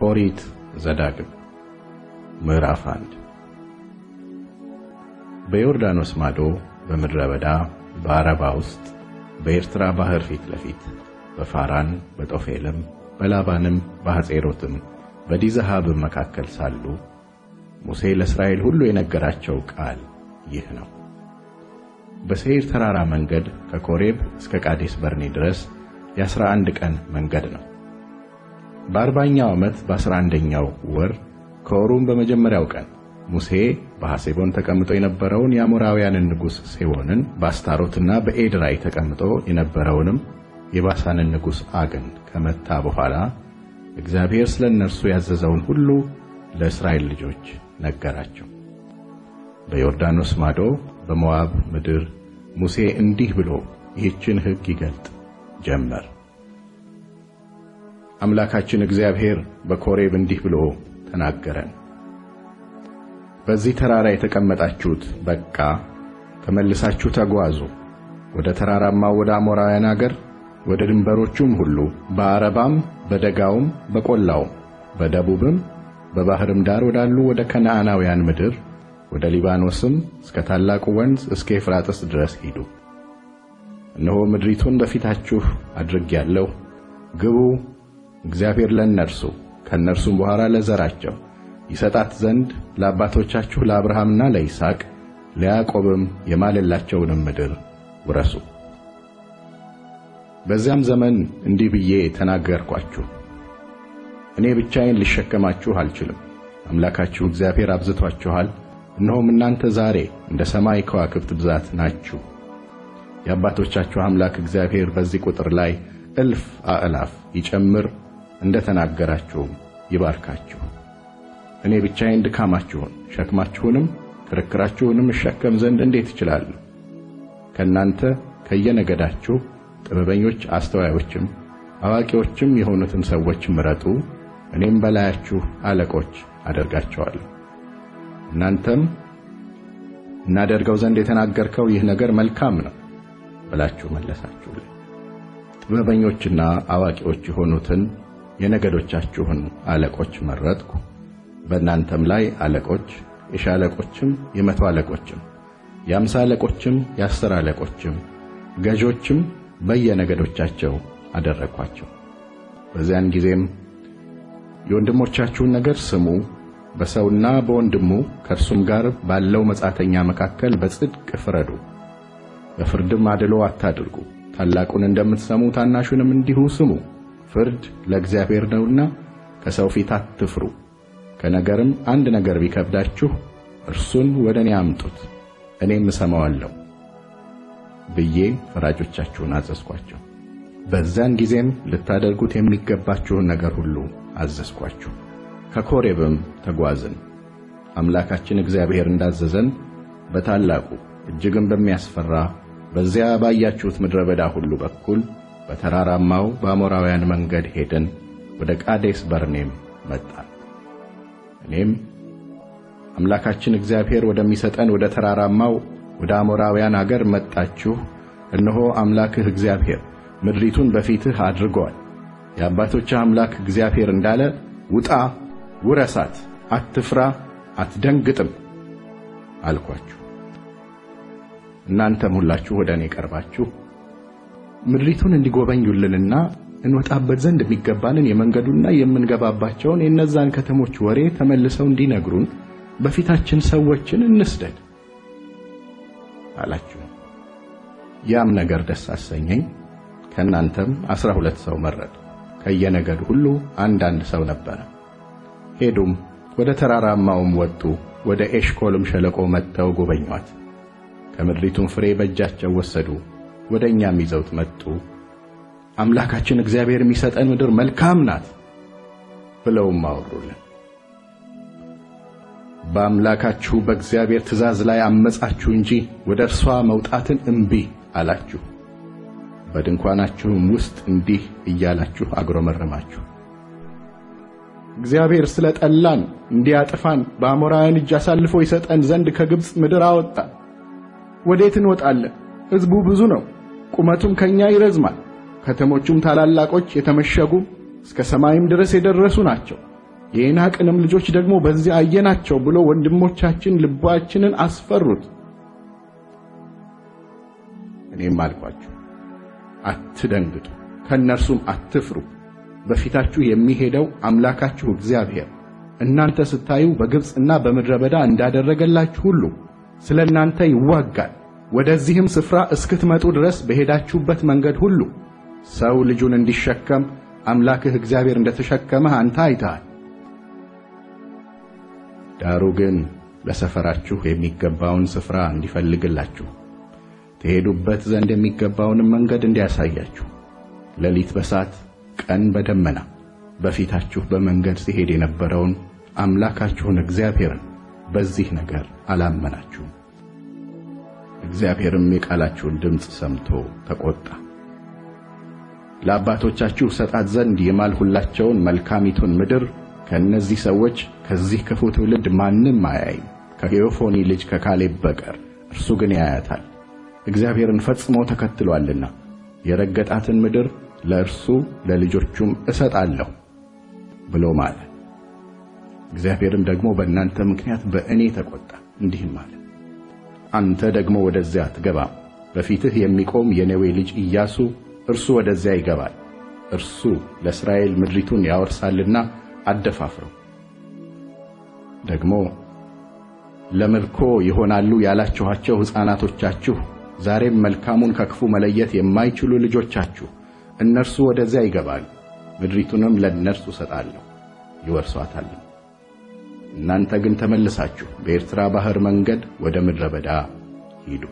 ኦሪት ዘዳግም ምዕራፍ አንድ በዮርዳኖስ ማዶ በምድረ በዳ በዓረባ ውስጥ በኤርትራ ባሕር ፊት ለፊት በፋራን በጦፌልም በላባንም በሐጼሮትም በዲዛሃብም መካከል ሳሉ ሙሴ ለእስራኤል ሁሉ የነገራቸው ቃል ይህ ነው። በሴይር ተራራ መንገድ ከኮሬብ እስከ ቃዴስ በርኔ ድረስ የአሥራ አንድ ቀን መንገድ ነው። በአርባኛው ዓመት በአሥራ አንደኛው ወር ከወሩም በመጀመሪያው ቀን ሙሴ በሐሴቦን ተቀምጦ የነበረውን የአሞራውያንን ንጉሥ ሴዎንን በአስታሮትና በኤድራይ ተቀምጦ የነበረውንም የባሳንን ንጉሥ አግን ከመታ በኋላ እግዚአብሔር ስለ እነርሱ ያዘዘውን ሁሉ ለእስራኤል ልጆች ነገራቸው። በዮርዳኖስ ማዶ በሞዓብ ምድር ሙሴ እንዲህ ብሎ ይህችን ሕግ ይገልጥ ጀመር። አምላካችን እግዚአብሔር በኮሬብ እንዲህ ብሎ ተናገረን። በዚህ ተራራ የተቀመጣችሁት በቃ ተመልሳችሁ ተጓዙ፣ ወደ ተራራማው ወደ አሞራውያን አገር ወደ ድንበሮቹም ሁሉ በዓረባም በደጋውም በቈላውም በደቡብም በባሕርም ዳር ወዳሉ ወደ ከነዓናውያን ምድር ወደ ሊባኖስም እስከ ታላቁ ወንዝ እስከ ኤፍራጥስ ድረስ ሂዱ። እነሆ ምድሪቱን በፊታችሁ አድርጌአለሁ፣ ግቡ። እግዚአብሔር ለእነርሱ ከእነርሱም በኋላ ለዘራቸው ይሰጣት ዘንድ ለአባቶቻችሁ ለአብርሃምና ለይስሐቅ ለያዕቆብም የማለላቸውንም ምድር ውረሱ። በዚያም ዘመን እንዲህ ብዬ ተናገርኳችሁ፣ እኔ ብቻዬን ልሸከማችሁ አልችልም። አምላካችሁ እግዚአብሔር አብዝቶአችኋል። እነሆም እናንተ ዛሬ እንደ ሰማይ ከዋክብት ብዛት ናችሁ። የአባቶቻችሁ አምላክ እግዚአብሔር በዚህ ቁጥር ላይ እልፍ አእላፍ ይጨምር፣ እንደ ተናገራችሁም ይባርካችሁ። እኔ ብቻዬን ድካማችሁን ሸክማችሁንም ክርክራችሁንም እሸከም ዘንድ እንዴት እችላለሁ? ከእናንተ ከየነገዳችሁ ጥበበኞች አስተዋዮችም አዋቂዎችም የሆኑትን ሰዎች ምረጡ፣ እኔም በላያችሁ አለቆች አደርጋቸዋለሁ። እናንተም እናደርገው ዘንድ የተናገርከው ይህ ነገር መልካም ነው ብላችሁ መለሳችሁልኝ። ጥበበኞችና አዋቂዎች የሆኑትን የነገዶቻችሁን አለቆች መረጥኩ። በእናንተም ላይ አለቆች፣ የሻለቆችም፣ የመቶ አለቆችም፣ የአምሳ አለቆችም፣ የአስር አለቆችም፣ ገዦችም በየነገዶቻቸው አደረግኳቸው። በዚያን ጊዜም የወንድሞቻችሁን ነገር ስሙ፣ በሰውና በወንድሙ ከእርሱም ጋር ባለው መጻተኛ መካከል በጽድቅ ፍረዱ። በፍርድም አድሎ አታድርጉ። ታላቁን እንደምትሰሙ ታናሹንም እንዲሁ ስሙ። ፍርድ ለእግዚአብሔር ነውና ከሰው ፊት አትፍሩ። ከነገርም አንድ ነገር ቢከብዳችሁ እርሱን ወደ እኔ አምጡት፣ እኔም እሰማዋለሁ ብዬ ፈራጆቻችሁን አዘዝኳቸው። በዛን ጊዜም ልታደርጉት የሚገባችሁን ነገር ሁሉ አዘዝኳችሁ። ከኮሬብም ተጓዝን። አምላካችን እግዚአብሔር እንዳዘዘን በታላቁ እጅግም በሚያስፈራ በዚያ ባያችሁት ምድረ በዳ ሁሉ በኩል በተራራማው በአሞራውያን መንገድ ሄደን ወደ ቃዴስ በርኔም መጣን። እኔም አምላካችን እግዚአብሔር ወደሚሰጠን ወደ ተራራማው ወደ አሞራውያን አገር መጣችሁ። እነሆ አምላክህ እግዚአብሔር ምድሪቱን በፊትህ አድርገዋል። የአባቶችህ አምላክ እግዚአብሔር እንዳለ ውጣ፣ ውረሳት፣ አትፍራ፣ አትደንግጥም አልኳችሁ። እናንተም ሁላችሁ ወደ እኔ ቀርባችሁ ምድሪቱን እንዲጎበኙልንና እንወጣበት ዘንድ የሚገባንን የመንገዱና የምንገባባቸውን የእነዛን ከተሞች ወሬ ተመልሰው እንዲነግሩን በፊታችን ሰዎችን እንስደድ አላችሁ። ያም ነገር ደስ አሰኘኝ። ከእናንተም አስራ ሁለት ሰው መረጡ። ከየነገድ ሁሉ አንዳንድ ሰው ነበረ። ሄዱም ወደ ተራራማውም ወጡ። ወደ ኤሽኮልም ሸለቆ መጥተው ጎበኟት። ከምድሪቱም ፍሬ በእጃቸው ወሰዱ። ወደ እኛም ይዘውት መጡ። አምላካችን እግዚአብሔር የሚሰጠን ምድር መልካም ናት ብለውም አወሩልን። በአምላካችሁ በእግዚአብሔር ትእዛዝ ላይ አመጻችሁ እንጂ ወደ እርሷ መውጣትን እምቢ አላችሁ። በድንኳናችሁም ውስጥ እንዲህ እያላችሁ አጉረመረማችሁ። እግዚአብሔር ስለ ጠላን እንዲያጠፋን በአሞራውያን እጅ አሳልፎ ይሰጠን ዘንድ ከግብፅ ምድር አወጣን። ወዴት እንወጣለን? ሕዝቡ ብዙ ነው፣ ቁመቱም ከእኛ ይረዝማል። ከተሞቹም ታላላቆች የተመሸጉ እስከ ሰማይም ድረስ የደረሱ ናቸው። የዔናቅንም ልጆች ደግሞ በዚያ አየናቸው ብሎ ወንድሞቻችን ልባችንን አስፈሩት። እኔም አልኳችሁ አትደንግጡ፣ ከእነርሱም አትፍሩ። በፊታችሁ የሚሄደው አምላካችሁ እግዚአብሔር እናንተ ስታዩ በግብፅና በምድረ በዳ እንዳደረገላችሁ ሁሉ ስለ እናንተ ይዋጋል። ወደዚህም ስፍራ እስክትመጡ ድረስ በሄዳችሁበት መንገድ ሁሉ ሰው ልጁን እንዲሸከም አምላክህ እግዚአብሔር እንደተሸከመህ አንተ አይተሃል። ዳሩ ግን ለሰፈራችሁ የሚገባውን ስፍራ እንዲፈልግላችሁ ትሄዱበት ዘንድ የሚገባውንም መንገድ እንዲያሳያችሁ ሌሊት በሳት ቀን በደመና በፊታችሁ በመንገድ ሲሄድ የነበረውን አምላካችሁን እግዚአብሔርን በዚህ ነገር አላመናችሁም። እግዚአብሔርም የቃላችሁን ድምፅ ሰምቶ ተቆጣ። ለአባቶቻችሁ ሰጣት ዘንድ የማልሁላቸውን መልካሚቱን ምድር ከእነዚህ ሰዎች ከዚህ ክፉ ትውልድ ማንም አያይም፣ ከዮፎኒ ልጅ ከካሌብ በቀር እርሱ ግን ያያታል። እግዚአብሔርን ፈጽሞ ተከትሎአልና የረገጣትን ምድር ለእርሱ ለልጆቹም እሰጣለሁ ብሎ ማለ። እግዚአብሔርም ደግሞ በእናንተ ምክንያት በእኔ ተቆጣ፣ እንዲህም አለ፣ አንተ ደግሞ ወደዚያ አትገባም። በፊትህ የሚቆም የነዌ ልጅ ኢያሱ እርሱ ወደዚያ ይገባል። እርሱ ለእስራኤል ምድሪቱን ያወርሳልና አደፋፍረው። ደግሞ ለምርኮ ይሆናሉ ያላችኋቸው ሕፃናቶቻችሁ ዛሬም መልካሙን ከክፉ መለየት የማይችሉ ልጆቻችሁ እነርሱ ወደዚያ ይገባሉ፣ ምድሪቱንም ለእነርሱ እሰጣለሁ፣ ይወርሷታል። እናንተ ግን ተመልሳችሁ በኤርትራ ባሕር መንገድ ወደ ምድረ በዳ ሂዱ።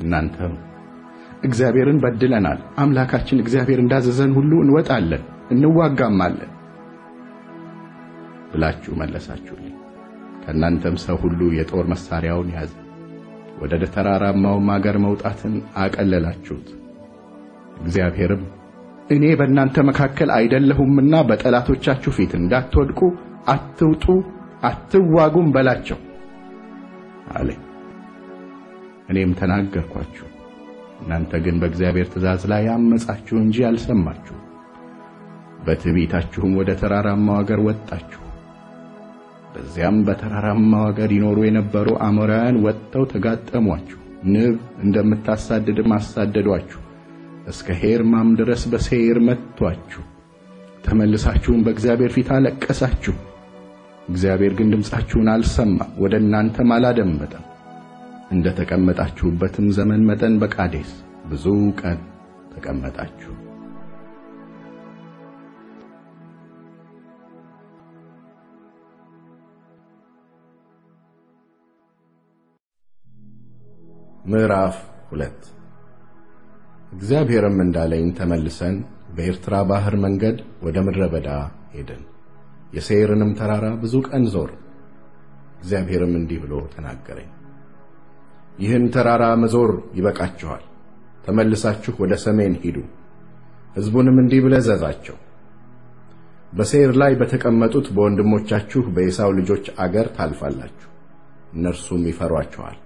እናንተም እግዚአብሔርን በድለናል፣ አምላካችን እግዚአብሔር እንዳዘዘን ሁሉ እንወጣለን እንዋጋማለን ብላችሁ መለሳችሁልኝ። ከእናንተም ሰው ሁሉ የጦር መሣሪያውን ያዘ። ወደ ተራራማውም አገር መውጣትን አቀለላችሁት። እግዚአብሔርም እኔ በእናንተ መካከል አይደለሁምና በጠላቶቻችሁ ፊት እንዳትወድቁ አትውጡ፣ አትዋጉም በላቸው አለኝ። እኔም ተናገርኳችሁ። እናንተ ግን በእግዚአብሔር ትእዛዝ ላይ አመጻችሁ እንጂ አልሰማችሁ። በትዕቢታችሁም ወደ ተራራማው አገር ወጣችሁ። በዚያም በተራራማው አገር ይኖሩ የነበሩ አሞራውያን ወጥተው ተጋጠሟችሁ። ንብ እንደምታሳድድም አሳደዷችሁ። እስከ ሄርማም ድረስ በሴይር መቷችሁ። ተመልሳችሁም በእግዚአብሔር ፊት አለቀሳችሁ። እግዚአብሔር ግን ድምፃችሁን አልሰማም፣ ወደ እናንተም አላደመጠም። እንደ ተቀመጣችሁበትም ዘመን መጠን በቃዴስ ብዙ ቀን ተቀመጣችሁ። ምዕራፍ ሁለት እግዚአብሔርም እንዳለኝ ተመልሰን በኤርትራ ባሕር መንገድ ወደ ምድረ በዳ ሄድን። የሴይርንም ተራራ ብዙ ቀን ዞር። እግዚአብሔርም እንዲህ ብሎ ተናገረኝ። ይህን ተራራ መዞር ይበቃችኋል። ተመልሳችሁ ወደ ሰሜን ሂዱ። ሕዝቡንም እንዲህ ብለህ እዘዛቸው። በሴይር ላይ በተቀመጡት በወንድሞቻችሁ በኤሳው ልጆች አገር ታልፋላችሁ። እነርሱም ይፈሯችኋል።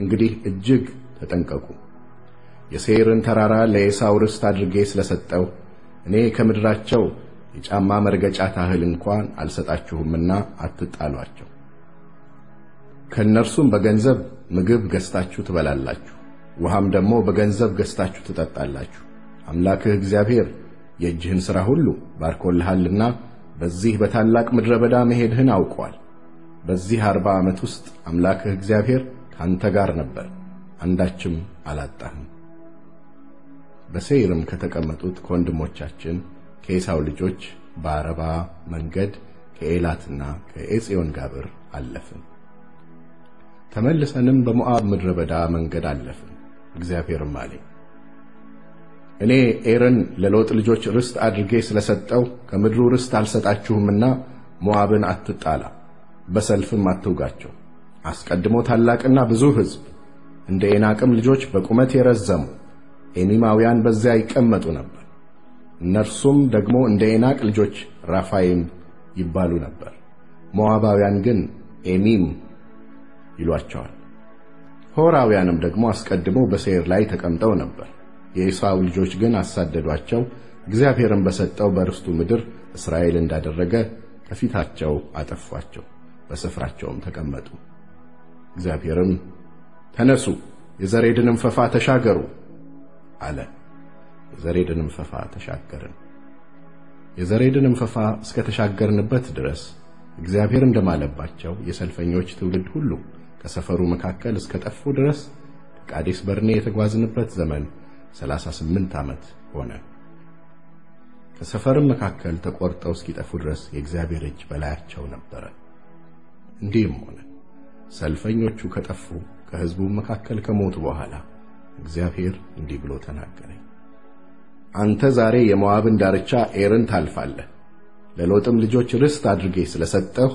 እንግዲህ እጅግ ተጠንቀቁ። የሴይርን ተራራ ለኤሳው ርስት አድርጌ ስለሰጠው እኔ ከምድራቸው የጫማ መርገጫ ታህል እንኳን አልሰጣችሁምና አትጣሏቸው። ከእነርሱም በገንዘብ ምግብ ገዝታችሁ ትበላላችሁ፣ ውሃም ደግሞ በገንዘብ ገዝታችሁ ትጠጣላችሁ። አምላክህ እግዚአብሔር የእጅህን ሥራ ሁሉ ባርኮልሃልና በዚህ በታላቅ ምድረ በዳ መሄድህን አውቋል። በዚህ አርባ ዓመት ውስጥ አምላክህ እግዚአብሔር ካንተ ጋር ነበር፣ አንዳችም አላጣህም። በሴይርም ከተቀመጡት ከወንድሞቻችን ከኤሳው ልጆች በዓረባ መንገድ ከኤላትና ከኤጽዮን ጋብር አለፍን። ተመልሰንም በሞዓብ ምድረ በዳ መንገድ አለፍን። እግዚአብሔርም አለኝ እኔ ኤርን ለሎጥ ልጆች ርስት አድርጌ ስለሰጠው ከምድሩ ርስት አልሰጣችሁምና ሞዓብን አትጣላ፣ በሰልፍም አትውጋቸው። አስቀድሞ ታላቅና ብዙ ሕዝብ እንደ ኤናቅም ልጆች በቁመት የረዘሙ ኤሚማውያን በዚያ ይቀመጡ ነበር። እነርሱም ደግሞ እንደ ኤናቅ ልጆች ራፋይም ይባሉ ነበር። ሞዓባውያን ግን ኤሚም ይሏቸዋል። ሆራውያንም ደግሞ አስቀድሞ በሴይር ላይ ተቀምጠው ነበር። የኤሳው ልጆች ግን አሳደዷቸው፣ እግዚአብሔርም በሰጠው በርስቱ ምድር እስራኤል እንዳደረገ ከፊታቸው አጠፏቸው፣ በስፍራቸውም ተቀመጡ። እግዚአብሔርም ተነሱ፣ የዘሬድንም ፈፋ ተሻገሩ አለ። የዘሬድንም ፈፋ ተሻገርን። የዘሬድንም ፈፋ እስከ ተሻገርንበት ድረስ እግዚአብሔር እንደማለባቸው የሰልፈኞች ትውልድ ሁሉ ከሰፈሩ መካከል እስከ ጠፉ ድረስ ከቃዴስ በርኔ የተጓዝንበት ዘመን ሠላሳ ስምንት ዓመት ሆነ። ከሰፈርም መካከል ተቆርጠው እስኪጠፉ ድረስ የእግዚአብሔር እጅ በላያቸው ነበረ። እንዲህም ሆነ ሰልፈኞቹ ከጠፉ ከሕዝቡም መካከል ከሞቱ በኋላ እግዚአብሔር እንዲህ ብሎ ተናገረኝ። አንተ ዛሬ የሞዓብን ዳርቻ ኤርን ታልፋለህ። ለሎጥም ልጆች ርስት አድርጌ ስለሰጠሁ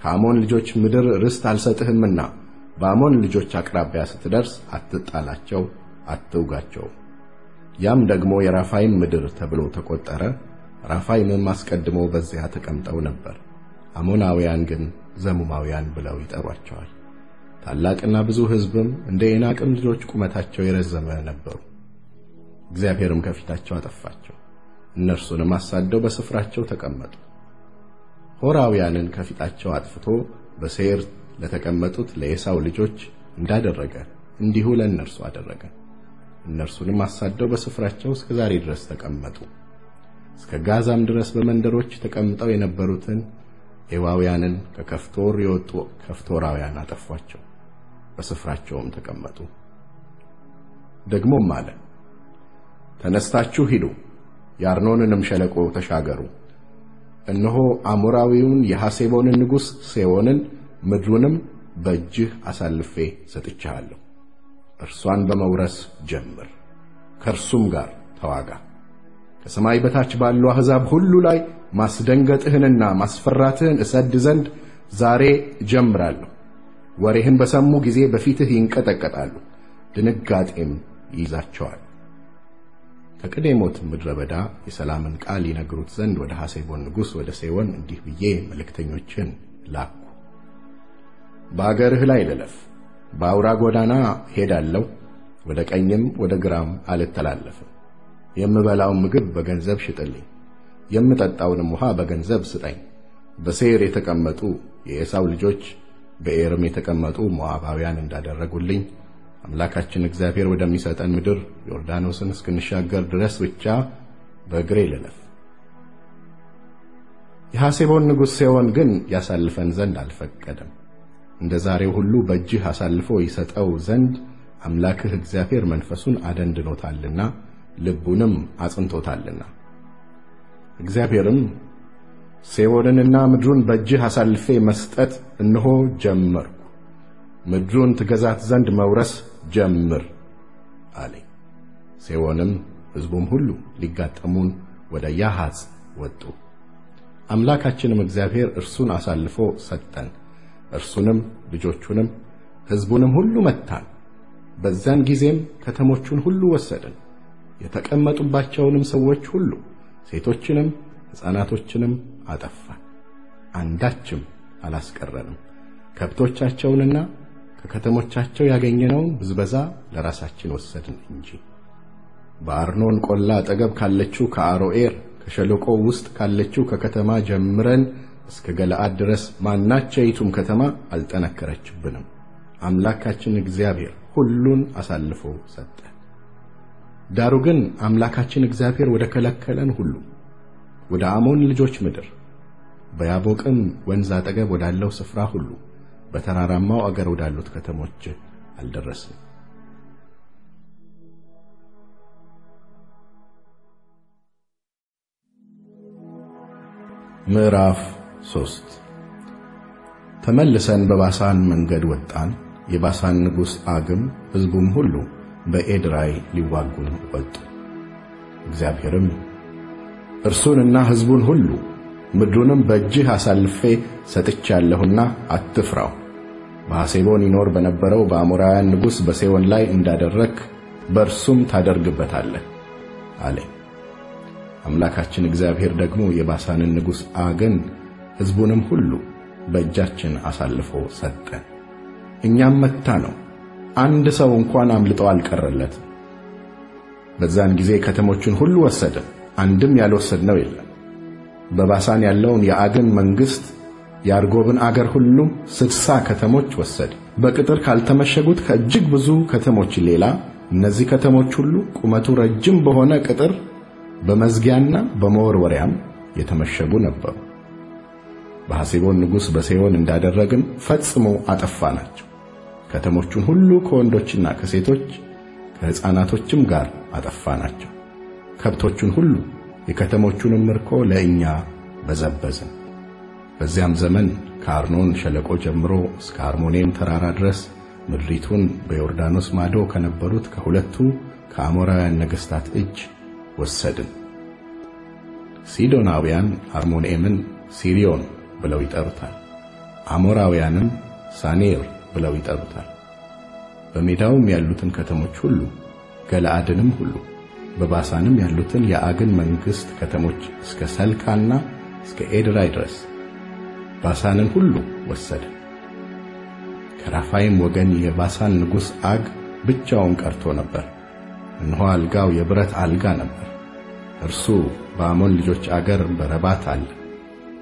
ከአሞን ልጆች ምድር ርስት አልሰጥህምና በአሞን ልጆች አቅራቢያ ስትደርስ አትጣላቸው፣ አትውጋቸው። ያም ደግሞ የራፋይም ምድር ተብሎ ተቆጠረ። ራፋይምም አስቀድሞ በዚያ ተቀምጠው ነበር። አሞናውያን ግን ዘሙማውያን ብለው ይጠሯቸዋል። ታላቅና ብዙ ሕዝብም እንደ ኤናቅም ልጆች ቁመታቸው የረዘመ ነበሩ። እግዚአብሔርም ከፊታቸው አጠፋቸው፣ እነርሱንም አሳደው በስፍራቸው ተቀመጡ። ሆራውያንን ከፊታቸው አጥፍቶ በሴይር ለተቀመጡት ለኤሳው ልጆች እንዳደረገ እንዲሁ ለእነርሱ አደረገ። እነርሱንም አሳደው በስፍራቸው እስከ ዛሬ ድረስ ተቀመጡ። እስከ ጋዛም ድረስ በመንደሮች ተቀምጠው የነበሩትን ኤዋውያንን ከከፍቶር የወጡ ከፍቶራውያን አጠፏቸው፣ በስፍራቸውም ተቀመጡ። ደግሞም አለ፣ ተነስታችሁ ሂዱ፣ የአርኖንንም ሸለቆ ተሻገሩ። እነሆ አሞራዊውን የሐሴቦንን ንጉሥ ሴዎንን ምድሩንም በእጅህ አሳልፌ ሰጥቼሃለሁ። እርሷን በመውረስ ጀምር፣ ከእርሱም ጋር ተዋጋ። ከሰማይ በታች ባሉ አሕዛብ ሁሉ ላይ ማስደንገጥህንና ማስፈራትህን እሰድ ዘንድ ዛሬ እጀምራለሁ። ወሬህን በሰሙ ጊዜ በፊትህ ይንቀጠቀጣሉ፣ ድንጋጤም ይይዛቸዋል። ከቅዴሞት ምድረ በዳ የሰላምን ቃል ይነግሩት ዘንድ ወደ ሐሴቦን ንጉሥ ወደ ሴዎን እንዲህ ብዬ መልእክተኞችን ላኩ። በአገርህ ላይ ልለፍ፣ በአውራ ጎዳና ሄዳለሁ፣ ወደ ቀኝም ወደ ግራም አልተላለፍም። የምበላውን ምግብ በገንዘብ ሽጥልኝ፣ የምጠጣውንም ውሃ በገንዘብ ስጠኝ። በሴር የተቀመጡ የኤሳው ልጆች በኤርም የተቀመጡ ሞዓባውያን እንዳደረጉልኝ አምላካችን እግዚአብሔር ወደሚሰጠን ምድር ዮርዳኖስን እስክንሻገር ድረስ ብቻ በእግሬ ልለፍ። የሐሴቦን ንጉሥ ሴዎን ግን ያሳልፈን ዘንድ አልፈቀደም። እንደ ዛሬው ሁሉ በእጅህ አሳልፎ ይሰጠው ዘንድ አምላክህ እግዚአብሔር መንፈሱን አደንድኖታልና ልቡንም አጽንቶታልና። እግዚአብሔርም ሴዎንንና ምድሩን በእጅህ አሳልፌ መስጠት እነሆ ጀመርኩ፣ ምድሩን ትገዛት ዘንድ መውረስ ጀምር አለኝ። ሴዎንም ሕዝቡም ሁሉ ሊጋጠሙን ወደ ያሐጽ ወጡ። አምላካችንም እግዚአብሔር እርሱን አሳልፎ ሰጠን። እርሱንም ልጆቹንም ሕዝቡንም ሁሉ መታን። በዚያን ጊዜም ከተሞቹን ሁሉ ወሰድን። የተቀመጡባቸውንም ሰዎች ሁሉ ሴቶችንም ሕፃናቶችንም አጠፋን። አንዳችም አላስቀረንም። ከብቶቻቸውንና ከከተሞቻቸው ያገኘነውን ብዝበዛ ለራሳችን ወሰድን እንጂ። በአርኖን ቆላ አጠገብ ካለችው ከአሮኤር ከሸለቆ ውስጥ ካለችው ከከተማ ጀምረን እስከ ገለአድ ድረስ ማናቸይቱም ከተማ አልጠነከረችብንም። አምላካችን እግዚአብሔር ሁሉን አሳልፎ ሰጠ። ዳሩ ግን አምላካችን እግዚአብሔር ወደ ከለከለን ሁሉ ወደ አሞን ልጆች ምድር በያቦቅም ወንዝ አጠገብ ወዳለው ስፍራ ሁሉ በተራራማው አገር ወዳሉት ከተሞች አልደረስም። ምዕራፍ ሶስት ተመልሰን በባሳን መንገድ ወጣን። የባሳን ንጉሥ አግም ሕዝቡም ሁሉ በኤድራይ ሊዋጉን ወጡ። እግዚአብሔርም እርሱንና ሕዝቡን ሁሉ ምድሩንም በእጅህ አሳልፌ ሰጥቻለሁና አትፍራው፣ በሐሴቦን ይኖር በነበረው በአሞራውያን ንጉሥ በሴዎን ላይ እንዳደረግህ በእርሱም ታደርግበታለህ አለኝ። አምላካችን እግዚአብሔር ደግሞ የባሳንን ንጉሥ አግን ሕዝቡንም ሁሉ በእጃችን አሳልፎ ሰጠን። እኛም መታ ነው፣ አንድ ሰው እንኳን አምልጦ አልቀረለትም። በዛን ጊዜ ከተሞቹን ሁሉ ወሰድን፣ አንድም ያልወሰድነው የለም። በባሳን ያለውን የአግን መንግሥት የአርጎብን አገር ሁሉ ስድሳ ከተሞች ወሰድ። በቅጥር ካልተመሸጉት ከእጅግ ብዙ ከተሞች ሌላ እነዚህ ከተሞች ሁሉ ቁመቱ ረጅም በሆነ ቅጥር በመዝጊያና በመወርወሪያም የተመሸጉ ነበሩ። በሐሴቦን ንጉሥ በሴዮን እንዳደረግን ፈጽሞ አጠፋናቸው። ከተሞቹን ሁሉ ከወንዶችና ከሴቶች ከሕፃናቶችም ጋር አጠፋናቸው። ከብቶቹን ሁሉ የከተሞቹንም ምርኮ ለእኛ በዘበዝን። በዚያም ዘመን ከአርኖን ሸለቆ ጀምሮ እስከ አርሞኔም ተራራ ድረስ ምድሪቱን በዮርዳኖስ ማዶ ከነበሩት ከሁለቱ ከአሞራውያን ነገሥታት እጅ ወሰድን። ሲዶናውያን አርሞንኤምን ሲሪዮን ብለው ይጠሩታል፣ አሞራውያንም ሳኔር ብለው ይጠሩታል። በሜዳውም ያሉትን ከተሞች ሁሉ ገለአድንም ሁሉ በባሳንም ያሉትን የአግን መንግሥት ከተሞች እስከ ሰልካና እስከ ኤድራይ ድረስ ባሳንን ሁሉ ወሰደ። ከራፋይም ወገን የባሳን ንጉሥ አግ ብቻውን ቀርቶ ነበር። እነሆ አልጋው የብረት አልጋ ነበር። እርሱ በአሞን ልጆች አገር በረባት አለ።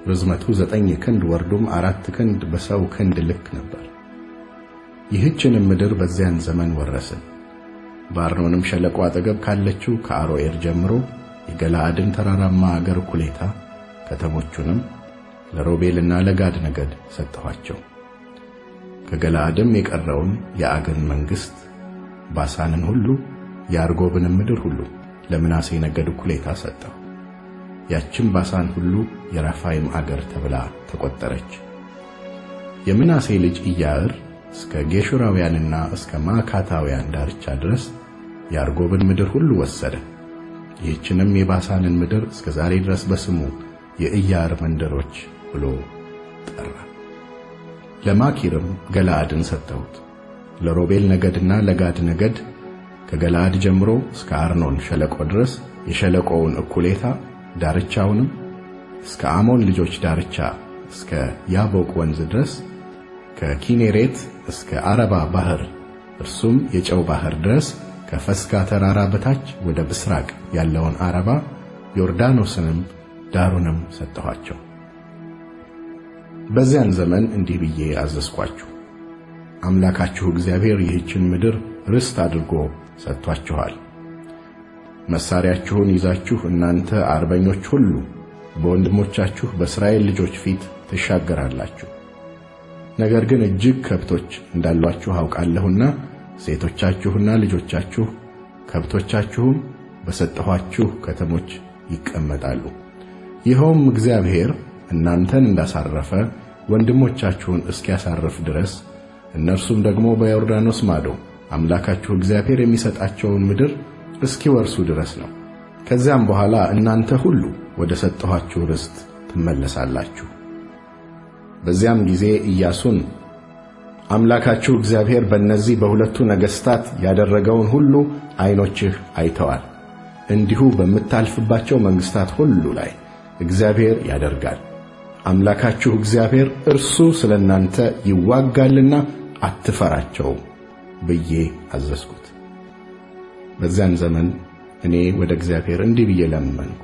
ርዝመቱ ዘጠኝ ክንድ ወርዱም አራት ክንድ በሰው ክንድ ልክ ነበር። ይህችንም ምድር በዚያን ዘመን ወረስን። በአርኖንም ሸለቆ አጠገብ ካለችው ከአሮኤር ጀምሮ የገለአድን ተራራማ አገር እኩሌታ ከተሞቹንም ለሮቤልና ለጋድ ነገድ ሰጠኋቸው። ከገለአድም የቀረውን የአገን መንግሥት ባሳንን ሁሉ የአርጎብንም ምድር ሁሉ ለምናሴ ነገድ እኩሌታ ሰጠሁ። ያችም ባሳን ሁሉ የራፋይም አገር ተብላ ተቆጠረች። የምናሴ ልጅ ኢያዕር እስከ ጌሹራውያንና እስከ ማካታውያን ዳርቻ ድረስ የአርጎብን ምድር ሁሉ ወሰደ። ይህችንም የባሳንን ምድር እስከ ዛሬ ድረስ በስሙ የኢያዕር መንደሮች ብሎ ጠራ። ለማኪርም ገለአድን ሰጠሁት። ለሮቤል ነገድና ለጋድ ነገድ ከገለአድ ጀምሮ እስከ አርኖን ሸለቆ ድረስ የሸለቆውን እኩሌታ ዳርቻውንም እስከ አሞን ልጆች ዳርቻ እስከ ያቦቅ ወንዝ ድረስ ከኪኔሬት እስከ አረባ ባህር እርሱም የጨው ባህር ድረስ ከፈስጋ ተራራ በታች ወደ ብስራቅ ያለውን አረባ ዮርዳኖስንም ዳሩንም ሰጠኋቸው። በዚያን ዘመን እንዲህ ብዬ አዘዝኳችሁ፣ አምላካችሁ እግዚአብሔር ይህችን ምድር ርስት አድርጎ ሰጥቷችኋል። መሣሪያችሁን ይዛችሁ እናንተ አርበኞች ሁሉ በወንድሞቻችሁ በእስራኤል ልጆች ፊት ትሻገራላችሁ። ነገር ግን እጅግ ከብቶች እንዳሏችሁ አውቃለሁና ሴቶቻችሁና ልጆቻችሁ ከብቶቻችሁም በሰጠኋችሁ ከተሞች ይቀመጣሉ። ይኸውም እግዚአብሔር እናንተን እንዳሳረፈ ወንድሞቻችሁን እስኪያሳርፍ ድረስ እነርሱም ደግሞ በዮርዳኖስ ማዶ አምላካችሁ እግዚአብሔር የሚሰጣቸውን ምድር እስኪወርሱ ድረስ ነው። ከዚያም በኋላ እናንተ ሁሉ ወደ ሰጠኋችሁ ርስት ትመለሳላችሁ። በዚያም ጊዜ ኢያሱን አምላካችሁ እግዚአብሔር በእነዚህ በሁለቱ ነገሥታት ያደረገውን ሁሉ ዐይኖችህ አይተዋል። እንዲሁ በምታልፍባቸው መንግሥታት ሁሉ ላይ እግዚአብሔር ያደርጋል። አምላካችሁ እግዚአብሔር እርሱ ስለ እናንተ ይዋጋልና አትፈራቸውም ብዬ አዘዝኩት። በዚያን ዘመን እኔ ወደ እግዚአብሔር እንዲህ ብዬ ለመንኩ።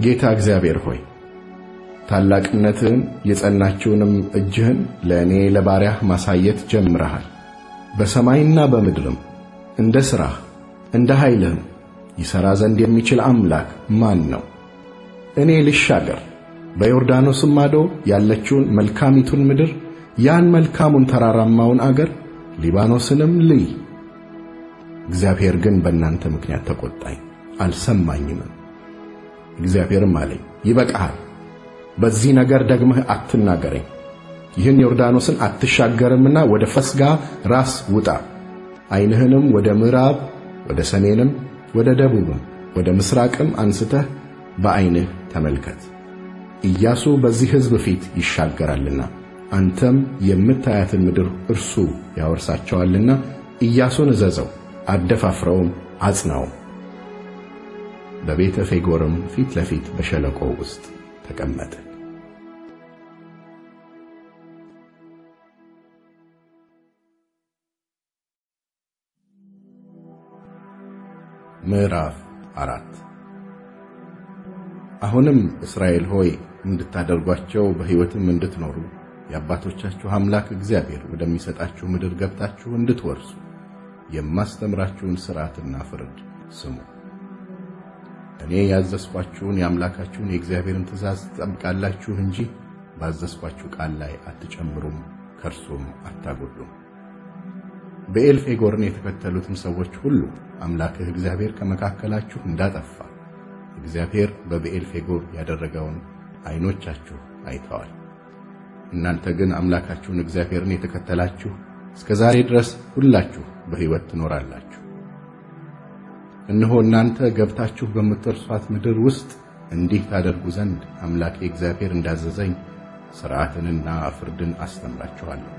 ጌታ እግዚአብሔር ሆይ ታላቅነትህን የጸናችውንም እጅህን ለእኔ ለባሪያህ ማሳየት ጀምረሃል። በሰማይና በምድርም እንደ ሥራህ እንደ ኃይልህም ይሠራ ዘንድ የሚችል አምላክ ማን ነው? እኔ ልሻገር፣ በዮርዳኖስም ማዶ ያለችውን መልካሚቱን ምድር ያን መልካሙን ተራራማውን አገር ሊባኖስንም ልይ። እግዚአብሔር ግን በእናንተ ምክንያት ተቈጣኝ፣ አልሰማኝምም። እግዚአብሔርም አለኝ ይበቃሃል በዚህ ነገር ደግመህ አትናገረኝ። ይህን ዮርዳኖስን አትሻገርምና ወደ ፈስጋ ራስ ውጣ። ዐይንህንም ወደ ምዕራብ፣ ወደ ሰሜንም፣ ወደ ደቡብም፣ ወደ ምሥራቅም አንስተህ በዐይንህ ተመልከት። ኢያሱ በዚህ ሕዝብ ፊት ይሻገራልና አንተም የምታያትን ምድር እርሱ ያወርሳቸዋልና ኢያሱን እዘዘው፣ አደፋፍረውም፣ አጽናውም። በቤተ ፌጎርም ፊት ለፊት በሸለቆው ውስጥ ተቀመጠ። ምዕራፍ አራት አሁንም እስራኤል ሆይ እንድታደርጓቸው በሕይወትም እንድትኖሩ የአባቶቻችሁ አምላክ እግዚአብሔር ወደሚሰጣችሁ ምድር ገብታችሁ እንድትወርሱ የማስተምራችሁን ሥርዓትና ፍርድ ስሙ። እኔ ያዘዝኳችሁን የአምላካችሁን የእግዚአብሔርን ትእዛዝ ትጠብቃላችሁ እንጂ ባዘዝኳችሁ ቃል ላይ አትጨምሩም፣ ከእርሱም አታጎድሉም። በኤልፌጎርን የተከተሉትን ሰዎች ሁሉ አምላክህ እግዚአብሔር ከመካከላችሁ እንዳጠፋ እግዚአብሔር በብኤልፌጎር ያደረገውን ዓይኖቻችሁ አይተዋል። እናንተ ግን አምላካችሁን እግዚአብሔርን የተከተላችሁ እስከ ዛሬ ድረስ ሁላችሁ በሕይወት ትኖራላችሁ። እነሆ እናንተ ገብታችሁ በምትወርሷት ምድር ውስጥ እንዲህ ታደርጉ ዘንድ አምላኬ እግዚአብሔር እንዳዘዘኝ ሥርዓትንና ፍርድን አስተምራችኋለሁ።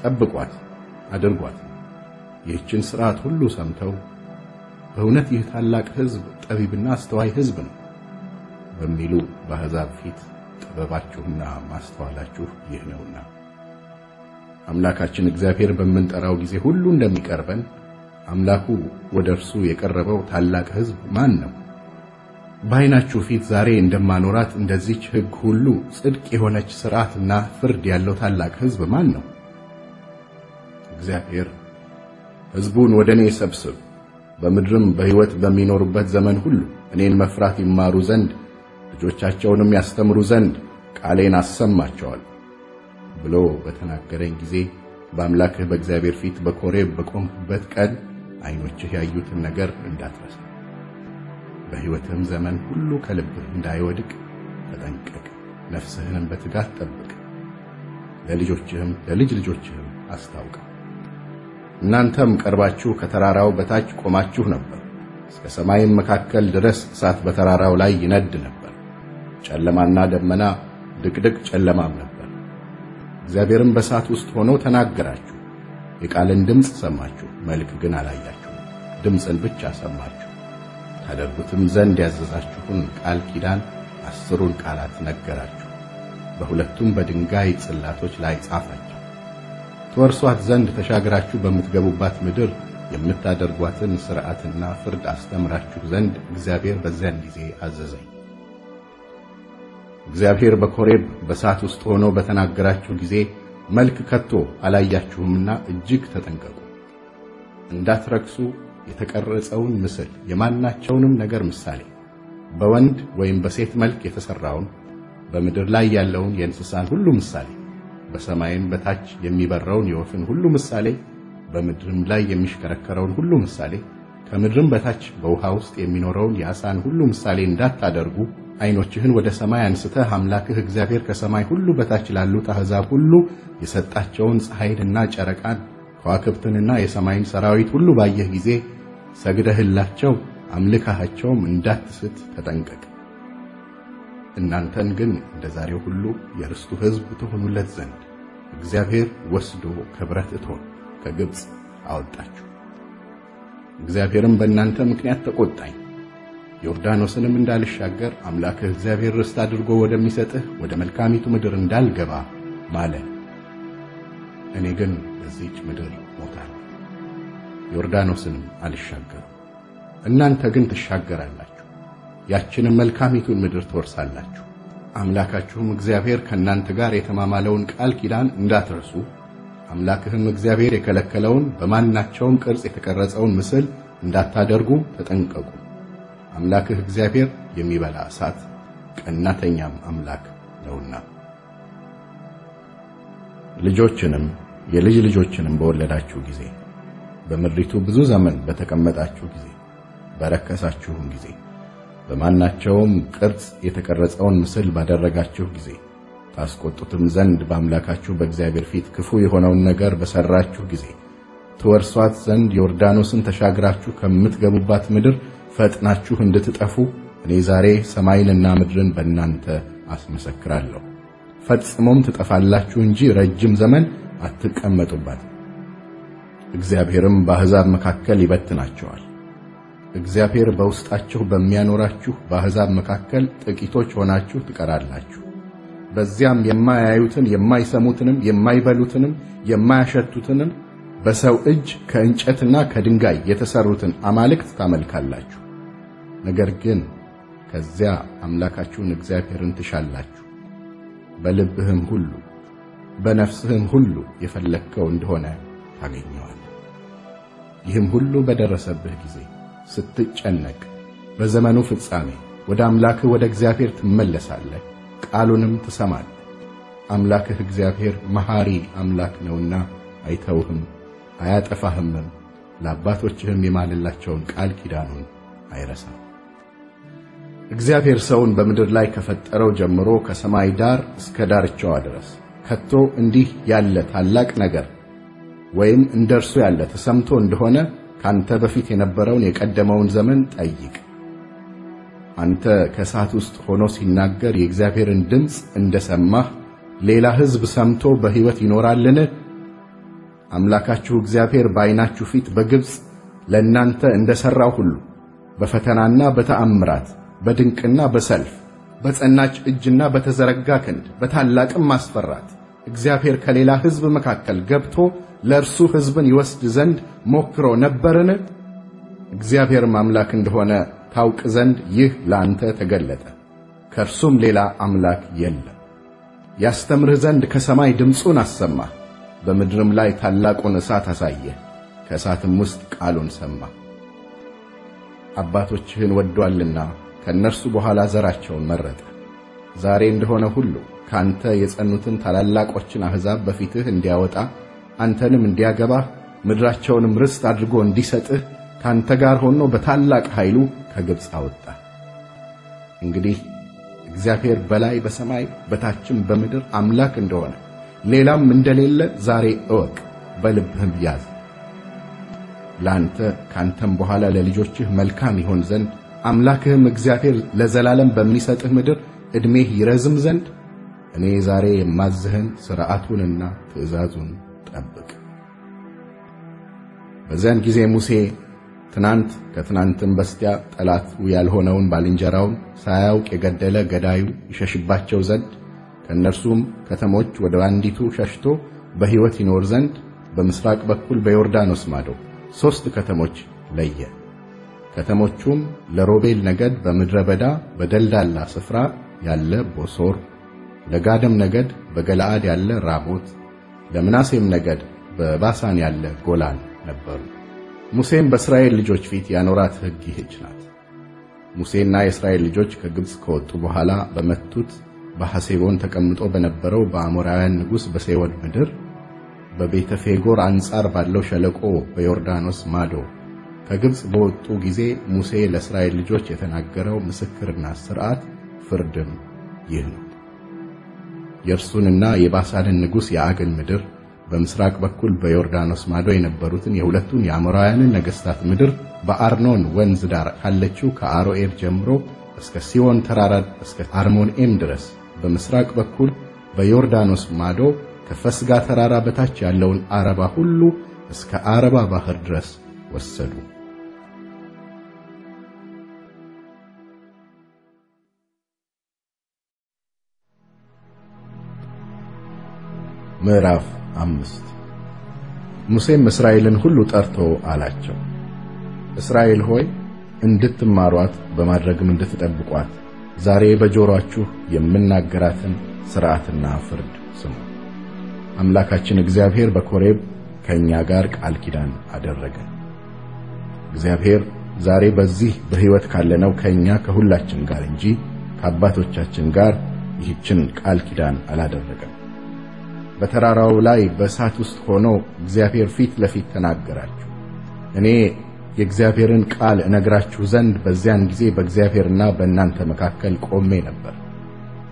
ጠብቋት፣ አድርጓት። ይህችን ሥርዓት ሁሉ ሰምተው በእውነት ይህ ታላቅ ሕዝብ ጠቢብና አስተዋይ ሕዝብ ነው በሚሉ በአሕዛብ ፊት ጥበባችሁና ማስተዋላችሁ ይህ ነውና አምላካችን እግዚአብሔር በምንጠራው ጊዜ ሁሉ እንደሚቀርበን አምላኩ ወደ እርሱ የቀረበው ታላቅ ሕዝብ ማን ነው? በዓይናችሁ ፊት ዛሬ እንደማኖራት እንደዚች ሕግ ሁሉ ጽድቅ የሆነች ሥርዓትና ፍርድ ያለው ታላቅ ሕዝብ ማን ነው? እግዚአብሔር ሕዝቡን ወደ እኔ ሰብስብ፣ በምድርም በሕይወት በሚኖሩበት ዘመን ሁሉ እኔን መፍራት ይማሩ ዘንድ ልጆቻቸውንም ያስተምሩ ዘንድ ቃሌን አሰማቸዋል ብሎ በተናገረኝ ጊዜ በአምላክህ በእግዚአብሔር ፊት በኮሬብ በቆምበት ቀን ዓይኖችህ ያዩትን ነገር እንዳትረሳ፣ በሕይወትህም ዘመን ሁሉ ከልብህ እንዳይወድቅ ተጠንቀቅ፣ ነፍስህንም በትጋት ጠብቅ፣ ለልጆችህም ለልጅ ልጆችህም አስታውቅ። እናንተም ቀርባችሁ ከተራራው በታች ቆማችሁ ነበር። እስከ ሰማይም መካከል ድረስ እሳት በተራራው ላይ ይነድ ነበር። ጨለማና ደመና ድቅድቅ ጨለማም ነበር። እግዚአብሔርም በእሳት ውስጥ ሆኖ ተናገራችሁ። የቃልን ድምፅ ሰማችሁ፣ መልክ ግን አላያችሁ። ድምፅን ብቻ ሰማችሁ። ታደርጉትም ዘንድ ያዘዛችሁን ቃል ኪዳን አስሩን ቃላት ነገራችሁ። በሁለቱም በድንጋይ ጽላቶች ላይ ጻፋችሁ። ትወርሷት ዘንድ ተሻግራችሁ በምትገቡባት ምድር የምታደርጓትን ሥርዓትና ፍርድ አስተምራችሁ ዘንድ እግዚአብሔር በዚያን ጊዜ አዘዘኝ። እግዚአብሔር በኮሬብ በእሳት ውስጥ ሆኖ በተናገራችሁ ጊዜ መልክ ከቶ አላያችሁምና እጅግ ተጠንቀቁ። እንዳትረክሱ የተቀረጸውን ምስል የማናቸውንም ነገር ምሳሌ በወንድ ወይም በሴት መልክ የተሠራውን በምድር ላይ ያለውን የእንስሳን ሁሉ ምሳሌ በሰማይም በታች የሚበረውን የወፍን ሁሉ ምሳሌ በምድርም ላይ የሚሽከረከረውን ሁሉ ምሳሌ ከምድርም በታች በውሃ ውስጥ የሚኖረውን የዓሣን ሁሉ ምሳሌ እንዳታደርጉ ዓይኖችህን ወደ ሰማይ አንስተህ አምላክህ እግዚአብሔር ከሰማይ ሁሉ በታች ላሉት አሕዛብ ሁሉ የሰጣቸውን ፀሐይንና ጨረቃን ከዋክብትንና የሰማይን ሰራዊት ሁሉ ባየህ ጊዜ ሰግደህላቸው አምልካሃቸውም እንዳትስት ተጠንቀቅ። እናንተን ግን እንደ ዛሬው ሁሉ የርስቱ ሕዝብ ትሆኑለት ዘንድ እግዚአብሔር ወስዶ ከብረት እቶን ከግብፅ አወጣችሁ። እግዚአብሔርም በእናንተ ምክንያት ተቆጣኝ። ዮርዳኖስንም እንዳልሻገር አምላክህ እግዚአብሔር ርስት አድርጎ ወደሚሰጥህ ወደ መልካሚቱ ምድር እንዳልገባ ማለ። እኔ ግን በዚህች ምድር ሞታለሁ፣ ዮርዳኖስንም አልሻገርም። እናንተ ግን ትሻገራላችሁ፣ ያችንም መልካሚቱን ምድር ትወርሳላችሁ። አምላካችሁም እግዚአብሔር ከእናንተ ጋር የተማማለውን ቃል ኪዳን እንዳትረሱ አምላክህም እግዚአብሔር የከለከለውን በማናቸውም ቅርጽ የተቀረጸውን ምስል እንዳታደርጉ ተጠንቀቁ። አምላክህ እግዚአብሔር የሚበላ እሳት ቀናተኛም አምላክ ነውና። ልጆችንም የልጅ ልጆችንም በወለዳችሁ ጊዜ በምድሪቱ ብዙ ዘመን በተቀመጣችሁ ጊዜ በረከሳችሁም ጊዜ በማናቸውም ቅርጽ የተቀረጸውን ምስል ባደረጋችሁ ጊዜ ታስቆጡትም ዘንድ በአምላካችሁ በእግዚአብሔር ፊት ክፉ የሆነውን ነገር በሠራችሁ ጊዜ ትወርሷት ዘንድ ዮርዳኖስን ተሻግራችሁ ከምትገቡባት ምድር ፈጥናችሁ እንድትጠፉ እኔ ዛሬ ሰማይንና ምድርን በእናንተ አስመሰክራለሁ። ፈጽሞም ትጠፋላችሁ እንጂ ረጅም ዘመን አትቀመጡባት። እግዚአብሔርም በአሕዛብ መካከል ይበትናቸዋል። እግዚአብሔር በውስጣችሁ በሚያኖራችሁ በአሕዛብ መካከል ጥቂቶች ሆናችሁ ትቀራላችሁ። በዚያም የማያዩትን የማይሰሙትንም የማይበሉትንም የማያሸቱትንም በሰው እጅ ከእንጨትና ከድንጋይ የተሰሩትን አማልክት ታመልካላችሁ። ነገር ግን ከዚያ አምላካችሁን እግዚአብሔርን ትሻላችሁ። በልብህም ሁሉ በነፍስህም ሁሉ የፈለግከው እንደሆነ ታገኘዋል። ይህም ሁሉ በደረሰብህ ጊዜ ስትጨነቅ በዘመኑ ፍጻሜ ወደ አምላክህ ወደ እግዚአብሔር ትመለሳለህ፣ ቃሉንም ትሰማለህ። አምላክህ እግዚአብሔር መሐሪ አምላክ ነውና አይተውህም፣ አያጠፋህምም። ለአባቶችህም የማለላቸውን ቃል ኪዳኑን አይረሳም። እግዚአብሔር ሰውን በምድር ላይ ከፈጠረው ጀምሮ ከሰማይ ዳር እስከ ዳርቻዋ ድረስ ከቶ እንዲህ ያለ ታላቅ ነገር ወይም እንደ እርሱ ያለ ተሰምቶ እንደሆነ ካንተ በፊት የነበረውን የቀደመውን ዘመን ጠይቅ። አንተ ከእሳት ውስጥ ሆኖ ሲናገር የእግዚአብሔርን ድምፅ እንደሰማህ ሌላ ሕዝብ ሰምቶ በሕይወት ይኖራልን? አምላካችሁ እግዚአብሔር በዓይናችሁ ፊት በግብፅ ለእናንተ እንደ ሠራው ሁሉ በፈተናና በተአምራት በድንቅና በሰልፍ በጸናች እጅና በተዘረጋ ክንድ በታላቅም ማስፈራት እግዚአብሔር ከሌላ ሕዝብ መካከል ገብቶ ለእርሱ ሕዝብን ይወስድ ዘንድ ሞክሮ ነበርን? እግዚአብሔርም አምላክ እንደሆነ ታውቅ ዘንድ ይህ ለአንተ ተገለጠ፣ ከእርሱም ሌላ አምላክ የለም። ያስተምርህ ዘንድ ከሰማይ ድምፁን አሰማህ፣ በምድርም ላይ ታላቁን እሳት አሳየህ፣ ከእሳትም ውስጥ ቃሉን ሰማህ። አባቶችህን ወዷልና ከእነርሱ በኋላ ዘራቸውን መረጠ። ዛሬ እንደሆነ ሁሉ ካንተ የጸኑትን ታላላቆችን አሕዛብ በፊትህ እንዲያወጣ አንተንም እንዲያገባህ ምድራቸውንም ርስት አድርጎ እንዲሰጥህ ካንተ ጋር ሆኖ በታላቅ ኃይሉ ከግብፅ አወጣ። እንግዲህ እግዚአብሔር በላይ በሰማይ በታችም በምድር አምላክ እንደሆነ ሌላም እንደሌለ ዛሬ እወቅ፣ በልብህም ያዝ። ለአንተ ካንተም በኋላ ለልጆችህ መልካም ይሆን ዘንድ አምላክህም እግዚአብሔር ለዘላለም በሚሰጥህ ምድር ዕድሜህ ይረዝም ዘንድ እኔ ዛሬ የማዝህን ሥርዓቱንና ትእዛዙን ጠብቅ። በዚያን ጊዜ ሙሴ ትናንት ከትናንትም በስቲያ ጠላቱ ያልሆነውን ባልንጀራውን ሳያውቅ የገደለ ገዳዩ ይሸሽባቸው ዘንድ ከእነርሱም ከተሞች ወደ አንዲቱ ሸሽቶ በሕይወት ይኖር ዘንድ በምሥራቅ በኩል በዮርዳኖስ ማዶ ሦስት ከተሞች ለየ። ከተሞቹም ለሮቤል ነገድ በምድረ በዳ በደልዳላ ስፍራ ያለ ቦሶር፣ ለጋድም ነገድ በገለዓድ ያለ ራሞት፣ ለምናሴም ነገድ በባሳን ያለ ጎላን ነበሩ። ሙሴም በእስራኤል ልጆች ፊት ያኖራት ሕግ ይህች ናት። ሙሴና የእስራኤል ልጆች ከግብፅ ከወጡ በኋላ በመቱት በሐሴቦን ተቀምጦ በነበረው በአሞራውያን ንጉሥ በሴዎን ምድር በቤተ ፌጎር አንጻር ባለው ሸለቆ በዮርዳኖስ ማዶ ከግብፅ በወጡ ጊዜ ሙሴ ለእስራኤል ልጆች የተናገረው ምስክርና ሥርዓት ፍርድም ይህ ነው። የእርሱንና የባሳንን ንጉሥ የዐግን ምድር በምሥራቅ በኩል በዮርዳኖስ ማዶ የነበሩትን የሁለቱን የአሞራውያንን ነገሥታት ምድር በአርኖን ወንዝ ዳር ካለችው ከአሮኤር ጀምሮ እስከ ሲዎን ተራራ እስከ አርሞንኤም ድረስ በምሥራቅ በኩል በዮርዳኖስ ማዶ ከፈስጋ ተራራ በታች ያለውን አረባ ሁሉ እስከ አረባ ባሕር ድረስ ወሰዱ። ምዕራፍ አምስት ሙሴም እስራኤልን ሁሉ ጠርቶ አላቸው፣ እስራኤል ሆይ እንድትማሯት በማድረግም እንድትጠብቋት ዛሬ በጆሮአችሁ የምናገራትን ሥርዓትና ፍርድ ስሙ። አምላካችን እግዚአብሔር በኮሬብ ከእኛ ጋር ቃል ኪዳን አደረገ። እግዚአብሔር ዛሬ በዚህ በሕይወት ካለነው ከእኛ ከሁላችን ጋር እንጂ ከአባቶቻችን ጋር ይህችን ቃል ኪዳን አላደረገም። በተራራው ላይ በእሳት ውስጥ ሆኖ እግዚአብሔር ፊት ለፊት ተናገራችሁ። እኔ የእግዚአብሔርን ቃል እነግራችሁ ዘንድ በዚያን ጊዜ በእግዚአብሔርና በእናንተ መካከል ቆሜ ነበር።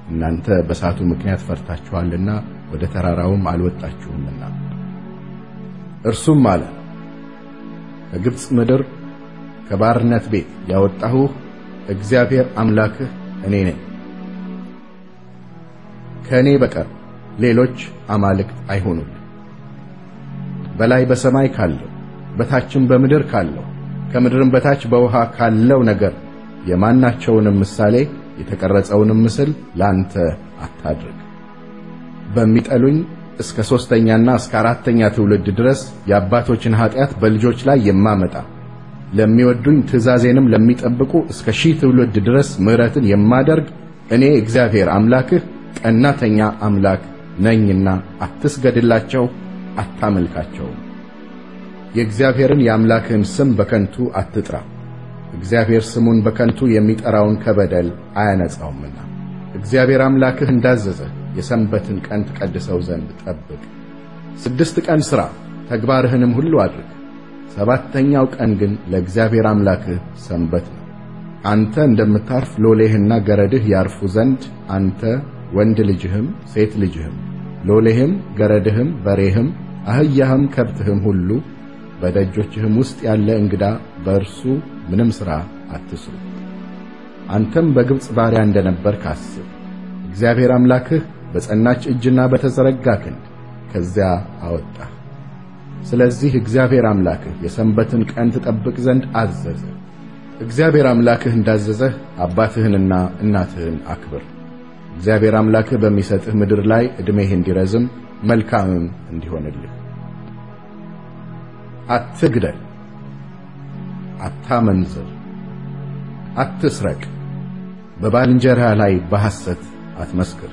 እናንተ በእሳቱ ምክንያት ፈርታችኋልና ወደ ተራራውም አልወጣችሁምና። እርሱም አለ ከግብፅ ምድር ከባርነት ቤት ያወጣሁህ እግዚአብሔር አምላክህ እኔ ነኝ። ከእኔ በቀር ሌሎች አማልክት አይሆኑልህ። በላይ በሰማይ ካለው በታችም በምድር ካለው ከምድርም በታች በውሃ ካለው ነገር የማናቸውንም ምሳሌ የተቀረጸውንም ምስል ላንተ አታድርግ። በሚጠሉኝ እስከ ሦስተኛና እስከ አራተኛ ትውልድ ድረስ የአባቶችን ኀጢአት በልጆች ላይ የማመጣ ለሚወዱኝ ትእዛዜንም ለሚጠብቁ እስከ ሺህ ትውልድ ድረስ ምሕረትን የማደርግ እኔ እግዚአብሔር አምላክህ ቀናተኛ አምላክ ነኝና አትስገድላቸው፣ አታመልካቸውም። የእግዚአብሔርን የአምላክህን ስም በከንቱ አትጥራ። እግዚአብሔር ስሙን በከንቱ የሚጠራውን ከበደል አያነጻውምና። እግዚአብሔር አምላክህ እንዳዘዘህ የሰንበትን ቀን ትቀድሰው ዘንድ ጠብቅ። ስድስት ቀን ሥራ፣ ተግባርህንም ሁሉ አድርግ። ሰባተኛው ቀን ግን ለእግዚአብሔር አምላክህ ሰንበት ነው። አንተ እንደምታርፍ ሎሌህና ገረድህ ያርፉ ዘንድ አንተ ወንድ ልጅህም ሴት ልጅህም ሎሌህም ገረድህም በሬህም አህያህም ከብትህም ሁሉ በደጆችህም ውስጥ ያለ እንግዳ በእርሱ ምንም ሥራ አትስሩ። አንተም በግብፅ ባሪያ እንደነበርክ አስብ። እግዚአብሔር አምላክህ በጸናች እጅና በተዘረጋ ክንድ ከዚያ አወጣህ። ስለዚህ እግዚአብሔር አምላክህ የሰንበትን ቀን ትጠብቅ ዘንድ አዘዘ። እግዚአብሔር አምላክህ እንዳዘዘህ አባትህንና እናትህን አክብር። እግዚአብሔር አምላክህ በሚሰጥህ ምድር ላይ ዕድሜህ እንዲረዝም መልካምም እንዲሆንልህ። አትግደል፣ አታመንዝር፣ አትስረቅ፣ በባልንጀራህ ላይ በሐሰት አትመስክር።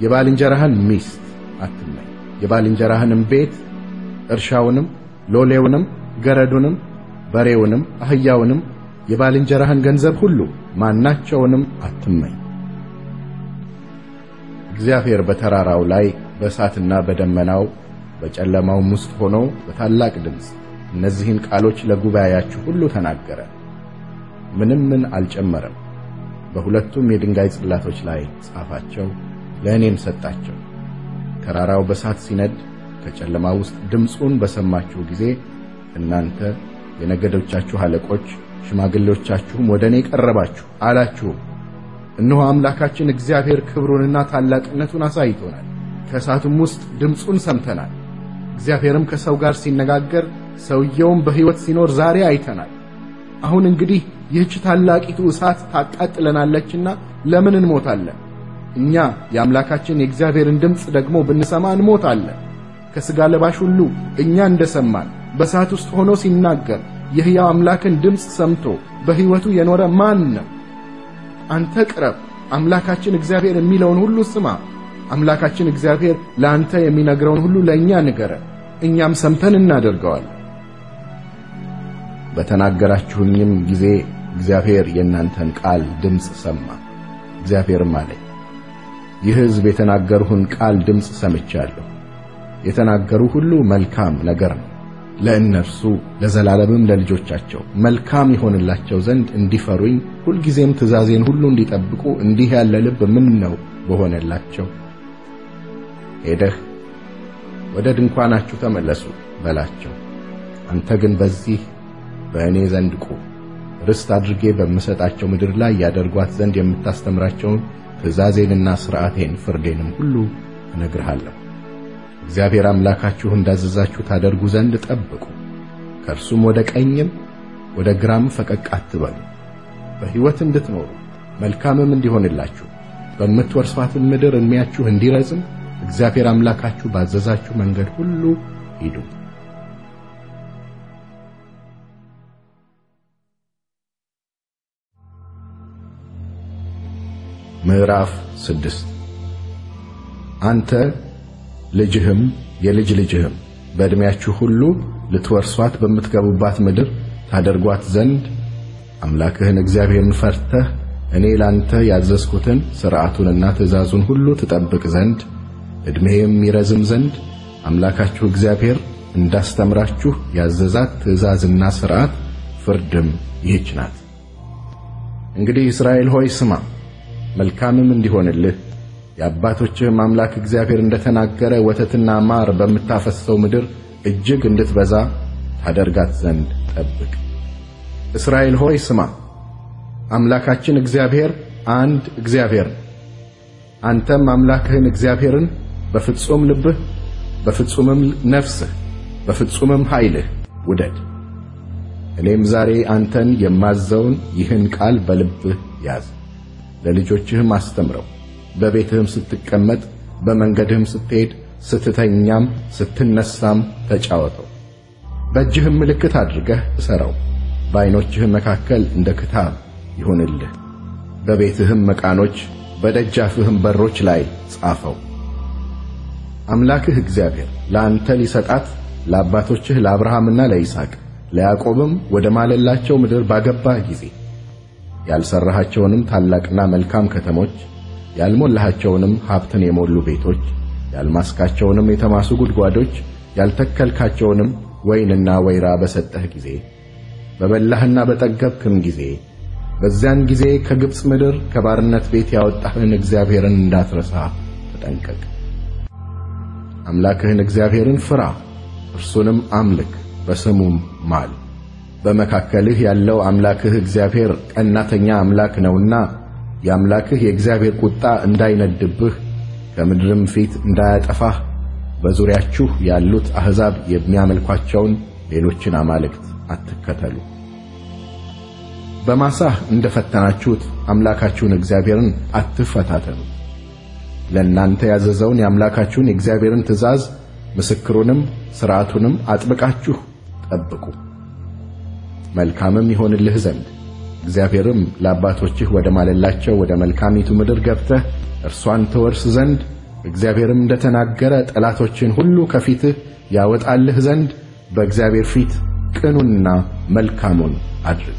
የባልንጀራህን ሚስት አትመኝ። የባልንጀራህንም ቤት እርሻውንም፣ ሎሌውንም፣ ገረዱንም፣ በሬውንም፣ አህያውንም የባልንጀራህን ገንዘብ ሁሉ ማናቸውንም አትመኝ። እግዚአብሔር በተራራው ላይ በእሳትና በደመናው በጨለማውም ውስጥ ሆኖ በታላቅ ድምፅ እነዚህን ቃሎች ለጉባኤያችሁ ሁሉ ተናገረ። ምንም ምን አልጨመረም። በሁለቱም የድንጋይ ጽላቶች ላይ ጻፋቸው፣ ለእኔም ሰጣቸው። ተራራው በእሳት ሲነድ ከጨለማ ውስጥ ድምፁን በሰማችሁ ጊዜ እናንተ የነገዶቻችሁ አለቆች ሽማግሌዎቻችሁም ወደ እኔ ቀረባችሁ፣ አላችሁም እነሆ አምላካችን እግዚአብሔር ክብሩንና ታላቅነቱን አሳይቶናል። ከእሳቱም ውስጥ ድምፁን ሰምተናል። እግዚአብሔርም ከሰው ጋር ሲነጋገር ሰውየውም በሕይወት ሲኖር ዛሬ አይተናል። አሁን እንግዲህ ይህች ታላቂቱ እሳት ታቃጥለናለችና ለምን እንሞታለን? እኛ የአምላካችን የእግዚአብሔርን ድምፅ ደግሞ ብንሰማ እንሞታለን። ከሥጋ ለባሽ ሁሉ እኛ እንደሰማን በእሳት ውስጥ ሆኖ ሲናገር የሕያው አምላክን ድምፅ ሰምቶ በሕይወቱ የኖረ ማን ነው? አንተ ቅረብ፣ አምላካችን እግዚአብሔር የሚለውን ሁሉ ስማ። አምላካችን እግዚአብሔር ለአንተ የሚነግረውን ሁሉ ለእኛ ንገረን፣ እኛም ሰምተን እናደርገዋለን። በተናገራችሁኝም ጊዜ እግዚአብሔር የእናንተን ቃል ድምፅ ሰማ። እግዚአብሔርም አለኝ፣ ይህ ሕዝብ የተናገሩህን ቃል ድምፅ ሰምቻለሁ። የተናገሩ ሁሉ መልካም ነገር ነው ለእነርሱ ለዘላለምም ለልጆቻቸው መልካም ይሆንላቸው ዘንድ እንዲፈሩኝ ሁልጊዜም ትእዛዜን ሁሉ እንዲጠብቁ እንዲህ ያለ ልብ ምን ነው በሆነላቸው። ሄደህ ወደ ድንኳናችሁ ተመለሱ በላቸው። አንተ ግን በዚህ በእኔ ዘንድ ቁም፣ ርስት አድርጌ በምሰጣቸው ምድር ላይ ያደርጓት ዘንድ የምታስተምራቸውን ትእዛዜንና ሥርዓቴን ፍርዴንም ሁሉ እነግርሃለሁ። እግዚአብሔር አምላካችሁ እንዳዘዛችሁ ታደርጉ ዘንድ ጠብቁ። ከእርሱም ወደ ቀኝም ወደ ግራም ፈቀቅ አትበሉ፣ በሕይወት እንድትኖሩ መልካምም እንዲሆንላችሁ በምትወርሷትም ምድር ዕድሜያችሁ እንዲረዝም እግዚአብሔር አምላካችሁ ባዘዛችሁ መንገድ ሁሉ ሂዱ። ምዕራፍ ስድስት አንተ ልጅህም የልጅ ልጅህም በዕድሜያችሁ ሁሉ ልትወርሷት በምትገቡባት ምድር ታደርጓት ዘንድ አምላክህን እግዚአብሔርን ፈርተህ እኔ ላንተ ያዘዝኩትን ሥርዓቱንና ትእዛዙን ሁሉ ትጠብቅ ዘንድ ዕድሜህም ይረዝም ዘንድ አምላካችሁ እግዚአብሔር እንዳስተምራችሁ ያዘዛት ትእዛዝና ሥርዓት ፍርድም ይህች ናት። እንግዲህ እስራኤል ሆይ ስማ፣ መልካምም እንዲሆንልህ የአባቶችህም አምላክ እግዚአብሔር እንደተናገረ ወተትና ማር በምታፈሰው ምድር እጅግ እንድትበዛ ታደርጋት ዘንድ ጠብቅ። እስራኤል ሆይ ስማ፣ አምላካችን እግዚአብሔር አንድ እግዚአብሔር ነው። አንተም አምላክህን እግዚአብሔርን በፍጹም ልብህ፣ በፍጹምም ነፍስህ፣ በፍጹምም ኃይልህ ውደድ። እኔም ዛሬ አንተን የማዘውን ይህን ቃል በልብህ ያዝ፣ ለልጆችህም አስተምረው በቤትህም ስትቀመጥ በመንገድህም ስትሄድ ስትተኛም ስትነሳም ተጫወተው። በእጅህም ምልክት አድርገህ እሰረው። በዐይኖችህም መካከል እንደ ክታብ ይሁንልህ። በቤትህም መቃኖች በደጃፍህም በሮች ላይ ጻፈው። አምላክህ እግዚአብሔር ለአንተ ሊሰጣት ለአባቶችህ ለአብርሃምና ለይስሐቅ ለያዕቆብም ወደ ማለላቸው ምድር ባገባህ ጊዜ ያልሠራሃቸውንም ታላቅና መልካም ከተሞች ያልሞላሃቸውንም ሀብትን የሞሉ ቤቶች ያልማስካቸውንም የተማሱ ጉድጓዶች ያልተከልካቸውንም ወይንና ወይራ በሰጠህ ጊዜ በበላህና በጠገብክም ጊዜ በዚያን ጊዜ ከግብፅ ምድር ከባርነት ቤት ያወጣህን እግዚአብሔርን እንዳትረሳ ተጠንቀቅ። አምላክህን እግዚአብሔርን ፍራ፣ እርሱንም አምልክ፣ በስሙም ማል። በመካከልህ ያለው አምላክህ እግዚአብሔር ቀናተኛ አምላክ ነውና የአምላክህ የእግዚአብሔር ቁጣ እንዳይነድብህ ከምድርም ፊት እንዳያጠፋህ በዙሪያችሁ ያሉት አሕዛብ የሚያመልኳቸውን ሌሎችን አማልክት አትከተሉ። በማሳህ እንደ ፈተናችሁት አምላካችሁን እግዚአብሔርን አትፈታተኑ። ለእናንተ ያዘዘውን የአምላካችሁን የእግዚአብሔርን ትእዛዝ ምስክሩንም ሥርዓቱንም አጥብቃችሁ ጠብቁ። መልካምም ይሆንልህ ዘንድ እግዚአብሔርም ለአባቶችህ ወደ ማለላቸው ወደ መልካሚቱ ምድር ገብተህ እርሷን ትወርስ ዘንድ እግዚአብሔርም እንደ ተናገረ ጠላቶችን ሁሉ ከፊትህ ያወጣልህ ዘንድ በእግዚአብሔር ፊት ቅኑንና መልካሙን አድርግ።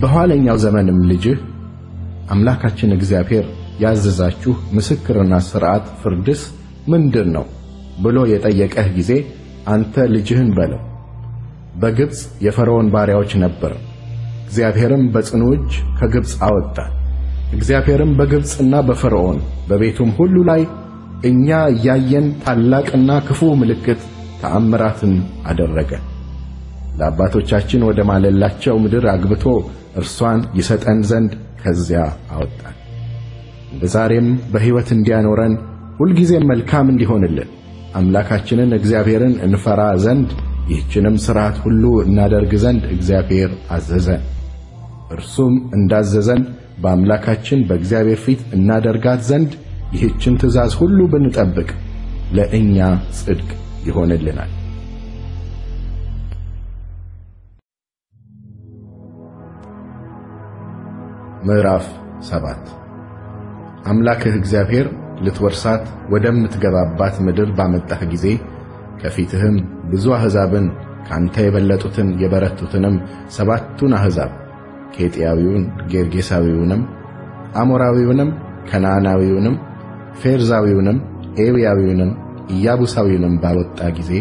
በኋለኛው ዘመንም ልጅህ አምላካችን እግዚአብሔር ያዘዛችሁ ምስክርና ሥርዓት ፍርድስ ምንድር ነው ብሎ የጠየቀህ ጊዜ አንተ ልጅህን በለው በግብፅ የፈርዖን ባሪያዎች ነበር። እግዚአብሔርም በጽኑ እጅ ከግብፅ አወጣን። እግዚአብሔርም በግብፅና በፈርዖን በቤቱም ሁሉ ላይ እኛ እያየን ታላቅና ክፉ ምልክት ተአምራትን አደረገ። ለአባቶቻችን ወደ ማለላቸው ምድር አግብቶ እርሷን ይሰጠን ዘንድ ከዚያ አወጣን። እንደ ዛሬም በሕይወት እንዲያኖረን ሁልጊዜም መልካም እንዲሆንልን አምላካችንን እግዚአብሔርን እንፈራ ዘንድ ይህችንም ሥርዓት ሁሉ እናደርግ ዘንድ እግዚአብሔር አዘዘን። እርሱም እንዳዘዘን በአምላካችን በእግዚአብሔር ፊት እናደርጋት ዘንድ ይህችን ትእዛዝ ሁሉ ብንጠብቅ ለእኛ ጽድቅ ይሆንልናል። ምዕራፍ ሰባት አምላክህ እግዚአብሔር ልትወርሳት ወደምትገባባት ምድር ባመጣህ ጊዜ ከፊትህም ብዙ አሕዛብን ካንተ የበለጡትን የበረቱትንም ሰባቱን አሕዛብ ኬጢያዊውን፣ ጌርጌሳዊውንም፣ አሞራዊውንም፣ ከነዓናዊውንም፣ ፌርዛዊውንም፣ ኤዊያዊውንም፣ ኢያቡሳዊውንም ባወጣ ጊዜ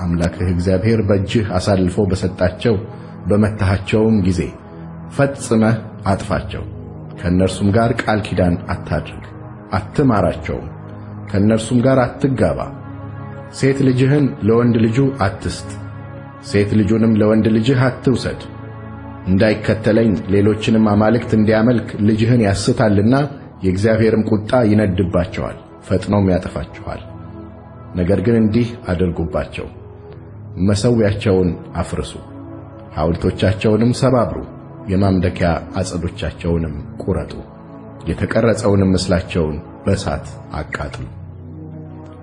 አምላክህ እግዚአብሔር በእጅህ አሳልፎ በሰጣቸው በመታሃቸውም ጊዜ ፈጽመህ አጥፋቸው። ከእነርሱም ጋር ቃል ኪዳን አታድርግ፣ አትማራቸውም። ከእነርሱም ጋር አትጋባ። ሴት ልጅህን ለወንድ ልጁ አትስጥ፣ ሴት ልጁንም ለወንድ ልጅህ አትውሰድ። እንዳይከተለኝ ሌሎችንም አማልክት እንዲያመልክ ልጅህን ያስታልና የእግዚአብሔርም ቁጣ ይነድባቸዋል፣ ፈጥኖም ያጠፋችኋል። ነገር ግን እንዲህ አድርጉባቸው፣ መሠዊያቸውን አፍርሱ፣ ሐውልቶቻቸውንም ሰባብሩ፣ የማምለኪያ ዐፀዶቻቸውንም ቁረጡ፣ የተቀረጸውንም ምስላቸውን በእሳት አቃጥሉ።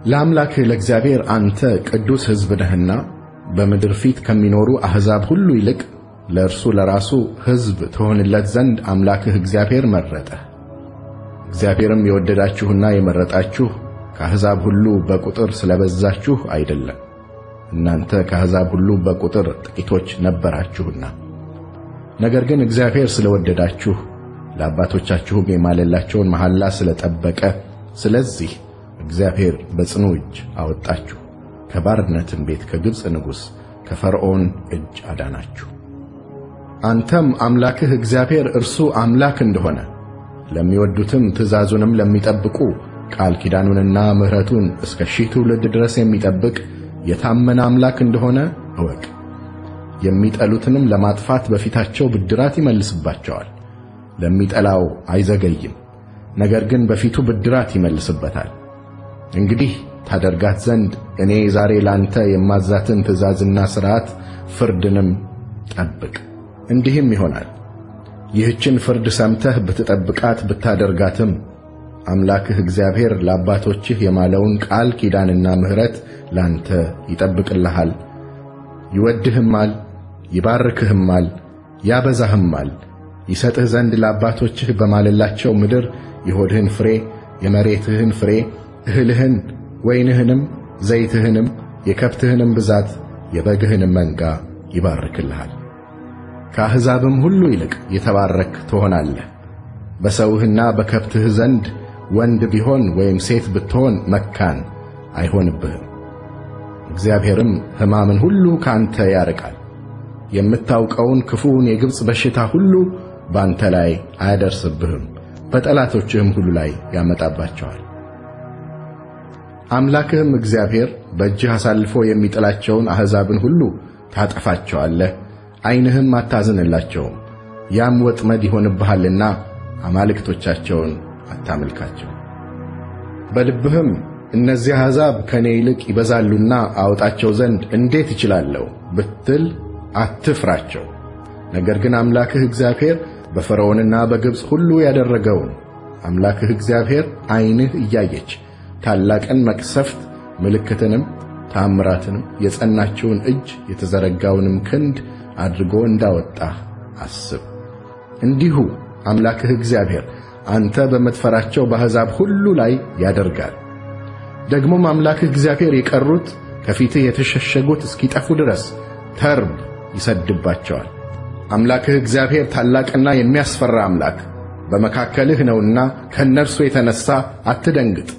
ለአምላክህ ለእግዚአብሔር አንተ ቅዱስ ሕዝብ ነህና በምድር ፊት ከሚኖሩ አሕዛብ ሁሉ ይልቅ ለእርሱ ለራሱ ሕዝብ ትሆንለት ዘንድ አምላክህ እግዚአብሔር መረጠህ። እግዚአብሔርም የወደዳችሁና የመረጣችሁ ከአሕዛብ ሁሉ በቁጥር ስለበዛችሁ አይደለም፣ እናንተ ከአሕዛብ ሁሉ በቁጥር ጥቂቶች ነበራችሁና። ነገር ግን እግዚአብሔር ስለወደዳችሁ ለአባቶቻችሁም የማለላቸውን መሐላ ስለጠበቀ ስለዚህ እግዚአብሔር በጽኑ እጅ አወጣችሁ፣ ከባርነትም ቤት ከግብፅ ንጉሥ ከፈርዖን እጅ አዳናችሁ። አንተም አምላክህ እግዚአብሔር እርሱ አምላክ እንደሆነ ለሚወዱትም ትእዛዙንም ለሚጠብቁ ቃል ኪዳኑንና ምሕረቱን እስከ ሺህ ትውልድ ድረስ የሚጠብቅ የታመነ አምላክ እንደሆነ እወቅ። የሚጠሉትንም ለማጥፋት በፊታቸው ብድራት ይመልስባቸዋል። ለሚጠላው አይዘገይም፣ ነገር ግን በፊቱ ብድራት ይመልስበታል። እንግዲህ ታደርጋት ዘንድ እኔ ዛሬ ላንተ የማዛትን ትእዛዝና ሥርዓት ፍርድንም ጠብቅ። እንዲህም ይሆናል ይህችን ፍርድ ሰምተህ ብትጠብቃት ብታደርጋትም አምላክህ እግዚአብሔር ለአባቶችህ የማለውን ቃል ኪዳንና ምሕረት ላንተ ይጠብቅልሃል። ይወድህማል፣ ይባርክህማል፣ ያበዛህማል። ይሰጥህ ዘንድ ለአባቶችህ በማለላቸው ምድር የሆድህን ፍሬ፣ የመሬትህን ፍሬ፣ እህልህን፣ ወይንህንም፣ ዘይትህንም፣ የከብትህንም ብዛት፣ የበግህንም መንጋ ይባርክልሃል። ከአሕዛብም ሁሉ ይልቅ የተባረክ ትሆናለህ። በሰውህና በከብትህ ዘንድ ወንድ ቢሆን ወይም ሴት ብትሆን መካን አይሆንብህም። እግዚአብሔርም ሕማምን ሁሉ ካንተ ያርቃል። የምታውቀውን ክፉውን የግብፅ በሽታ ሁሉ ባንተ ላይ አያደርስብህም፣ በጠላቶችህም ሁሉ ላይ ያመጣባቸዋል። አምላክህም እግዚአብሔር በእጅህ አሳልፎ የሚጥላቸውን አሕዛብን ሁሉ ታጠፋቸዋለህ፣ ዐይንህም አታዝንላቸውም። ያም ወጥመድ ይሆንብሃልና አማልክቶቻቸውን አታምልካቸው። በልብህም እነዚህ አሕዛብ ከእኔ ይልቅ ይበዛሉና አወጣቸው ዘንድ እንዴት እችላለሁ ብትል አትፍራቸው። ነገር ግን አምላክህ እግዚአብሔር በፈርዖንና በግብፅ ሁሉ ያደረገውን አምላክህ እግዚአብሔር ዐይንህ እያየች ታላቅን መቅሰፍት ምልክትንም ታምራትንም የጸናችውን እጅ የተዘረጋውንም ክንድ አድርጎ እንዳወጣህ አስብ። እንዲሁ አምላክህ እግዚአብሔር አንተ በምትፈራቸው በአሕዛብ ሁሉ ላይ ያደርጋል። ደግሞም አምላክህ እግዚአብሔር የቀሩት ከፊትህ የተሸሸጉት እስኪጠፉ ድረስ ተርብ ይሰድባቸዋል። አምላክህ እግዚአብሔር ታላቅና የሚያስፈራ አምላክ በመካከልህ ነውና ከእነርሱ የተነሣ አትደንግጥ።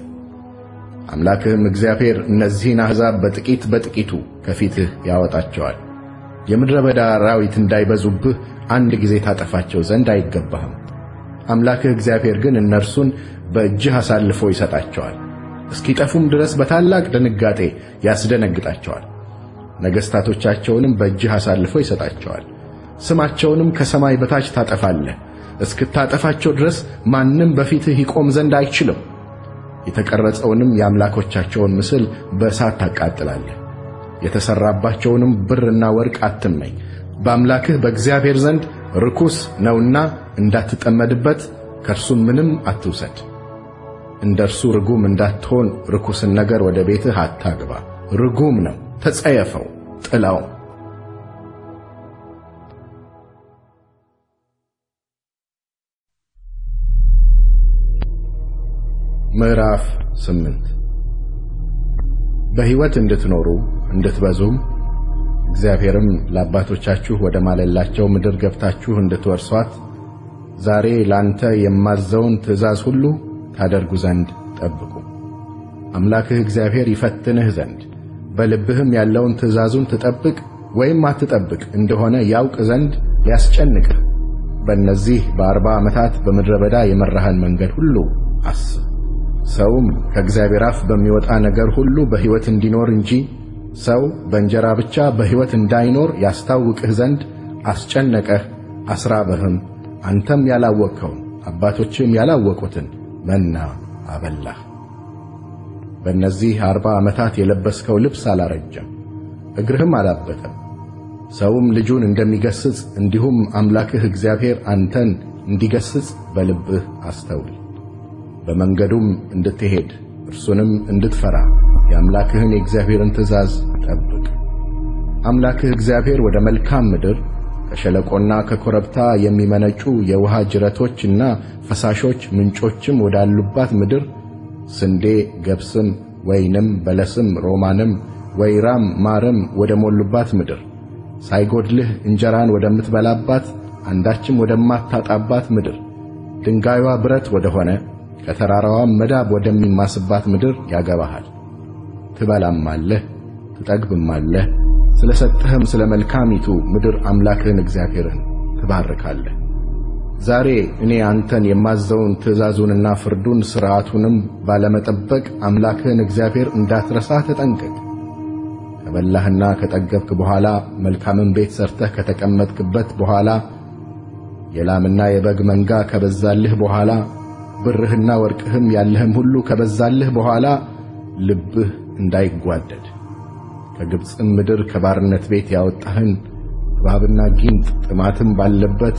አምላክህም እግዚአብሔር እነዚህን አሕዛብ በጥቂት በጥቂቱ ከፊትህ ያወጣቸዋል። የምድረ በዳ አራዊት እንዳይበዙብህ አንድ ጊዜ ታጠፋቸው ዘንድ አይገባህም። አምላክህ እግዚአብሔር ግን እነርሱን በእጅህ አሳልፎ ይሰጣቸዋል። እስኪጠፉም ድረስ በታላቅ ድንጋጤ ያስደነግጣቸዋል። ነገሥታቶቻቸውንም በእጅህ አሳልፎ ይሰጣቸዋል። ስማቸውንም ከሰማይ በታች ታጠፋለህ። እስክታጠፋቸው ድረስ ማንም በፊትህ ይቆም ዘንድ አይችልም። የተቀረጸውንም የአምላኮቻቸውን ምስል በእሳት ታቃጥላለህ። የተሠራባቸውንም ብርና ወርቅ አትመኝ። በአምላክህ በእግዚአብሔር ዘንድ ርኩስ ነውና እንዳትጠመድበት ከእርሱም ምንም አትውሰድ። እንደ እርሱ ርጉም እንዳትሆን ርኩስን ነገር ወደ ቤትህ አታግባ። ርጉም ነው፣ ተጸየፈው፣ ጥላው። ምዕራፍ ስምንት በሕይወት እንድትኖሩ እንድትበዙም እግዚአብሔርም ለአባቶቻችሁ ወደ ማለላቸው ምድር ገብታችሁ እንድትወርሷት ዛሬ ላንተ የማዘውን ትእዛዝ ሁሉ ታደርጉ ዘንድ ጠብቁ። አምላክህ እግዚአብሔር ይፈትንህ ዘንድ በልብህም ያለውን ትእዛዙን ትጠብቅ ወይም አትጠብቅ እንደሆነ ያውቅ ዘንድ ሊያስጨንቅህ በእነዚህ በአርባ ዓመታት በምድረ በዳ የመራህን መንገድ ሁሉ አስብ። ሰውም ከእግዚአብሔር አፍ በሚወጣ ነገር ሁሉ በሕይወት እንዲኖር እንጂ ሰው በእንጀራ ብቻ በሕይወት እንዳይኖር ያስታውቅህ ዘንድ አስጨነቀህ፣ አስራበህም። አንተም ያላወቅኸውን አባቶችም ያላወቁትን መና አበላህ። በእነዚህ አርባ ዓመታት የለበስከው ልብስ አላረጀም፣ እግርህም አላበጠም። ሰውም ልጁን እንደሚገስጽ እንዲሁም አምላክህ እግዚአብሔር አንተን እንዲገስጽ በልብህ አስተውል። በመንገዱም እንድትሄድ እርሱንም እንድትፈራ የአምላክህን የእግዚአብሔርን ትእዛዝ ጠብቅ። አምላክህ እግዚአብሔር ወደ መልካም ምድር ከሸለቆና ከኮረብታ የሚመነጩ የውሃ ጅረቶችና ፈሳሾች ምንጮችም ወዳሉባት ምድር ስንዴ፣ ገብስም፣ ወይንም፣ በለስም፣ ሮማንም፣ ወይራም፣ ማርም ወደ ሞሉባት ምድር ሳይጎድልህ እንጀራን ወደምትበላባት አንዳችም ወደማታጣባት ምድር ድንጋዩዋ ብረት ወደሆነ ከተራራዋም መዳብ ወደሚማስባት ምድር ያገባሃል። ትበላማለህ፣ ትጠግብማለህ። ስለ ሰጠህም ስለ መልካሚቱ ምድር አምላክህን እግዚአብሔርን ትባርካለህ። ዛሬ እኔ አንተን የማዘውን ትእዛዙንና ፍርዱን ሥርዓቱንም ባለመጠበቅ አምላክህን እግዚአብሔር እንዳትረሳ ተጠንቀቅ። ከበላህና ከጠገብክ በኋላ መልካምን ቤት ሰርተህ ከተቀመጥክበት በኋላ የላምና የበግ መንጋ ከበዛልህ በኋላ ብርህና ወርቅህም ያለህም ሁሉ ከበዛልህ በኋላ ልብህ እንዳይጓደድ። ከግብፅም ምድር ከባርነት ቤት ያወጣህን እባብና ጊንጥ ጥማትም ባለበት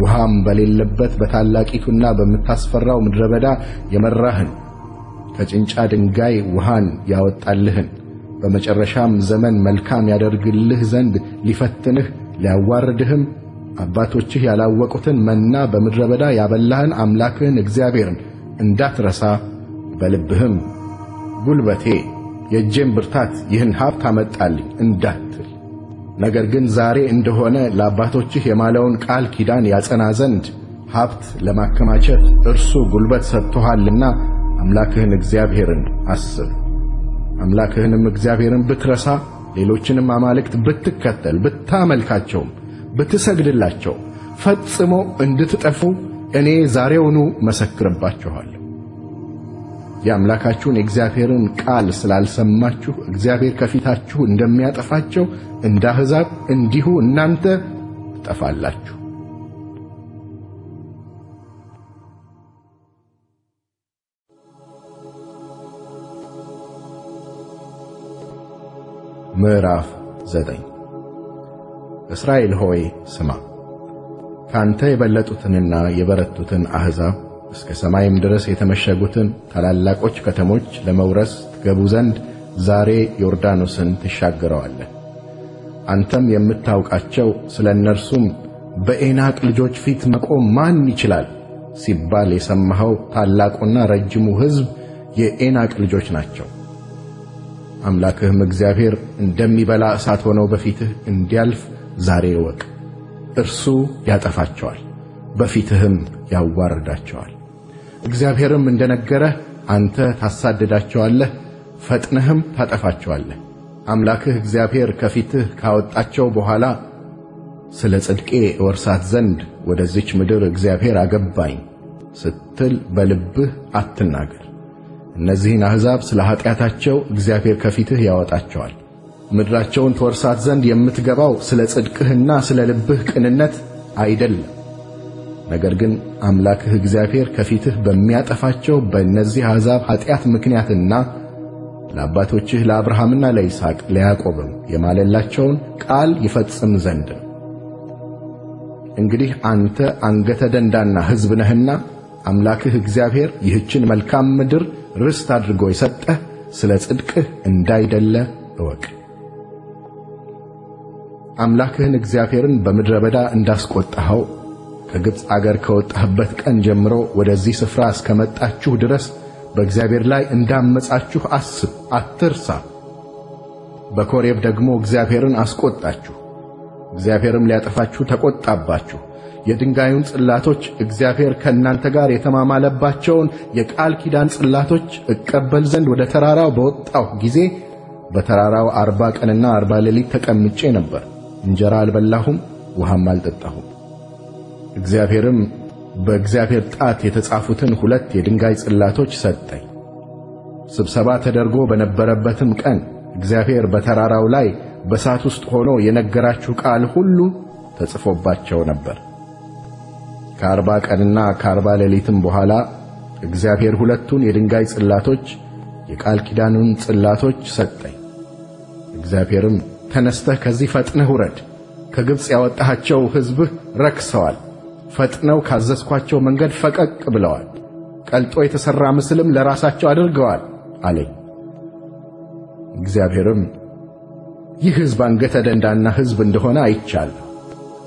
ውሃም በሌለበት በታላቂቱና በምታስፈራው ምድረ በዳ የመራህን ከጭንጫ ድንጋይ ውሃን ያወጣልህን በመጨረሻም ዘመን መልካም ያደርግልህ ዘንድ ሊፈትንህ ሊያዋርድህም አባቶችህ ያላወቁትን መና በምድረ በዳ ያበላህን አምላክህን እግዚአብሔርን እንዳትረሳ በልብህም ጉልበቴ የእጄም ብርታት ይህን ሀብት አመጣልኝ እንዳትል ነገር ግን ዛሬ እንደሆነ ለአባቶችህ የማለውን ቃል ኪዳን ያጸና ዘንድ ሀብት ለማከማቸት እርሱ ጉልበት ሰጥቶሃልና አምላክህን እግዚአብሔርን አስብ። አምላክህንም እግዚአብሔርን ብትረሳ ሌሎችንም አማልክት ብትከተል ብታመልካቸውም ብትሰግድላቸው ፈጽሞ እንድትጠፉ እኔ ዛሬውኑ መሰክርባችኋለሁ። የአምላካችሁን የእግዚአብሔርን ቃል ስላልሰማችሁ እግዚአብሔር ከፊታችሁ እንደሚያጠፋቸው እንደ አሕዛብ እንዲሁ እናንተ ትጠፋላችሁ። ምዕራፍ ዘጠኝ እስራኤል ሆይ ስማ፣ ካንተ የበለጡትንና የበረቱትን አሕዛብ እስከ ሰማይም ድረስ የተመሸጉትን ታላላቆች ከተሞች ለመውረስ ትገቡ ዘንድ ዛሬ ዮርዳኖስን ትሻገረዋለህ። አንተም የምታውቃቸው ስለ እነርሱም በዔናቅ ልጆች ፊት መቆም ማን ይችላል ሲባል የሰማኸው ታላቁና ረጅሙ ሕዝብ የዔናቅ ልጆች ናቸው። አምላክህም እግዚአብሔር እንደሚበላ እሳት ሆነው በፊትህ እንዲያልፍ ዛሬ እወቅ። እርሱ ያጠፋቸዋል፣ በፊትህም ያዋርዳቸዋል። እግዚአብሔርም እንደነገረህ አንተ ታሳድዳቸዋለህ፣ ፈጥነህም ታጠፋቸዋለህ። አምላክህ እግዚአብሔር ከፊትህ ካወጣቸው በኋላ ስለ ጽድቄ እወርሳት ዘንድ ወደዚች ምድር እግዚአብሔር አገባኝ ስትል በልብህ አትናገር። እነዚህን አሕዛብ ስለ ኀጢአታቸው እግዚአብሔር ከፊትህ ያወጣቸዋል። ምድራቸውን ትወርሳት ዘንድ የምትገባው ስለ ጽድቅህና ስለ ልብህ ቅንነት አይደለም። ነገር ግን አምላክህ እግዚአብሔር ከፊትህ በሚያጠፋቸው በእነዚህ አሕዛብ ኀጢአት ምክንያትና ለአባቶችህ ለአብርሃምና ለይስሐቅ ለያዕቆብም የማለላቸውን ቃል ይፈጽም ዘንድ ነው። እንግዲህ አንተ አንገተ ደንዳና ሕዝብ ነህና አምላክህ እግዚአብሔር ይህችን መልካም ምድር ርስት አድርጎ የሰጠህ ስለ ጽድቅህ እንዳይደለ እወቅ። አምላክህን እግዚአብሔርን በምድረ በዳ እንዳስቈጣኸው ከግብፅ አገር ከወጣህበት ቀን ጀምሮ ወደዚህ ስፍራ እስከመጣችሁ ድረስ በእግዚአብሔር ላይ እንዳመጻችሁ አስብ፣ አትርሳ። በኮሬብ ደግሞ እግዚአብሔርን አስቈጣችሁ፣ እግዚአብሔርም ሊያጠፋችሁ ተቈጣባችሁ። የድንጋዩን ጽላቶች እግዚአብሔር ከእናንተ ጋር የተማማለባቸውን የቃል ኪዳን ጽላቶች እቀበል ዘንድ ወደ ተራራው በወጣሁ ጊዜ በተራራው አርባ ቀንና አርባ ሌሊት ተቀምጬ ነበር። እንጀራ አልበላሁም፣ ውሃም አልጠጣሁም። እግዚአብሔርም በእግዚአብሔር ጣት የተጻፉትን ሁለት የድንጋይ ጽላቶች ሰጠኝ። ስብሰባ ተደርጎ በነበረበትም ቀን እግዚአብሔር በተራራው ላይ በእሳት ውስጥ ሆኖ የነገራችሁ ቃል ሁሉ ተጽፎባቸው ነበር። ከአርባ ቀንና ከአርባ ሌሊትም በኋላ እግዚአብሔር ሁለቱን የድንጋይ ጽላቶች የቃል ኪዳኑን ጽላቶች ሰጠኝ። እግዚአብሔርም ተነስተህ ከዚህ ፈጥነህ ውረድ፣ ከግብፅ ያወጣሃቸው ሕዝብህ ረክሰዋል፣ ፈጥነው ካዘዝኳቸው መንገድ ፈቀቅ ብለዋል፣ ቀልጦ የተሠራ ምስልም ለራሳቸው አድርገዋል አለኝ። እግዚአብሔርም ይህ ሕዝብ አንገተ ደንዳና ሕዝብ እንደሆነ አይቻለሁ፣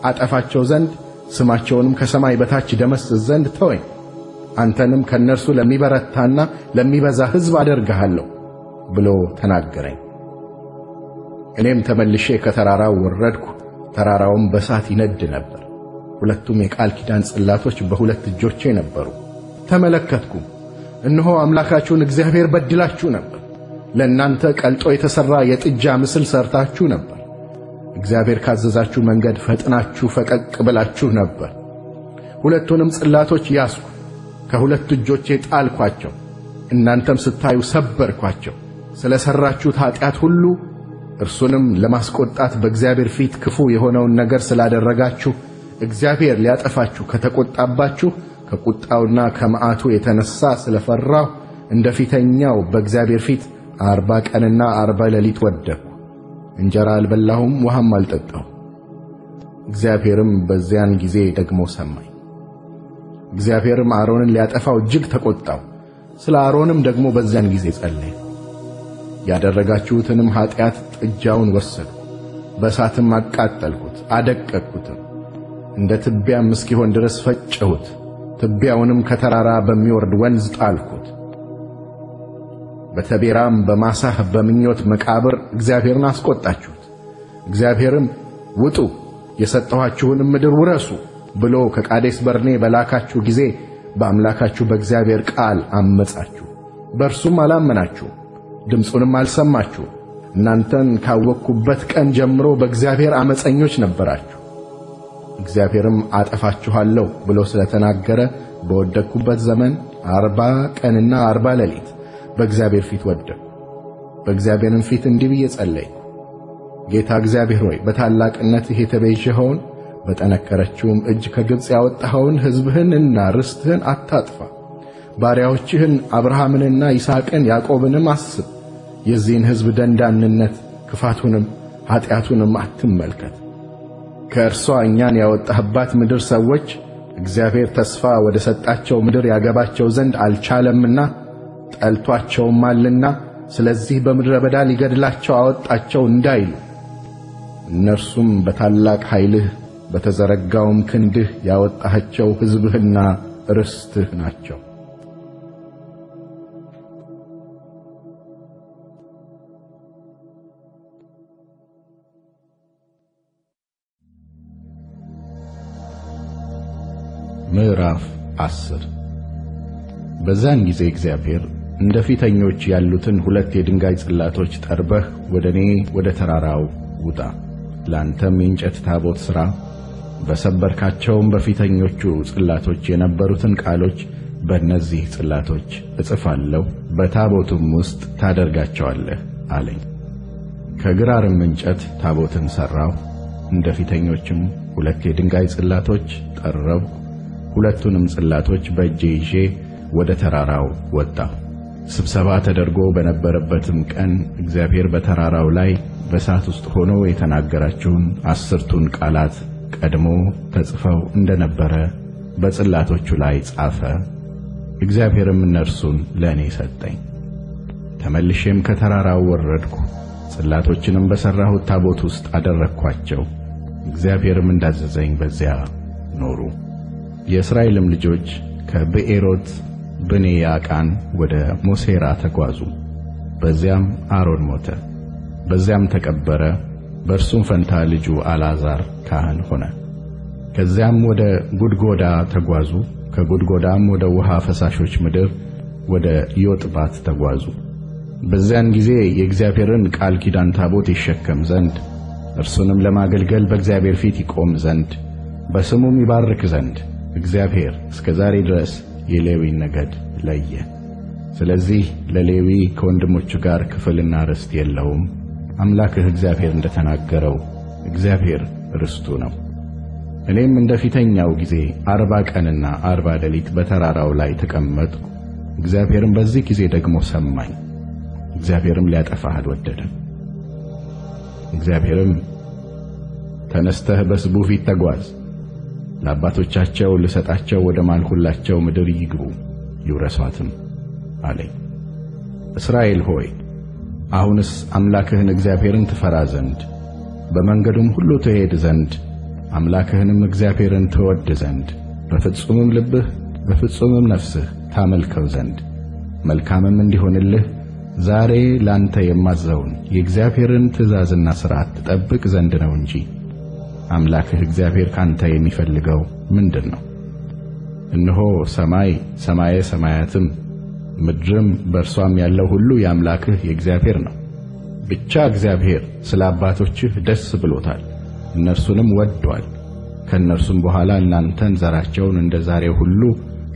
አጠፋቸው ዘንድ ስማቸውንም ከሰማይ በታች ደመስስ ዘንድ ተወኝ። አንተንም ከእነርሱ ለሚበረታና ለሚበዛ ሕዝብ አደርግሃለሁ ብሎ ተናገረኝ። እኔም ተመልሼ ከተራራው ወረድኩ። ተራራውም በእሳት ይነድ ነበር። ሁለቱም የቃል ኪዳን ጽላቶች በሁለት እጆቼ ነበሩ። ተመለከትኩም፣ እነሆ አምላካችሁን እግዚአብሔር በድላችሁ ነበር። ለእናንተ ቀልጦ የተሠራ የጥጃ ምስል ሠርታችሁ ነበር። እግዚአብሔር ካዘዛችሁ መንገድ ፈጥናችሁ ፈቀቅ ብላችሁ ነበር። ሁለቱንም ጽላቶች ያዝኩ፣ ከሁለት እጆቼ ጣልኳቸው። እናንተም ስታዩ ሰበርኳቸው። ስለ ሠራችሁት ኀጢአት ሁሉ እርሱንም ለማስቈጣት በእግዚአብሔር ፊት ክፉ የሆነውን ነገር ስላደረጋችሁ እግዚአብሔር ሊያጠፋችሁ ከተቈጣባችሁ ከቁጣውና ከመዓቱ የተነሣ ስለ ፈራሁ እንደ ፊተኛው በእግዚአብሔር ፊት አርባ ቀንና አርባ ሌሊት ወደቅሁ። እንጀራ አልበላሁም፣ ውሃም አልጠጣሁ። እግዚአብሔርም በዚያን ጊዜ ደግሞ ሰማኝ። እግዚአብሔርም አሮንን ሊያጠፋው እጅግ ተቆጣው። ስለ አሮንም ደግሞ በዚያን ጊዜ ጸለየ። ያደረጋችሁትንም ኀጢአት ጥጃውን ወሰድሁ፣ በእሳትም አቃጠልሁት፣ አደቀቅሁትም፣ እንደ ትቢያም እስኪሆን ድረስ ፈጨሁት፣ ትቢያውንም ከተራራ በሚወርድ ወንዝ ጣልሁት። በተቤራም በማሳህ በምኞት መቃብር እግዚአብሔርን አስቆጣችሁት። እግዚአብሔርም ውጡ የሰጠኋችሁንም ምድር ውረሱ ብሎ ከቃዴስ በርኔ በላካችሁ ጊዜ በአምላካችሁ በእግዚአብሔር ቃል አመጻችሁ፣ በእርሱም አላመናችሁ፣ ድምፁንም አልሰማችሁ። እናንተን ካወቅኩበት ቀን ጀምሮ በእግዚአብሔር ዓመፀኞች ነበራችሁ። እግዚአብሔርም አጠፋችኋለሁ ብሎ ስለተናገረ በወደቅኩበት ዘመን አርባ ቀንና አርባ ሌሊት በእግዚአብሔር ፊት ወደቅሁ። በእግዚአብሔርም ፊት እንዲህ ብዬ ጸለይኩ። ጌታ እግዚአብሔር ሆይ በታላቅነትህ የተቤዠኸውን በጠነከረችውም እጅ ከግብፅ ያወጣኸውን ሕዝብህንና ርስትህን አታጥፋ። ባሪያዎችህን አብርሃምንና ይስሐቅን ያዕቆብንም አስብ። የዚህን ሕዝብ ደንዳንነት ክፋቱንም ኀጢአቱንም አትመልከት። ከእርሷ እኛን ያወጣህባት ምድር ሰዎች እግዚአብሔር ተስፋ ወደ ሰጣቸው ምድር ያገባቸው ዘንድ አልቻለምና ጠልቶአቸውማልና ስለዚህ በምድረ በዳ ሊገድላቸው አወጣቸው እንዳይሉ እነርሱም በታላቅ ኃይልህ በተዘረጋውም ክንድህ ያወጣሃቸው ሕዝብህና ርስትህ ናቸው። ምዕራፍ አስር በዛን ጊዜ እግዚአብሔር እንደ ፊተኞች ያሉትን ሁለት የድንጋይ ጽላቶች ጠርበህ ወደ እኔ ወደ ተራራው ውጣ ለአንተም የእንጨት ታቦት ሥራ በሰበርካቸውም በፊተኞቹ ጽላቶች የነበሩትን ቃሎች በእነዚህ ጽላቶች እጽፋለሁ፣ በታቦቱም ውስጥ ታደርጋቸዋለህ አለኝ። ከግራርም እንጨት ታቦትን ሠራሁ። እንደ ፊተኞችም ሁለት የድንጋይ ጽላቶች ጠረብሁ። ሁለቱንም ጽላቶች በእጄ ይዤ ወደ ተራራው ወጣሁ። ስብሰባ ተደርጎ በነበረበትም ቀን እግዚአብሔር በተራራው ላይ በእሳት ውስጥ ሆኖ የተናገራችሁን አስርቱን ቃላት ቀድሞ ተጽፈው እንደነበረ በጽላቶቹ ላይ ጻፈ። እግዚአብሔርም እነርሱን ለእኔ ሰጠኝ። ተመልሼም ከተራራው ወረድኩ፣ ጽላቶችንም በሠራሁት ታቦት ውስጥ አደረግኳቸው። እግዚአብሔርም እንዳዘዘኝ በዚያ ኖሩ። የእስራኤልም ልጆች ከብኤሮት ብኔያቃን ወደ ሞሴራ ተጓዙ። በዚያም አሮን ሞተ፣ በዚያም ተቀበረ። በእርሱም ፈንታ ልጁ አልዓዛር ካህን ሆነ። ከዚያም ወደ ጉድጎዳ ተጓዙ። ከጉድጎዳም ወደ ውሃ ፈሳሾች ምድር ወደ ዮጥባት ተጓዙ። በዚያን ጊዜ የእግዚአብሔርን ቃል ኪዳን ታቦት ይሸከም ዘንድ እርሱንም ለማገልገል በእግዚአብሔር ፊት ይቆም ዘንድ በስሙም ይባርክ ዘንድ እግዚአብሔር እስከ ዛሬ ድረስ የሌዊን ነገድ ለየ። ስለዚህ ለሌዊ ከወንድሞቹ ጋር ክፍልና ርስት የለውም። አምላክህ እግዚአብሔር እንደተናገረው እግዚአብሔር ርስቱ ነው። እኔም እንደ ፊተኛው ጊዜ አርባ ቀንና አርባ ሌሊት በተራራው ላይ ተቀመጥኩ። እግዚአብሔርም በዚህ ጊዜ ደግሞ ሰማኝ። እግዚአብሔርም ሊያጠፋህ አልወደደም። እግዚአብሔርም ተነስተህ በሕዝቡ ፊት ተጓዝ ለአባቶቻቸው ልሰጣቸው ወደ ማልሁላቸው ምድር ይግቡ ይውረሷትም አለኝ። እስራኤል ሆይ አሁንስ አምላክህን እግዚአብሔርን ትፈራ ዘንድ በመንገዱም ሁሉ ትሄድ ዘንድ አምላክህንም እግዚአብሔርን ትወድ ዘንድ በፍጹምም ልብህ በፍጹምም ነፍስህ ታመልከው ዘንድ መልካምም እንዲሆንልህ ዛሬ ላንተ የማዘውን የእግዚአብሔርን ትእዛዝና ሥርዓት ትጠብቅ ዘንድ ነው እንጂ አምላክህ እግዚአብሔር ካንተ የሚፈልገው ምንድን ነው? እነሆ ሰማይ ሰማየ ሰማያትም ምድርም በእርሷም ያለው ሁሉ የአምላክህ የእግዚአብሔር ነው። ብቻ እግዚአብሔር ስለ አባቶችህ ደስ ብሎታል፣ እነርሱንም ወድዶአል። ከእነርሱም በኋላ እናንተን ዘራቸውን እንደ ዛሬው ሁሉ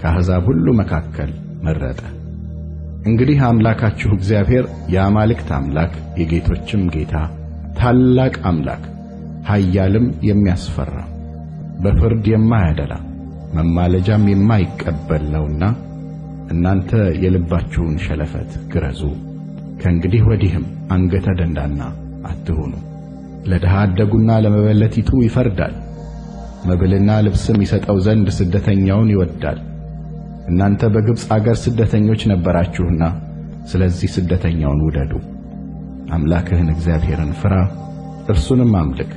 ከአሕዛብ ሁሉ መካከል መረጠ። እንግዲህ አምላካችሁ እግዚአብሔር የአማልክት አምላክ የጌቶችም ጌታ ታላቅ አምላክ ኃያልም የሚያስፈራ በፍርድ የማያደላ መማለጃም የማይቀበል ነውና እናንተ የልባችሁን ሸለፈት ግረዙ። ከእንግዲህ ወዲህም አንገተ ደንዳና አትሁኑ። ለድሃ አደጉና ለመበለቲቱ ይፈርዳል፣ መብልና ልብስም ይሰጠው ዘንድ ስደተኛውን ይወዳል። እናንተ በግብፅ አገር ስደተኞች ነበራችሁና ስለዚህ ስደተኛውን ውደዱ። አምላክህን እግዚአብሔርን ፍራ፣ እርሱንም አምልክ፣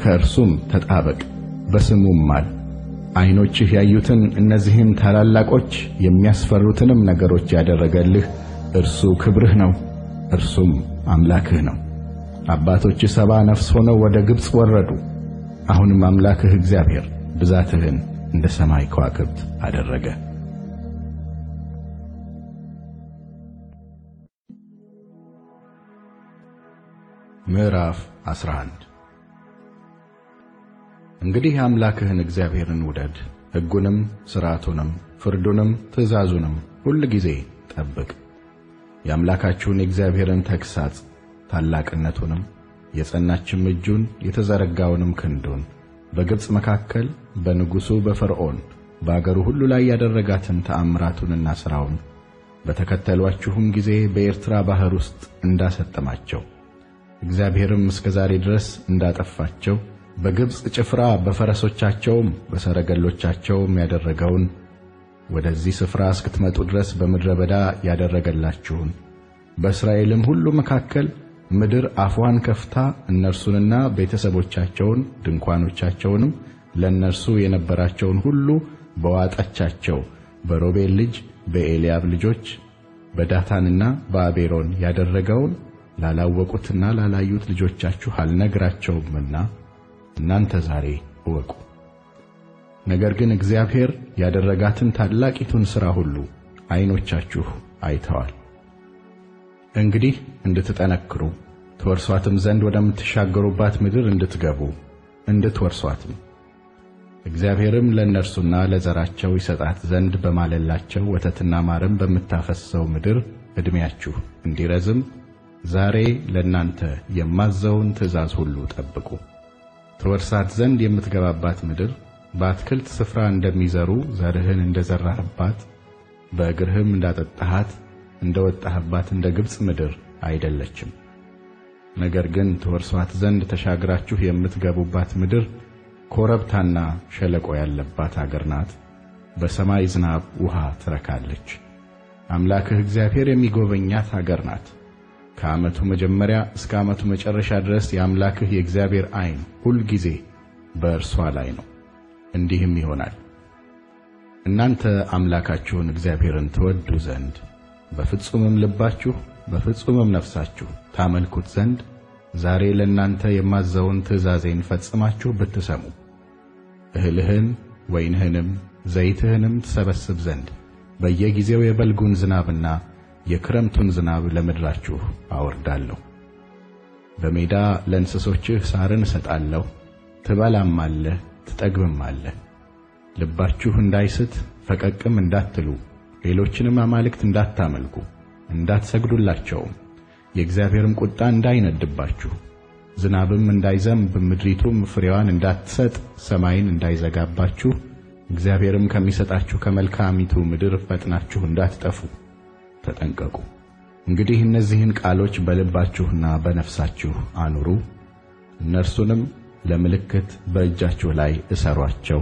ከእርሱም ተጣበቅ፣ በስሙም ማል። ዐይኖችህ ያዩትን እነዚህም ታላላቆች የሚያስፈሩትንም ነገሮች ያደረገልህ እርሱ ክብርህ ነው፣ እርሱም አምላክህ ነው። አባቶችህ ሰባ ነፍስ ሆነው ወደ ግብፅ ወረዱ። አሁንም አምላክህ እግዚአብሔር ብዛትህን እንደ ሰማይ ከዋክብት አደረገ። ምዕራፍ 11 እንግዲህ አምላክህን እግዚአብሔርን ውደድ፣ ሕጉንም ሥርዓቱንም ፍርዱንም ትእዛዙንም ሁል ጊዜ ጠብቅ። የአምላካችሁን የእግዚአብሔርን ተግሣጽ ታላቅነቱንም የጸናችም እጁን የተዘረጋውንም ክንዱን በግብፅ መካከል በንጉሡ በፈርዖን በአገሩ ሁሉ ላይ ያደረጋትን ተአምራቱንና ሥራውን በተከተሏችሁም ጊዜ በኤርትራ ባሕር ውስጥ እንዳሰጠማቸው እግዚአብሔርም እስከ ዛሬ ድረስ እንዳጠፋቸው በግብፅ ጭፍራ በፈረሶቻቸውም በሰረገሎቻቸውም ያደረገውን ወደዚህ ስፍራ እስክትመጡ ድረስ በምድረ በዳ ያደረገላችሁን። በእስራኤልም ሁሉ መካከል ምድር አፏን ከፍታ እነርሱንና ቤተሰቦቻቸውን ድንኳኖቻቸውንም ለእነርሱ የነበራቸውን ሁሉ በዋጠቻቸው። በሮቤል ልጅ በኤልያብ ልጆች በዳታንና በአቤሮን ያደረገውን ላላወቁትና ላላዩት ልጆቻችሁ አልነግራቸውምና እናንተ ዛሬ እወቁ። ነገር ግን እግዚአብሔር ያደረጋትን ታላቂቱን ሥራ ሁሉ ዐይኖቻችሁ አይተዋል። እንግዲህ እንድትጠነክሩ ትወርሷትም ዘንድ ወደምትሻገሩባት ምድር እንድትገቡ እንድትወርሷትም እግዚአብሔርም ለእነርሱና ለዘራቸው ይሰጣት ዘንድ በማለላቸው ወተትና ማርም በምታፈስሰው ምድር ዕድሜያችሁ እንዲረዝም ዛሬ ለእናንተ የማዘውን ትእዛዝ ሁሉ ጠብቁ። ትወርሳት ዘንድ የምትገባባት ምድር በአትክልት ስፍራ እንደሚዘሩ ዘርህን እንደ ዘራህባት በእግርህም እንዳጠጣሃት እንደ ወጣህባት እንደ ግብፅ ምድር አይደለችም። ነገር ግን ትወርሷት ዘንድ ተሻግራችሁ የምትገቡባት ምድር ኮረብታና ሸለቆ ያለባት አገር ናት። በሰማይ ዝናብ ውሃ ትረካለች። አምላክህ እግዚአብሔር የሚጎበኛት አገር ናት። ከዓመቱ መጀመሪያ እስከ ዓመቱ መጨረሻ ድረስ የአምላክህ የእግዚአብሔር ዐይን ሁል ጊዜ በእርሷ ላይ ነው። እንዲህም ይሆናል እናንተ አምላካችሁን እግዚአብሔርን ትወዱ ዘንድ በፍጹምም ልባችሁ በፍጹምም ነፍሳችሁ ታመልኩት ዘንድ ዛሬ ለእናንተ የማዘውን ትእዛዜን ፈጽማችሁ ብትሰሙ እህልህን ወይንህንም ዘይትህንም ትሰበስብ ዘንድ በየጊዜው የበልጉን ዝናብና የክረምቱን ዝናብ ለምድራችሁ አወርዳለሁ። በሜዳ ለእንስሶችህ ሳርን እሰጣለሁ፣ ትበላማለህ፣ ትጠግብማለህ። ልባችሁ እንዳይስት ፈቀቅም እንዳትሉ ሌሎችንም አማልክት እንዳታመልኩ እንዳትሰግዱላቸውም የእግዚአብሔርም ቁጣ እንዳይነድባችሁ ዝናብም እንዳይዘንብ ምድሪቱም ፍሬዋን እንዳትሰጥ ሰማይን እንዳይዘጋባችሁ እግዚአብሔርም ከሚሰጣችሁ ከመልካሚቱ ምድር ፈጥናችሁ እንዳትጠፉ ተጠንቀቁ። እንግዲህ እነዚህን ቃሎች በልባችሁና በነፍሳችሁ አኑሩ፣ እነርሱንም ለምልክት በእጃችሁ ላይ እሰሯቸው፣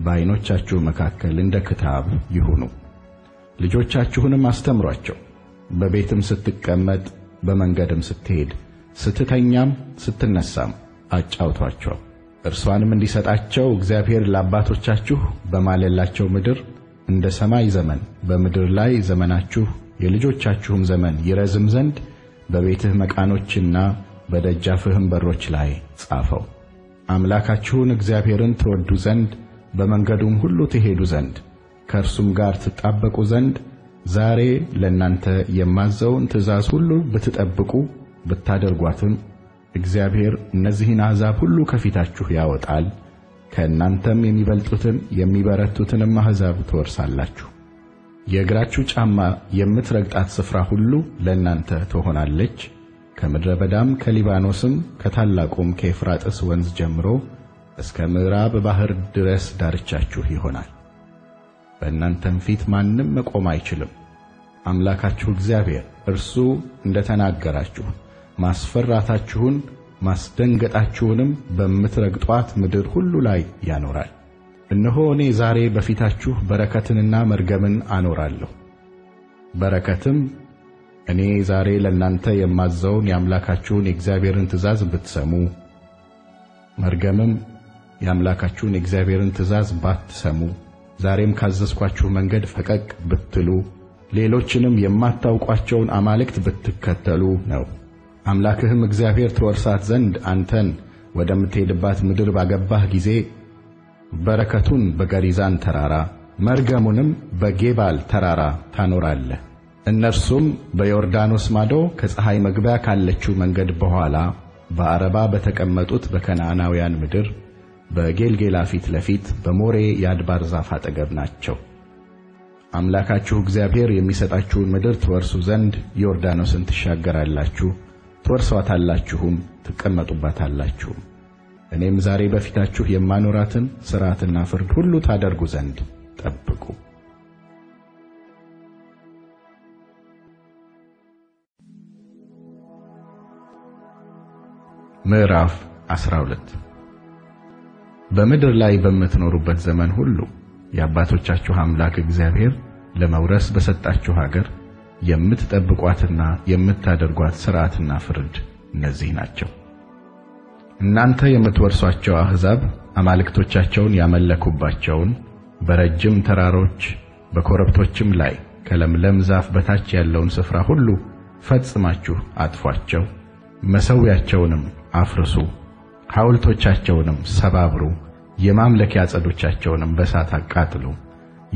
በዐይኖቻችሁ መካከል እንደ ክታብ ይሁኑ። ልጆቻችሁንም አስተምሯቸው፣ በቤትም ስትቀመጥ በመንገድም ስትሄድ ስትተኛም ስትነሳም አጫውቷቸው። እርሷንም እንዲሰጣቸው እግዚአብሔር ለአባቶቻችሁ በማለላቸው ምድር እንደ ሰማይ ዘመን በምድር ላይ ዘመናችሁ የልጆቻችሁም ዘመን ይረዝም ዘንድ በቤትህ መቃኖችና በደጃፍህም በሮች ላይ ጻፈው። አምላካችሁን እግዚአብሔርን ትወዱ ዘንድ በመንገዱም ሁሉ ትሄዱ ዘንድ ከእርሱም ጋር ትጣበቁ ዘንድ ዛሬ ለእናንተ የማዘውን ትእዛዝ ሁሉ ብትጠብቁ ብታደርጓትም እግዚአብሔር እነዚህን አሕዛብ ሁሉ ከፊታችሁ ያወጣል፣ ከእናንተም የሚበልጡትን የሚበረቱትንም አሕዛብ ትወርሳላችሁ። የእግራችሁ ጫማ የምትረግጣት ስፍራ ሁሉ ለእናንተ ትሆናለች። ከምድረ በዳም ከሊባኖስም ከታላቁም ከኤፍራጥስ ወንዝ ጀምሮ እስከ ምዕራብ ባሕር ድረስ ዳርቻችሁ ይሆናል። በእናንተም ፊት ማንም መቆም አይችልም። አምላካችሁ እግዚአብሔር እርሱ እንደ ተናገራችሁ ማስፈራታችሁን ማስደንገጣችሁንም በምትረግጧት ምድር ሁሉ ላይ ያኖራል። እነሆ እኔ ዛሬ በፊታችሁ በረከትንና መርገምን አኖራለሁ። በረከትም እኔ ዛሬ ለእናንተ የማዘውን የአምላካችሁን የእግዚአብሔርን ትእዛዝ ብትሰሙ፣ መርገምም የአምላካችሁን የእግዚአብሔርን ትእዛዝ ባትሰሙ፣ ዛሬም ካዘዝኳችሁ መንገድ ፈቀቅ ብትሉ፣ ሌሎችንም የማታውቋቸውን አማልክት ብትከተሉ ነው። አምላክህም እግዚአብሔር ትወርሳት ዘንድ አንተን ወደምትሄድባት ምድር ባገባህ ጊዜ በረከቱን በገሪዛን ተራራ መርገሙንም በጌባል ተራራ ታኖራለህ። እነርሱም በዮርዳኖስ ማዶ ከፀሐይ መግቢያ ካለችው መንገድ በኋላ በዓረባ በተቀመጡት በከነዓናውያን ምድር በጌልጌላ ፊት ለፊት በሞሬ የአድባር ዛፍ አጠገብ ናቸው። አምላካችሁ እግዚአብሔር የሚሰጣችሁን ምድር ትወርሱ ዘንድ ዮርዳኖስን ትሻገራላችሁ፣ ትወርሷታላችሁም፣ ትቀመጡባታላችሁም። እኔም ዛሬ በፊታችሁ የማኖራትን ሥርዓትና ፍርድ ሁሉ ታደርጉ ዘንድ ጠብቁ። ምዕራፍ 12 በምድር ላይ በምትኖሩበት ዘመን ሁሉ የአባቶቻችሁ አምላክ እግዚአብሔር ለመውረስ በሰጣችሁ አገር የምትጠብቋትና የምታደርጓት ሥርዓትና ፍርድ እነዚህ ናቸው። እናንተ የምትወርሷቸው አሕዛብ አማልክቶቻቸውን ያመለኩባቸውን በረጅም ተራሮች በኮረብቶችም ላይ ከለምለም ዛፍ በታች ያለውን ስፍራ ሁሉ ፈጽማችሁ አጥፏቸው፣ መሠዊያቸውንም አፍርሱ፣ ሐውልቶቻቸውንም ሰባብሩ፣ የማምለኪያ ዐፀዶቻቸውንም በእሳት አቃጥሉ፣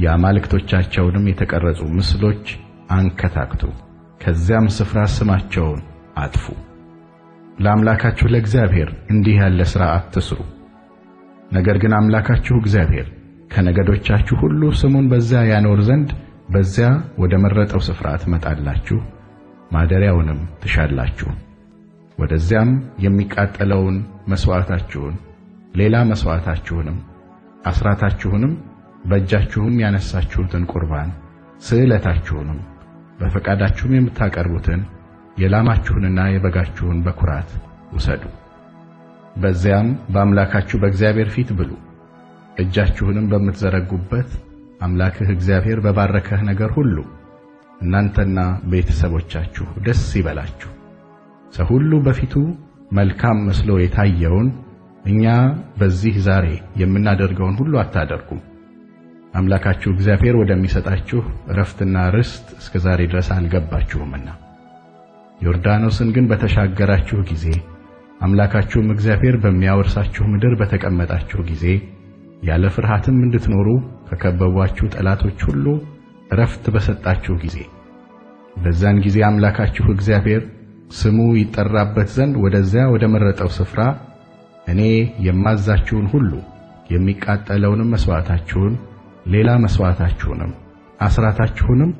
የአማልክቶቻቸውንም የተቀረጹ ምስሎች አንከታክቱ፣ ከዚያም ስፍራ ስማቸውን አጥፉ። ለአምላካችሁ ለእግዚአብሔር እንዲህ ያለ ሥራ አትስሩ። ነገር ግን አምላካችሁ እግዚአብሔር ከነገዶቻችሁ ሁሉ ስሙን በዚያ ያኖር ዘንድ በዚያ ወደ መረጠው ስፍራ ትመጣላችሁ፣ ማደሪያውንም ትሻላችሁ። ወደዚያም የሚቃጠለውን መሥዋዕታችሁን፣ ሌላ መሥዋዕታችሁንም፣ አስራታችሁንም፣ በእጃችሁም ያነሳችሁትን ቁርባን፣ ስዕለታችሁንም፣ በፈቃዳችሁም የምታቀርቡትን የላማችሁንና የበጋችሁን በኩራት ውሰዱ። በዚያም በአምላካችሁ በእግዚአብሔር ፊት ብሉ። እጃችሁንም በምትዘረጉበት አምላክህ እግዚአብሔር በባረከህ ነገር ሁሉ እናንተና ቤተሰቦቻችሁ ደስ ይበላችሁ። ሰው ሁሉ በፊቱ መልካም መስሎ የታየውን እኛ በዚህ ዛሬ የምናደርገውን ሁሉ አታደርጉም። አምላካችሁ እግዚአብሔር ወደሚሰጣችሁ ዕረፍትና ርስት እስከ ዛሬ ድረስ አልገባችሁምና። ዮርዳኖስን ግን በተሻገራችሁ ጊዜ አምላካችሁም እግዚአብሔር በሚያወርሳችሁ ምድር በተቀመጣችሁ ጊዜ ያለ ፍርሃትም እንድትኖሩ ከከበቧችሁ ጠላቶች ሁሉ ዕረፍት በሰጣችሁ ጊዜ። በዛን ጊዜ አምላካችሁ እግዚአብሔር ስሙ ይጠራበት ዘንድ ወደዚያ ወደ መረጠው ስፍራ እኔ የማዛችሁን ሁሉ የሚቃጠለውንም መሥዋዕታችሁን፣ ሌላ መሥዋዕታችሁንም፣ አስራታችሁንም፣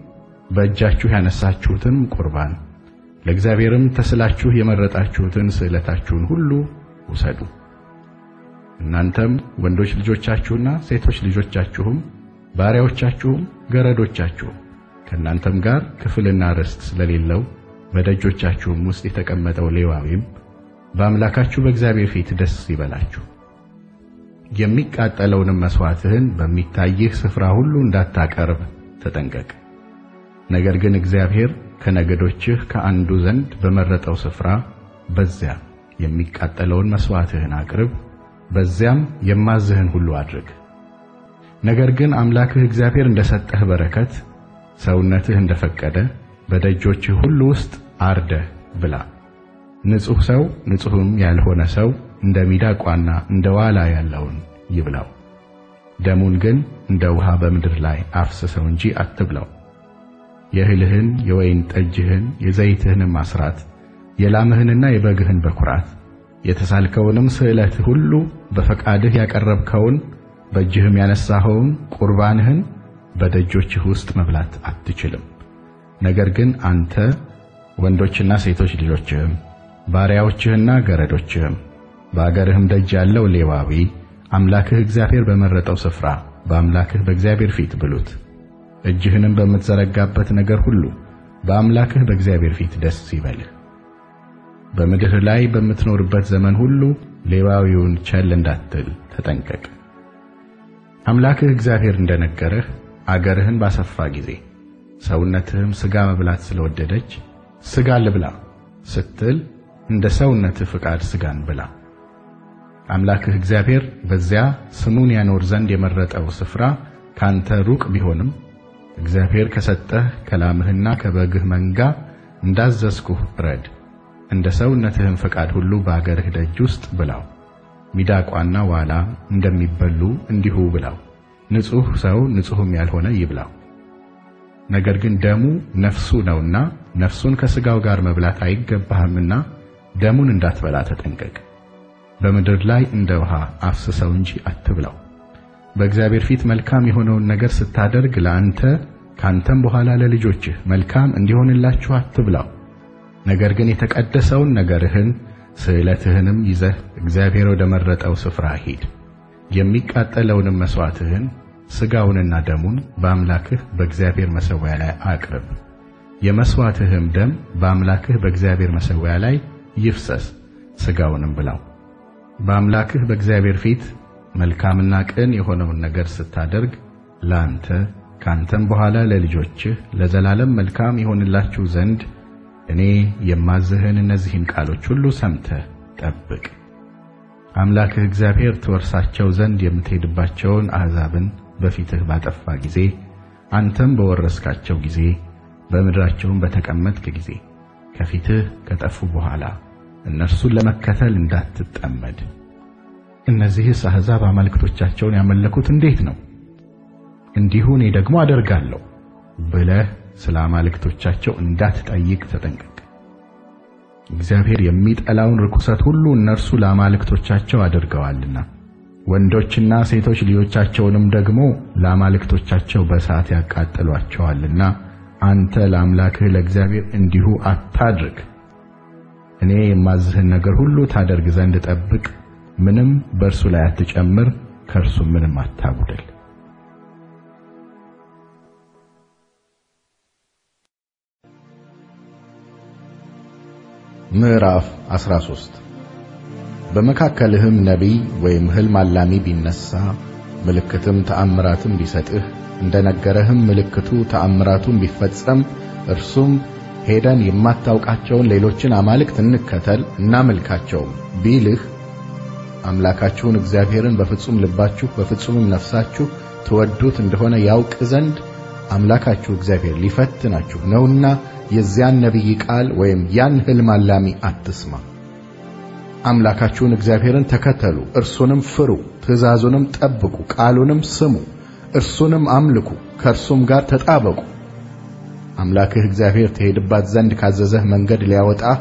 በእጃችሁ ያነሳችሁትንም ቁርባን ለእግዚአብሔርም ተስላችሁ የመረጣችሁትን ስዕለታችሁን ሁሉ ውሰዱ። እናንተም ወንዶች ልጆቻችሁና ሴቶች ልጆቻችሁም ባሪያዎቻችሁም ገረዶቻችሁም ከእናንተም ጋር ክፍልና ርስት ስለሌለው በደጆቻችሁም ውስጥ የተቀመጠው ሌዋዊም በአምላካችሁ በእግዚአብሔር ፊት ደስ ይበላችሁ። የሚቃጠለውንም መሥዋዕትህን በሚታይህ ስፍራ ሁሉ እንዳታቀርብ ተጠንቀቅ። ነገር ግን እግዚአብሔር ከነገዶችህ ከአንዱ ዘንድ በመረጠው ስፍራ በዚያ የሚቃጠለውን መሥዋዕትህን አቅርብ፣ በዚያም የማዝህን ሁሉ አድርግ። ነገር ግን አምላክህ እግዚአብሔር እንደሰጠህ በረከት ሰውነትህ እንደፈቀደ በደጆችህ ሁሉ ውስጥ አርደህ ብላ። ንጹሕ ሰው ንጹሕም ያልሆነ ሰው እንደ ሚዳቋና እንደ ዋላ ያለውን ይብላው። ደሙን ግን እንደ ውሃ በምድር ላይ አፍስሰው እንጂ አትብላው። የእህልህን፣ የወይን ጠጅህን፣ የዘይትህንም አስራት፣ የላምህንና የበግህን በኩራት፣ የተሳልከውንም ስዕለት ሁሉ፣ በፈቃድህ ያቀረብከውን በእጅህም ያነሳኸውን ቁርባንህን በደጆችህ ውስጥ መብላት አትችልም። ነገር ግን አንተ ወንዶችና ሴቶች ልጆችህም ባሪያዎችህና ገረዶችህም በአገርህም ደጅ ያለው ሌዋዊ አምላክህ እግዚአብሔር በመረጠው ስፍራ በአምላክህ በእግዚአብሔር ፊት ብሉት። እጅህንም በምትዘረጋበት ነገር ሁሉ በአምላክህ በእግዚአብሔር ፊት ደስ ይበልህ። በምድር ላይ በምትኖርበት ዘመን ሁሉ ሌዋዊውን ቸል እንዳትል ተጠንቀቅ። አምላክህ እግዚአብሔር እንደነገረህ አገርህን ባሰፋ ጊዜ ሰውነትህም ሥጋ መብላት ስለወደደች ሥጋ ልብላ ስትል እንደ ሰውነትህ ፍቃድ ሥጋን ብላ። አምላክህ እግዚአብሔር በዚያ ስሙን ያኖር ዘንድ የመረጠው ስፍራ ካንተ ሩቅ ቢሆንም እግዚአብሔር ከሰጠህ ከላምህና ከበግህ መንጋ እንዳዘዝኩህ እረድ። እንደ ሰውነትህም ፈቃድ ሁሉ በአገርህ ደጅ ውስጥ ብላው። ሚዳቋና ዋላ እንደሚበሉ እንዲሁ ብላው። ንጹሕ ሰው ንጹሕም ያልሆነ ይብላው። ነገር ግን ደሙ ነፍሱ ነውና ነፍሱን ከሥጋው ጋር መብላት አይገባህምና ደሙን እንዳትበላ ተጠንቀቅ። በምድር ላይ እንደ ውሃ አፍስሰው እንጂ አትብላው። በእግዚአብሔር ፊት መልካም የሆነውን ነገር ስታደርግ ለአንተ ካንተም በኋላ ለልጆችህ መልካም እንዲሆንላችሁ አትብላው። ነገር ግን የተቀደሰውን ነገርህን ስዕለትህንም ይዘህ እግዚአብሔር ወደ መረጠው ስፍራ ሂድ። የሚቃጠለውንም መሥዋዕትህን ሥጋውንና ደሙን በአምላክህ በእግዚአብሔር መሠዊያ ላይ አቅርብ። የመሥዋዕትህም ደም በአምላክህ በእግዚአብሔር መሠዊያ ላይ ይፍሰስ፣ ሥጋውንም ብላው። በአምላክህ በእግዚአብሔር ፊት መልካምና ቅን የሆነውን ነገር ስታደርግ ለአንተ ካንተም በኋላ ለልጆችህ ለዘላለም መልካም ይሆንላችሁ ዘንድ እኔ የማዝህን እነዚህን ቃሎች ሁሉ ሰምተህ ጠብቅ። አምላክህ እግዚአብሔር ትወርሳቸው ዘንድ የምትሄድባቸውን አሕዛብን በፊትህ ባጠፋ ጊዜ አንተም በወረስካቸው ጊዜ በምድራቸውም በተቀመጥክ ጊዜ ከፊትህ ከጠፉ በኋላ እነርሱን ለመከተል እንዳትጠመድ። እነዚህስ አሕዛብ አማልክቶቻቸውን ያመለኩት እንዴት ነው? እንዲሁ እኔ ደግሞ አደርጋለሁ ብለህ ስለ አማልክቶቻቸው እንዳትጠይቅ ተጠንቀቅ። እግዚአብሔር የሚጠላውን ርኩሰት ሁሉ እነርሱ ለአማልክቶቻቸው አድርገዋልና ወንዶችና ሴቶች ልጆቻቸውንም ደግሞ ለአማልክቶቻቸው በእሳት ያቃጥሏቸዋልና አንተ ለአምላክህ ለእግዚአብሔር እንዲሁ አታድርግ። እኔ የማዝህን ነገር ሁሉ ታደርግ ዘንድ ጠብቅ። ምንም በእርሱ ላይ አትጨምር፣ ከእርሱ ምንም አታጉደል። ምዕራፍ 13 በመካከልህም ነቢይ ወይም ሕልም አላሚ ቢነሣ ምልክትም ተአምራትም ቢሰጥህ እንደነገረህም ምልክቱ ተአምራቱም ቢፈጸም እርሱም ሄደን የማታውቃቸውን ሌሎችን አማልክት እንከተል እናመልካቸውም ቢልህ አምላካችሁን እግዚአብሔርን በፍጹም ልባችሁ በፍጹምም ነፍሳችሁ ትወዱት እንደሆነ ያውቅ ዘንድ አምላካችሁ እግዚአብሔር ሊፈትናችሁ ነውና የዚያን ነቢይ ቃል ወይም ያን ሕልም አላሚ አትስማ። አምላካችሁን እግዚአብሔርን ተከተሉ፣ እርሱንም ፍሩ፣ ትእዛዙንም ጠብቁ፣ ቃሉንም ስሙ፣ እርሱንም አምልኩ፣ ከእርሱም ጋር ተጣበቁ። አምላክህ እግዚአብሔር ትሄድባት ዘንድ ካዘዘህ መንገድ ሊያወጣህ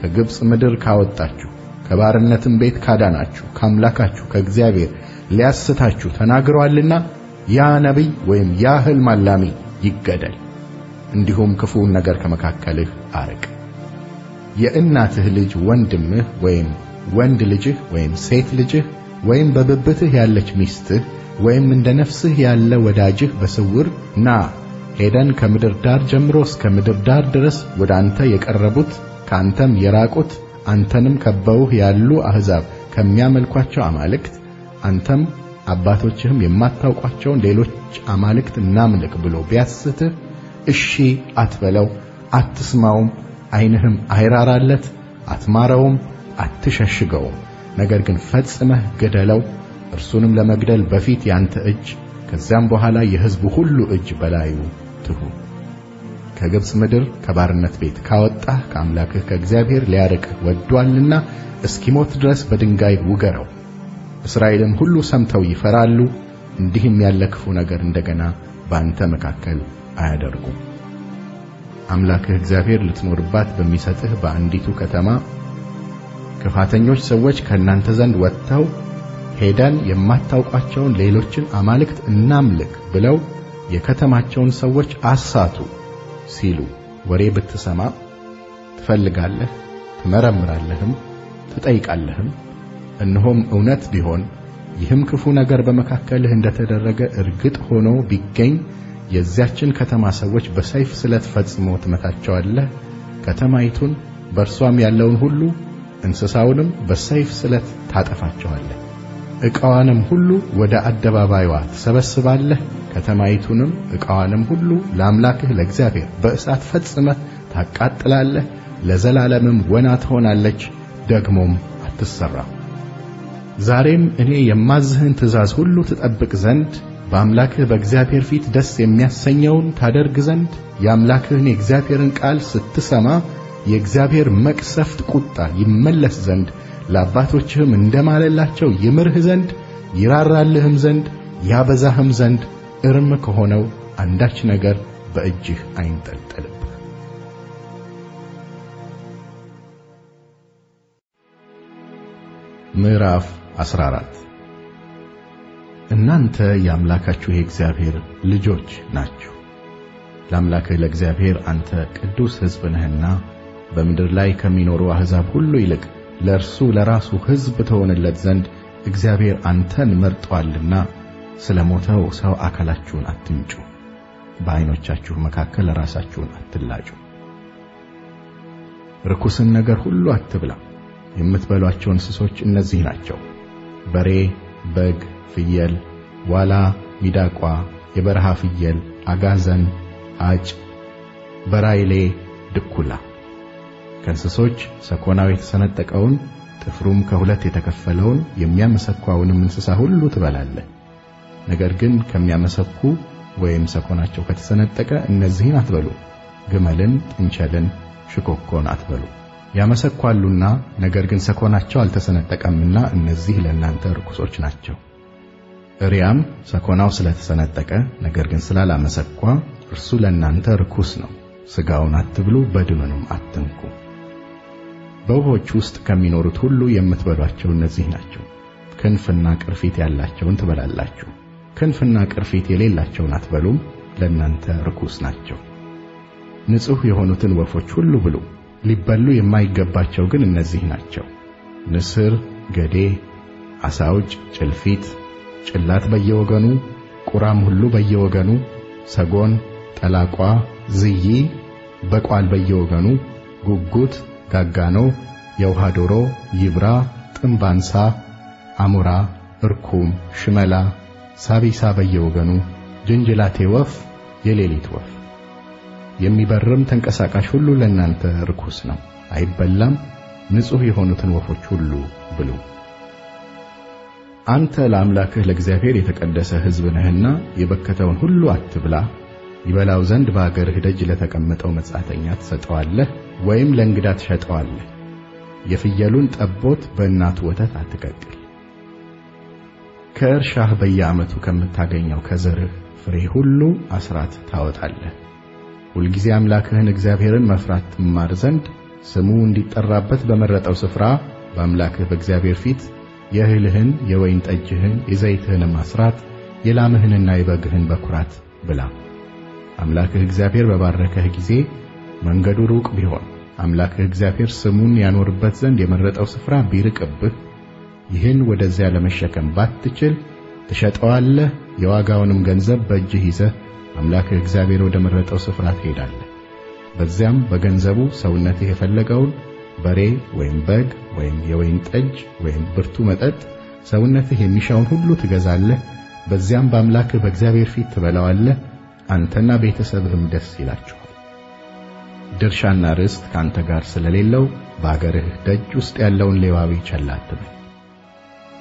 ከግብፅ ምድር ካወጣችሁ ከባርነትም ቤት ካዳናችሁ ከአምላካችሁ ከእግዚአብሔር ሊያስታችሁ ተናግሮአልና ያ ነቢይ ወይም ያ ሕልም አላሚ ይገደል። እንዲሁም ክፉውን ነገር ከመካከልህ አርቅ። የእናትህ ልጅ ወንድምህ ወይም ወንድ ልጅህ ወይም ሴት ልጅህ ወይም በብብትህ ያለች ሚስትህ ወይም እንደ ነፍስህ ያለ ወዳጅህ በስውር ና ሄደን ከምድር ዳር ጀምሮ እስከ ምድር ዳር ድረስ ወደ አንተ የቀረቡት ከአንተም የራቁት አንተንም ከበውህ ያሉ አሕዛብ ከሚያመልኳቸው አማልክት አንተም አባቶችህም የማታውቋቸውን ሌሎች አማልክት እናምልክ ብሎ ቢያስትህ እሺ አትበለው፣ አትስማውም፣ ዓይንህም አይራራለት፣ አትማረውም፣ አትሸሽገውም። ነገር ግን ፈጽመህ ግደለው። እርሱንም ለመግደል በፊት ያንተ እጅ ከዚያም በኋላ የሕዝቡ ሁሉ እጅ በላዩ ትሁን። ከግብፅ ምድር ከባርነት ቤት ካወጣህ ከአምላክህ ከእግዚአብሔር ሊያርቅህ ወዷልና እስኪሞት ድረስ በድንጋይ ውገረው። እስራኤልም ሁሉ ሰምተው ይፈራሉ። እንዲህም ያለ ክፉ ነገር እንደገና በአንተ መካከል አያደርጉም። አምላክህ እግዚአብሔር ልትኖርባት በሚሰጥህ በአንዲቱ ከተማ ክፋተኞች ሰዎች ከእናንተ ዘንድ ወጥተው ሄደን የማታውቋቸውን ሌሎችን አማልክት እናምልክ ብለው የከተማቸውን ሰዎች አሳቱ ሲሉ ወሬ ብትሰማ ትፈልጋለህ፣ ትመረምራለህም፣ ትጠይቃለህም። እነሆም እውነት ቢሆን ይህም ክፉ ነገር በመካከልህ እንደተደረገ እርግጥ ሆኖ ቢገኝ የዚያችን ከተማ ሰዎች በሰይፍ ስለት ፈጽሞ ትመታቸዋለህ። ከተማይቱን በእርሷም ያለውን ሁሉ እንስሳውንም በሰይፍ ስለት ታጠፋቸዋለህ። ዕቃዋንም ሁሉ ወደ አደባባይዋ ትሰበስባለህ። ከተማይቱንም ዕቃዋንም ሁሉ ለአምላክህ ለእግዚአብሔር በእሳት ፈጽመህ ታቃጥላለህ። ለዘላለምም ወና ትሆናለች፣ ደግሞም አትሠራም። ዛሬም እኔ የማዝህን ትእዛዝ ሁሉ ትጠብቅ ዘንድ በአምላክህ በእግዚአብሔር ፊት ደስ የሚያሰኘውን ታደርግ ዘንድ የአምላክህን የእግዚአብሔርን ቃል ስትሰማ የእግዚአብሔር መቅሰፍት ቁጣ ይመለስ ዘንድ ለአባቶችህም እንደማለላቸው ይምርህ ዘንድ ይራራልህም ዘንድ ያበዛህም ዘንድ እርም ከሆነው አንዳች ነገር በእጅህ አይንጠልጠልብህ። ምዕራፍ 14 እናንተ የአምላካችሁ የእግዚአብሔር ልጆች ናችሁ። ለአምላክህ ለእግዚአብሔር አንተ ቅዱስ ሕዝብ ነህና በምድር ላይ ከሚኖሩ አሕዛብ ሁሉ ይልቅ ለእርሱ ለራሱ ሕዝብ ትሆንለት ዘንድ እግዚአብሔር አንተን መርጦአልና ስለ ሞተው ሰው አካላችሁን አትንጩ፣ በዐይኖቻችሁ መካከል ራሳችሁን አትላጩ። ርኩስን ነገር ሁሉ አትብላ። የምትበሏቸው እንስሶች እነዚህ ናቸው፦ በሬ፣ በግ፣ ፍየል፣ ዋላ፣ ሚዳቋ፣ የበረሃ ፍየል፣ አጋዘን፣ አጭ፣ በራይሌ፣ ድኩላ። ከእንስሶች ሰኮናው የተሰነጠቀውን ጥፍሩም ከሁለት የተከፈለውን የሚያመሰኳውንም እንስሳ ሁሉ ትበላለህ። ነገር ግን ከሚያመሰኩ ወይም ሰኮናቸው ከተሰነጠቀ እነዚህን አትበሉ። ግመልን፣ ጥንቸልን፣ ሽኮኮን አትበሉ። ያመሰኳሉና ነገር ግን ሰኮናቸው አልተሰነጠቀምና እነዚህ ለእናንተ ርኩሶች ናቸው። እሪያም ሰኮናው ስለተሰነጠቀ ነገር ግን ስላላመሰኳ እርሱ ለእናንተ ርኩስ ነው። ሥጋውን አትብሉ፣ በድኑንም አትንኩ። በውኆች ውስጥ ከሚኖሩት ሁሉ የምትበሏቸው እነዚህ ናቸው። ክንፍና ቅርፊት ያላቸውን ትበላላችሁ። ክንፍና ቅርፊት የሌላቸውን አትበሉም፣ ለእናንተ ርኩስ ናቸው። ንጹሕ የሆኑትን ወፎች ሁሉ ብሉ። ሊበሉ የማይገባቸው ግን እነዚህ ናቸው፦ ንስር፣ ገዴ፣ አሳውጭ፣ ጭልፊት፣ ጭላት በየወገኑ፣ ቁራም ሁሉ በየወገኑ፣ ሰጎን፣ ጠላቋ፣ ዝይ፣ በቋል በየወገኑ፣ ጉጉት፣ ጋጋኖ፣ የውሃ ዶሮ፣ ይብራ፣ ጥምብ አንሳ፣ አሞራ፣ እርኩም፣ ሽመላ፣ ሳቢሳ በየወገኑ፣ ጅንጅላቴ ወፍ፣ የሌሊት ወፍ የሚበርም ተንቀሳቃሽ ሁሉ ለእናንተ ርኩስ ነው፣ አይበላም። ንጹሕ የሆኑትን ወፎች ሁሉ ብሉ። አንተ ለአምላክህ ለእግዚአብሔር የተቀደሰ ሕዝብ ነህና የበከተውን ሁሉ አትብላ። ይበላው ዘንድ በአገርህ ደጅ ለተቀመጠው መጻተኛ ትሰጠዋለህ ወይም ለእንግዳ ትሸጠዋለህ። የፍየሉን ጠቦት በእናቱ ወተት አትቀቅል። ከእርሻህ በየዓመቱ ከምታገኘው ከዘርህ ፍሬ ሁሉ አስራት ታወጣለህ። ሁልጊዜ አምላክህን እግዚአብሔርን መፍራት ትማር ዘንድ ስሙ እንዲጠራበት በመረጠው ስፍራ በአምላክህ በእግዚአብሔር ፊት የእህልህን፣ የወይን ጠጅህን፣ የዘይትህንም አስራት የላምህንና የበግህን በኩራት ብላ። አምላክህ እግዚአብሔር በባረከህ ጊዜ መንገዱ ሩቅ ቢሆን አምላክህ እግዚአብሔር ስሙን ያኖርበት ዘንድ የመረጠው ስፍራ ቢርቅብህ ይህን ወደዚያ ለመሸከም ባትችል ትሸጠዋለህ። የዋጋውንም ገንዘብ በእጅህ ይዘህ አምላክህ እግዚአብሔር ወደ መረጠው ስፍራ ትሄዳለህ። በዚያም በገንዘቡ ሰውነትህ የፈለገውን በሬ ወይም በግ ወይም የወይን ጠጅ ወይም ብርቱ መጠጥ ሰውነትህ የሚሻውን ሁሉ ትገዛለህ። በዚያም በአምላክህ በእግዚአብሔር ፊት ትበላዋለህ። አንተና ቤተሰብህም ደስ ይላችኋል። ድርሻና ርስት ካንተ ጋር ስለሌለው በአገርህ ደጅ ውስጥ ያለውን ሌዋዊ ቸል አትበል።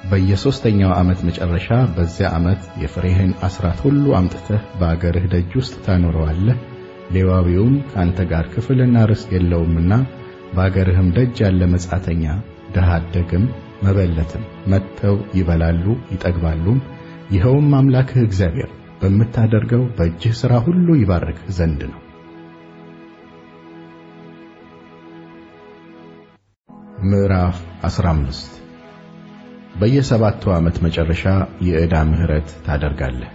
በየሦስተኛው ዓመት መጨረሻ በዚያ ዓመት የፍሬህን አስራት ሁሉ አምጥተህ በአገርህ ደጅ ውስጥ ታኖረዋለህ። ሌዋዊውም ካንተ ጋር ክፍልና ርስት የለውምና በአገርህም ደጅ ያለ መጻተኛ፣ ድሃ አደግም፣ መበለትም መጥተው ይበላሉ ይጠግባሉም። ይኸውም አምላክህ እግዚአብሔር በምታደርገው በእጅህ ሥራ ሁሉ ይባርክህ ዘንድ ነው። ምዕራፍ 15 በየሰባቱ ዓመት መጨረሻ የዕዳ ምሕረት ታደርጋለህ።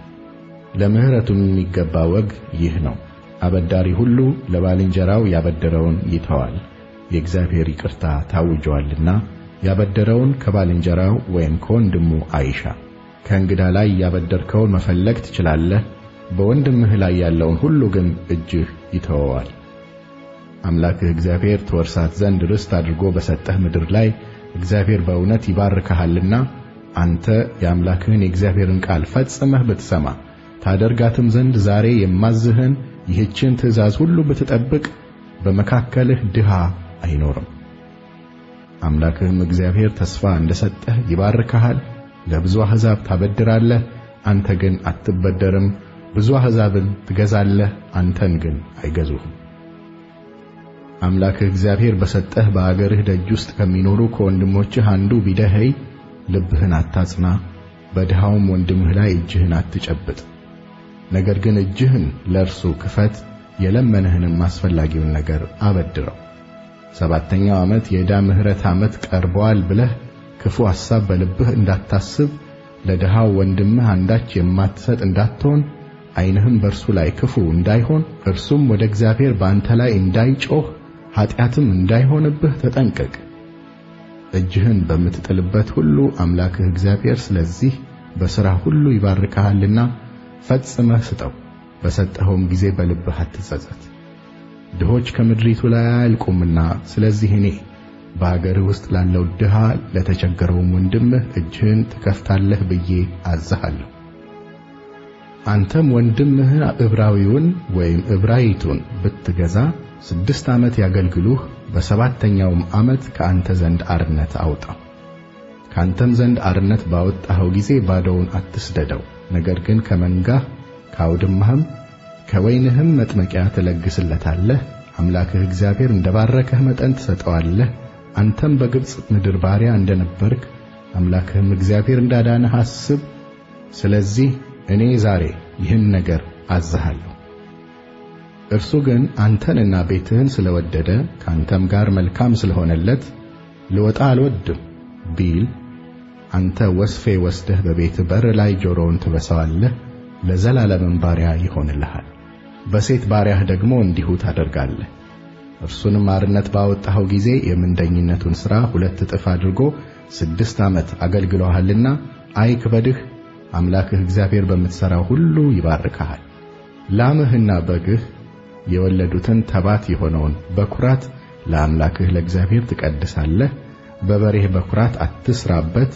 ለምሕረቱም የሚገባ ወግ ይህ ነው። አበዳሪ ሁሉ ለባልንጀራው ያበደረውን ይተዋል፣ የእግዚአብሔር ይቅርታ ታውጇልና ያበደረውን ከባልንጀራው ወይም ከወንድሙ አይሻ። ከእንግዳ ላይ ያበደርከውን መፈለግ ትችላለህ፣ በወንድምህ ላይ ያለውን ሁሉ ግን እጅህ ይተወዋል። አምላክህ እግዚአብሔር ትወርሳት ዘንድ ርስት አድርጎ በሰጠህ ምድር ላይ እግዚአብሔር በእውነት ይባርክሃልና አንተ የአምላክህን የእግዚአብሔርን ቃል ፈጽመህ ብትሰማ ታደርጋትም ዘንድ ዛሬ የማዝህን ይህችን ትእዛዝ ሁሉ ብትጠብቅ በመካከልህ ድሃ አይኖርም። አምላክህም እግዚአብሔር ተስፋ እንደሰጠህ ይባርክሃል። ለብዙ አሕዛብ ታበድራለህ፣ አንተ ግን አትበደርም። ብዙ አሕዛብን ትገዛለህ፣ አንተን ግን አይገዙህም። አምላክህ እግዚአብሔር በሰጠህ በአገርህ ደጅ ውስጥ ከሚኖሩ ከወንድሞችህ አንዱ ቢደኸይ ልብህን አታጽና፣ በድሃውም ወንድምህ ላይ እጅህን አትጨብጥ። ነገር ግን እጅህን ለእርሱ ክፈት፣ የለመነህንም አስፈላጊውን ነገር አበድረው። ሰባተኛው ዓመት የዕዳ ምሕረት ዓመት ቀርበዋል ብለህ ክፉ ሐሳብ በልብህ እንዳታስብ፣ ለድሃው ወንድምህ አንዳች የማትሰጥ እንዳትሆን፣ ዓይንህም በእርሱ ላይ ክፉ እንዳይሆን፣ እርሱም ወደ እግዚአብሔር በአንተ ላይ እንዳይጮህ ኀጢአትም እንዳይሆንብህ ተጠንቀቅ። እጅህን በምትጥልበት ሁሉ አምላክህ እግዚአብሔር ስለዚህ በሥራ ሁሉ ይባርክሃልና ፈጽመህ ስጠው። በሰጠኸውም ጊዜ በልብህ አትጸጸት። ድሆች ከምድሪቱ ላይ አያልቁምና፣ ስለዚህ እኔ በአገርህ ውስጥ ላለው ድሃ ለተቸገረውም ወንድምህ እጅህን ትከፍታለህ ብዬ አዝሃለሁ። አንተም ወንድምህን ዕብራዊውን ወይም ዕብራይቱን ብትገዛ ስድስት ዓመት ያገልግሉህ፣ በሰባተኛውም ዓመት ከአንተ ዘንድ አርነት አውጣው። ከአንተም ዘንድ አርነት ባወጣኸው ጊዜ ባዶውን አትስደደው፣ ነገር ግን ከመንጋህ ከአውድማህም ከወይንህም መጥመቂያ ትለግስለታለህ። አምላክህ እግዚአብሔር እንደ ባረከህ መጠን ትሰጠዋለህ። አንተም በግብፅ ምድር ባሪያ እንደነበርክ አምላክህም እግዚአብሔር እንዳዳነህ አስብ። ስለዚህ እኔ ዛሬ ይህን ነገር አዝሃለሁ። እርሱ ግን አንተንና ቤትህን ስለወደደ ከአንተም ጋር መልካም ስለሆነለት ልወጣ አልወድም ቢል አንተ ወስፌ ወስደህ በቤትህ በር ላይ ጆሮውን ትበሳዋለህ፣ ለዘላለምም ባሪያ ይሆንልሃል። በሴት ባሪያህ ደግሞ እንዲሁ ታደርጋለህ። እርሱንም አርነት ባወጣኸው ጊዜ የምንደኝነቱን ሥራ ሁለት እጥፍ አድርጎ ስድስት ዓመት አገልግሎሃልና አይክበድህ። አምላክህ እግዚአብሔር በምትሠራው ሁሉ ይባርክሃል። ላምህና በግህ የወለዱትን ተባት የሆነውን በኵራት ለአምላክህ ለእግዚአብሔር ትቀድሳለህ። በበሬህ በኵራት አትስራበት፣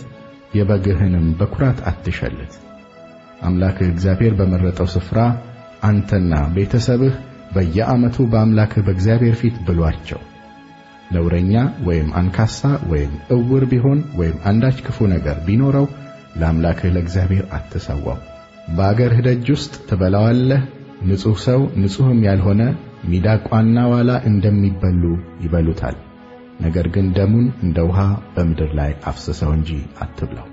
የበግህንም በኵራት አትሸልት። አምላክህ እግዚአብሔር በመረጠው ስፍራ አንተና ቤተሰብህ በየዓመቱ በአምላክህ በእግዚአብሔር ፊት ብሏቸው። ነውረኛ ወይም አንካሳ ወይም ዕውር ቢሆን ወይም አንዳች ክፉ ነገር ቢኖረው ለአምላክህ ለእግዚአብሔር አትሰዋው። በአገርህ ደጅ ውስጥ ትበላዋለህ። ንጹሕ ሰው ንጹሕም ያልሆነ ሚዳቋና ዋላ እንደሚበሉ ይበሉታል። ነገር ግን ደሙን እንደ ውሃ በምድር ላይ አፍስሰው እንጂ አትብላው።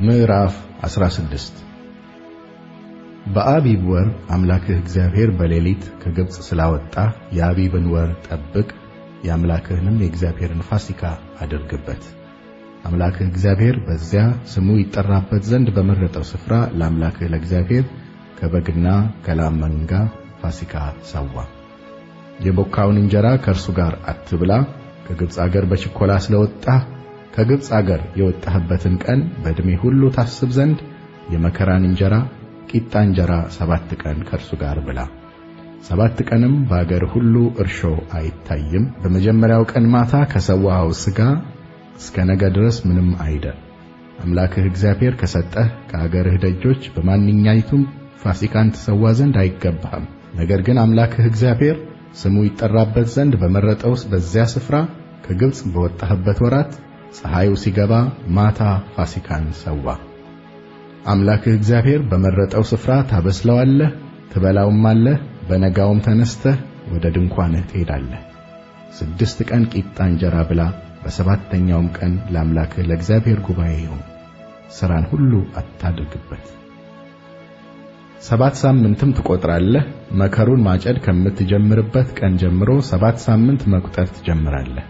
ምዕራፍ 16 በአቢብ ወር አምላክህ እግዚአብሔር በሌሊት ከግብፅ ስላወጣህ የአቢብን ወር ጠብቅ። የአምላክህንም የእግዚአብሔርን ፋሲካ አድርግበት። አምላክህ እግዚአብሔር በዚያ ስሙ ይጠራበት ዘንድ በመረጠው ስፍራ ለአምላክህ ለእግዚአብሔር ከበግና ከላም መንጋ ፋሲካ ሰዋ። የቦካውን እንጀራ ከእርሱ ጋር አትብላ። ከግብፅ አገር በችኮላ ስለወጣህ ከግብፅ አገር የወጣህበትን ቀን በዕድሜ ሁሉ ታስብ ዘንድ የመከራን እንጀራ ቂጣ እንጀራ ሰባት ቀን ከእርሱ ጋር ብላ። ሰባት ቀንም በአገር ሁሉ እርሾ አይታይም። በመጀመሪያው ቀን ማታ ከሰዋኸው ሥጋ እስከ ነገ ድረስ ምንም አይደር። አምላክህ እግዚአብሔር ከሰጠህ ከአገርህ ደጆች በማንኛይቱም ፋሲካን ትሰዋ ዘንድ አይገባህም። ነገር ግን አምላክህ እግዚአብሔር ስሙ ይጠራበት ዘንድ በመረጠውስ በዚያ ስፍራ ከግብፅ በወጣህበት ወራት ፀሐዩ ሲገባ ማታ ፋሲካን ሰዋ። አምላክህ እግዚአብሔር በመረጠው ስፍራ ታበስለዋለህ፣ ትበላውማለህ። በነጋውም ተነስተህ ወደ ድንኳንህ ትሄዳለህ። ስድስት ቀን ቂጣ እንጀራ ብላ። በሰባተኛውም ቀን ለአምላክህ ለእግዚአብሔር ጉባኤ ይሁን፣ ሥራን ሁሉ አታድርግበት። ሰባት ሳምንትም ትቈጥራለህ። መከሩን ማጨድ ከምትጀምርበት ቀን ጀምሮ ሰባት ሳምንት መቁጠር ትጀምራለህ።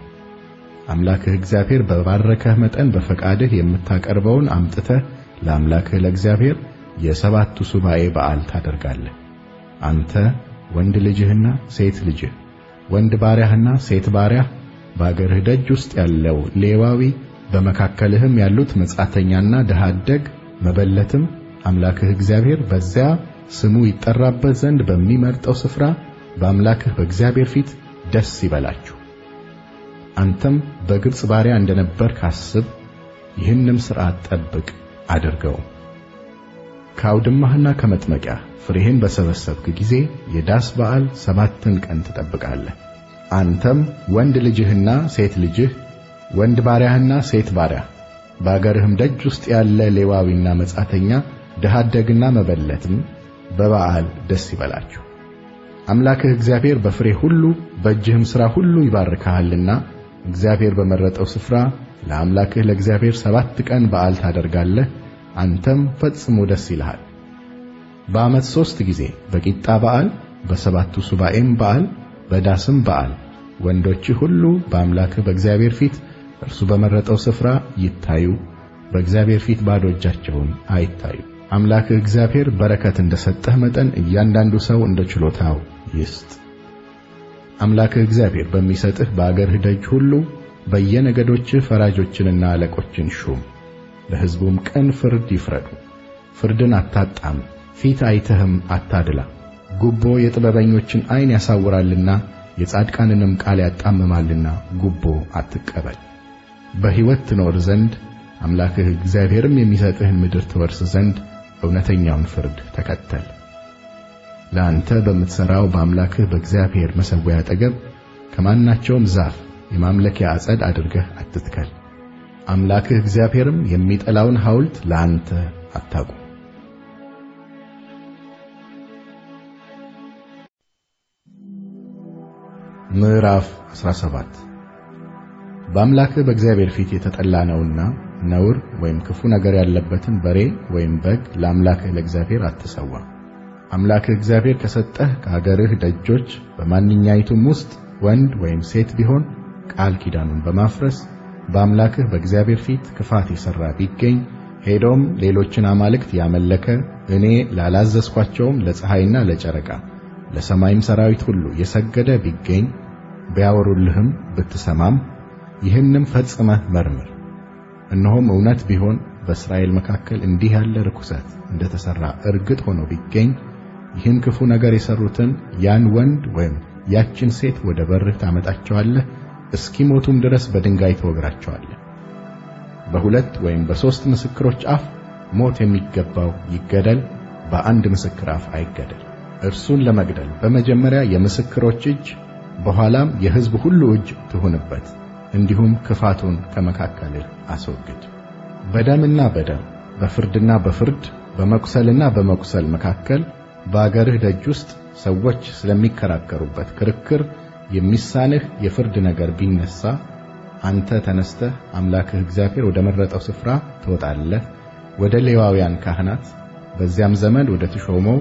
አምላክህ እግዚአብሔር በባረከህ መጠን በፈቃድህ የምታቀርበውን አምጥተህ ለአምላክህ ለእግዚአብሔር የሰባቱ ሱባኤ በዓል ታደርጋለህ። አንተ ወንድ ልጅህና ሴት ልጅህ፣ ወንድ ባሪያህና ሴት ባሪያህ፣ በአገርህ ደጅ ውስጥ ያለው ሌዋዊ፣ በመካከልህም ያሉት መጻተኛና ድሃ አደግ መበለትም አምላክህ እግዚአብሔር በዚያ ስሙ ይጠራበት ዘንድ በሚመርጠው ስፍራ በአምላክህ በእግዚአብሔር ፊት ደስ ይበላችሁ። አንተም በግብፅ ባሪያ እንደነበርክ አስብ፣ ይህንም ሥርዓት ጠብቅ አድርገው። ከአውድማህና ከመጥመቂያ ፍሬህን በሰበሰብክ ጊዜ የዳስ በዓል ሰባትን ቀን ትጠብቃለህ። አንተም ወንድ ልጅህና ሴት ልጅህ፣ ወንድ ባሪያህና ሴት ባሪያ፣ በአገርህም ደጅ ውስጥ ያለ ሌዋዊና መጻተኛ፣ ድሃ አደግና መበለትም በበዓል ደስ ይበላችሁ። አምላክህ እግዚአብሔር በፍሬ ሁሉ በእጅህም ሥራ ሁሉ ይባርክሃልና እግዚአብሔር በመረጠው ስፍራ ለአምላክህ ለእግዚአብሔር ሰባት ቀን በዓል ታደርጋለህ። አንተም ፈጽሞ ደስ ይልሃል። በዓመት ሦስት ጊዜ በቂጣ በዓል፣ በሰባቱ ሱባኤም በዓል፣ በዳስም በዓል ወንዶችህ ሁሉ በአምላክህ በእግዚአብሔር ፊት እርሱ በመረጠው ስፍራ ይታዩ፣ በእግዚአብሔር ፊት ባዶ እጃቸውን አይታዩ። አምላክህ እግዚአብሔር በረከት እንደሰጠህ መጠን እያንዳንዱ ሰው እንደ ችሎታው ይስጥ። አምላክህ እግዚአብሔር በሚሰጥህ በአገርህ ደጅ ሁሉ በየነገዶችህ ፈራጆችንና አለቆችን ሹም። ለሕዝቡም ቅን ፍርድ ይፍረዱ። ፍርድን አታጣም፣ ፊት አይተህም አታድላ። ጉቦ የጥበበኞችን ዐይን ያሳውራልና የጻድቃንንም ቃል ያጣምማልና ጉቦ አትቀበል። በሕይወት ትኖር ዘንድ አምላክህ እግዚአብሔርም የሚሰጥህን ምድር ትወርስ ዘንድ እውነተኛውን ፍርድ ተከተል። ለአንተ በምትሠራው በአምላክህ በእግዚአብሔር መሠዊያ አጠገብ ከማናቸውም ዛፍ የማምለኪያ አጸድ አድርገህ አትትከል። አምላክህ እግዚአብሔርም የሚጠላውን ሐውልት ለአንተ አታቁም። ምዕራፍ 17 በአምላክህ በእግዚአብሔር ፊት የተጠላ ነውና ነውር ወይም ክፉ ነገር ያለበትን በሬ ወይም በግ ለአምላክህ ለእግዚአብሔር አትሰዋ። አምላክህ እግዚአብሔር ከሰጠህ ከአገርህ ደጆች በማንኛይቱም ውስጥ ወንድ ወይም ሴት ቢሆን ቃል ኪዳኑን በማፍረስ በአምላክህ በእግዚአብሔር ፊት ክፋት የሠራ ቢገኝ ሄዶም ሌሎችን አማልክት ያመለከ እኔ ላላዘዝኳቸውም ለፀሐይና ለጨረቃ ለሰማይም ሰራዊት ሁሉ የሰገደ ቢገኝ ቢያወሩልህም ብትሰማም ይህንም ፈጽመህ መርምር። እነሆም እውነት ቢሆን በእስራኤል መካከል እንዲህ ያለ ርኩሰት እንደተሠራ እርግጥ ሆኖ ቢገኝ ይህን ክፉ ነገር የሠሩትን ያን ወንድ ወይም ያችን ሴት ወደ በርህ ታመጣቸዋለህ፣ እስኪሞቱም ድረስ በድንጋይ ትወግራቸዋለህ። በሁለት ወይም በሦስት ምስክሮች አፍ ሞት የሚገባው ይገደል፣ በአንድ ምስክር አፍ አይገደል። እርሱን ለመግደል በመጀመሪያ የምስክሮች እጅ በኋላም የሕዝብ ሁሉ እጅ ትሁንበት። እንዲሁም ክፋቱን ከመካከልህ አስወግድ። በደምና በደም በፍርድና በፍርድ በመቁሰልና በመቁሰል መካከል በአገርህ ደጅ ውስጥ ሰዎች ስለሚከራከሩበት ክርክር የሚሳንህ የፍርድ ነገር ቢነሳ አንተ ተነስተህ አምላክህ እግዚአብሔር ወደ መረጠው ስፍራ ትወጣለህ። ወደ ሌዋውያን ካህናት በዚያም ዘመን ወደ ተሾመው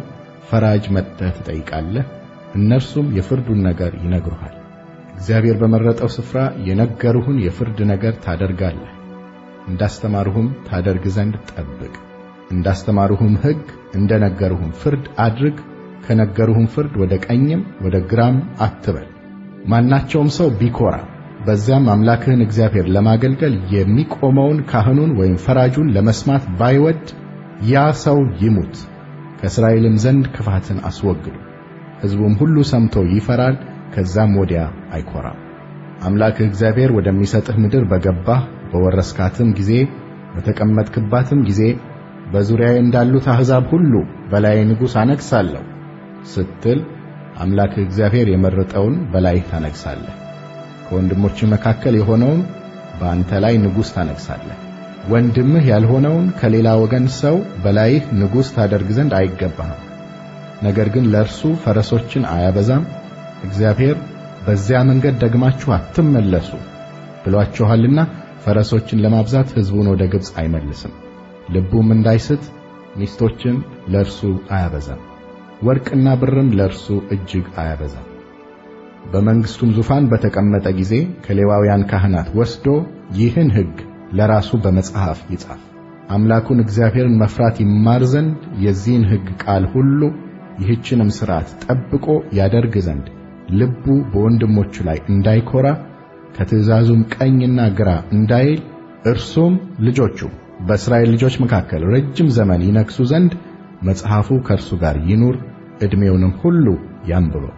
ፈራጅ መጥተህ ትጠይቃለህ። እነርሱም የፍርዱን ነገር ይነግሩሃል። እግዚአብሔር በመረጠው ስፍራ የነገሩህን የፍርድ ነገር ታደርጋለህ። እንዳስተማሩህም ታደርግ ዘንድ ጠብቅ። እንዳስተማሩህም ሕግ እንደነገሩህም ፍርድ አድርግ። ከነገሩህም ፍርድ ወደ ቀኝም ወደ ግራም አትበል። ማናቸውም ሰው ቢኮራ በዚያም አምላክህን እግዚአብሔር ለማገልገል የሚቆመውን ካህኑን ወይም ፈራጁን ለመስማት ባይወድ ያ ሰው ይሙት። ከእስራኤልም ዘንድ ክፋትን አስወግዱ። ሕዝቡም ሁሉ ሰምቶ ይፈራል፣ ከዛም ወዲያ አይኮራም። አምላክህ እግዚአብሔር ወደሚሰጥህ ምድር በገባህ በወረስካትም ጊዜ በተቀመጥክባትም ጊዜ በዙሪያዬ እንዳሉት አሕዛብ ሁሉ በላዬ ንጉሥ አነግሣለሁ ስትል አምላክህ እግዚአብሔር የመረጠውን በላይህ ታነግሣለህ። ከወንድሞችህ መካከል የሆነውን በአንተ ላይ ንጉሥ ታነግሣለህ። ወንድምህ ያልሆነውን ከሌላ ወገን ሰው በላይህ ንጉሥ ታደርግ ዘንድ አይገባህም። ነገር ግን ለእርሱ ፈረሶችን አያበዛም። እግዚአብሔር በዚያ መንገድ ደግማችሁ አትመለሱ ብሏችኋልና ፈረሶችን ለማብዛት ሕዝቡን ወደ ግብፅ አይመልስም። ልቡም እንዳይስት ሚስቶችን ለእርሱ አያበዛም፣ ወርቅና ብርም ለእርሱ እጅግ አያበዛም። በመንግሥቱም ዙፋን በተቀመጠ ጊዜ ከሌዋውያን ካህናት ወስዶ ይህን ሕግ ለራሱ በመጽሐፍ ይጻፍ። አምላኩን እግዚአብሔርን መፍራት ይማር ዘንድ የዚህን ሕግ ቃል ሁሉ ይህችንም ሥርዓት ጠብቆ ያደርግ ዘንድ ልቡ በወንድሞቹ ላይ እንዳይኮራ ከትእዛዙም ቀኝና ግራ እንዳይል እርሱም ልጆቹ በእስራኤል ልጆች መካከል ረጅም ዘመን ይነግሡ ዘንድ መጽሐፉ ከእርሱ ጋር ይኑር፣ ዕድሜውንም ሁሉ ያንብበው።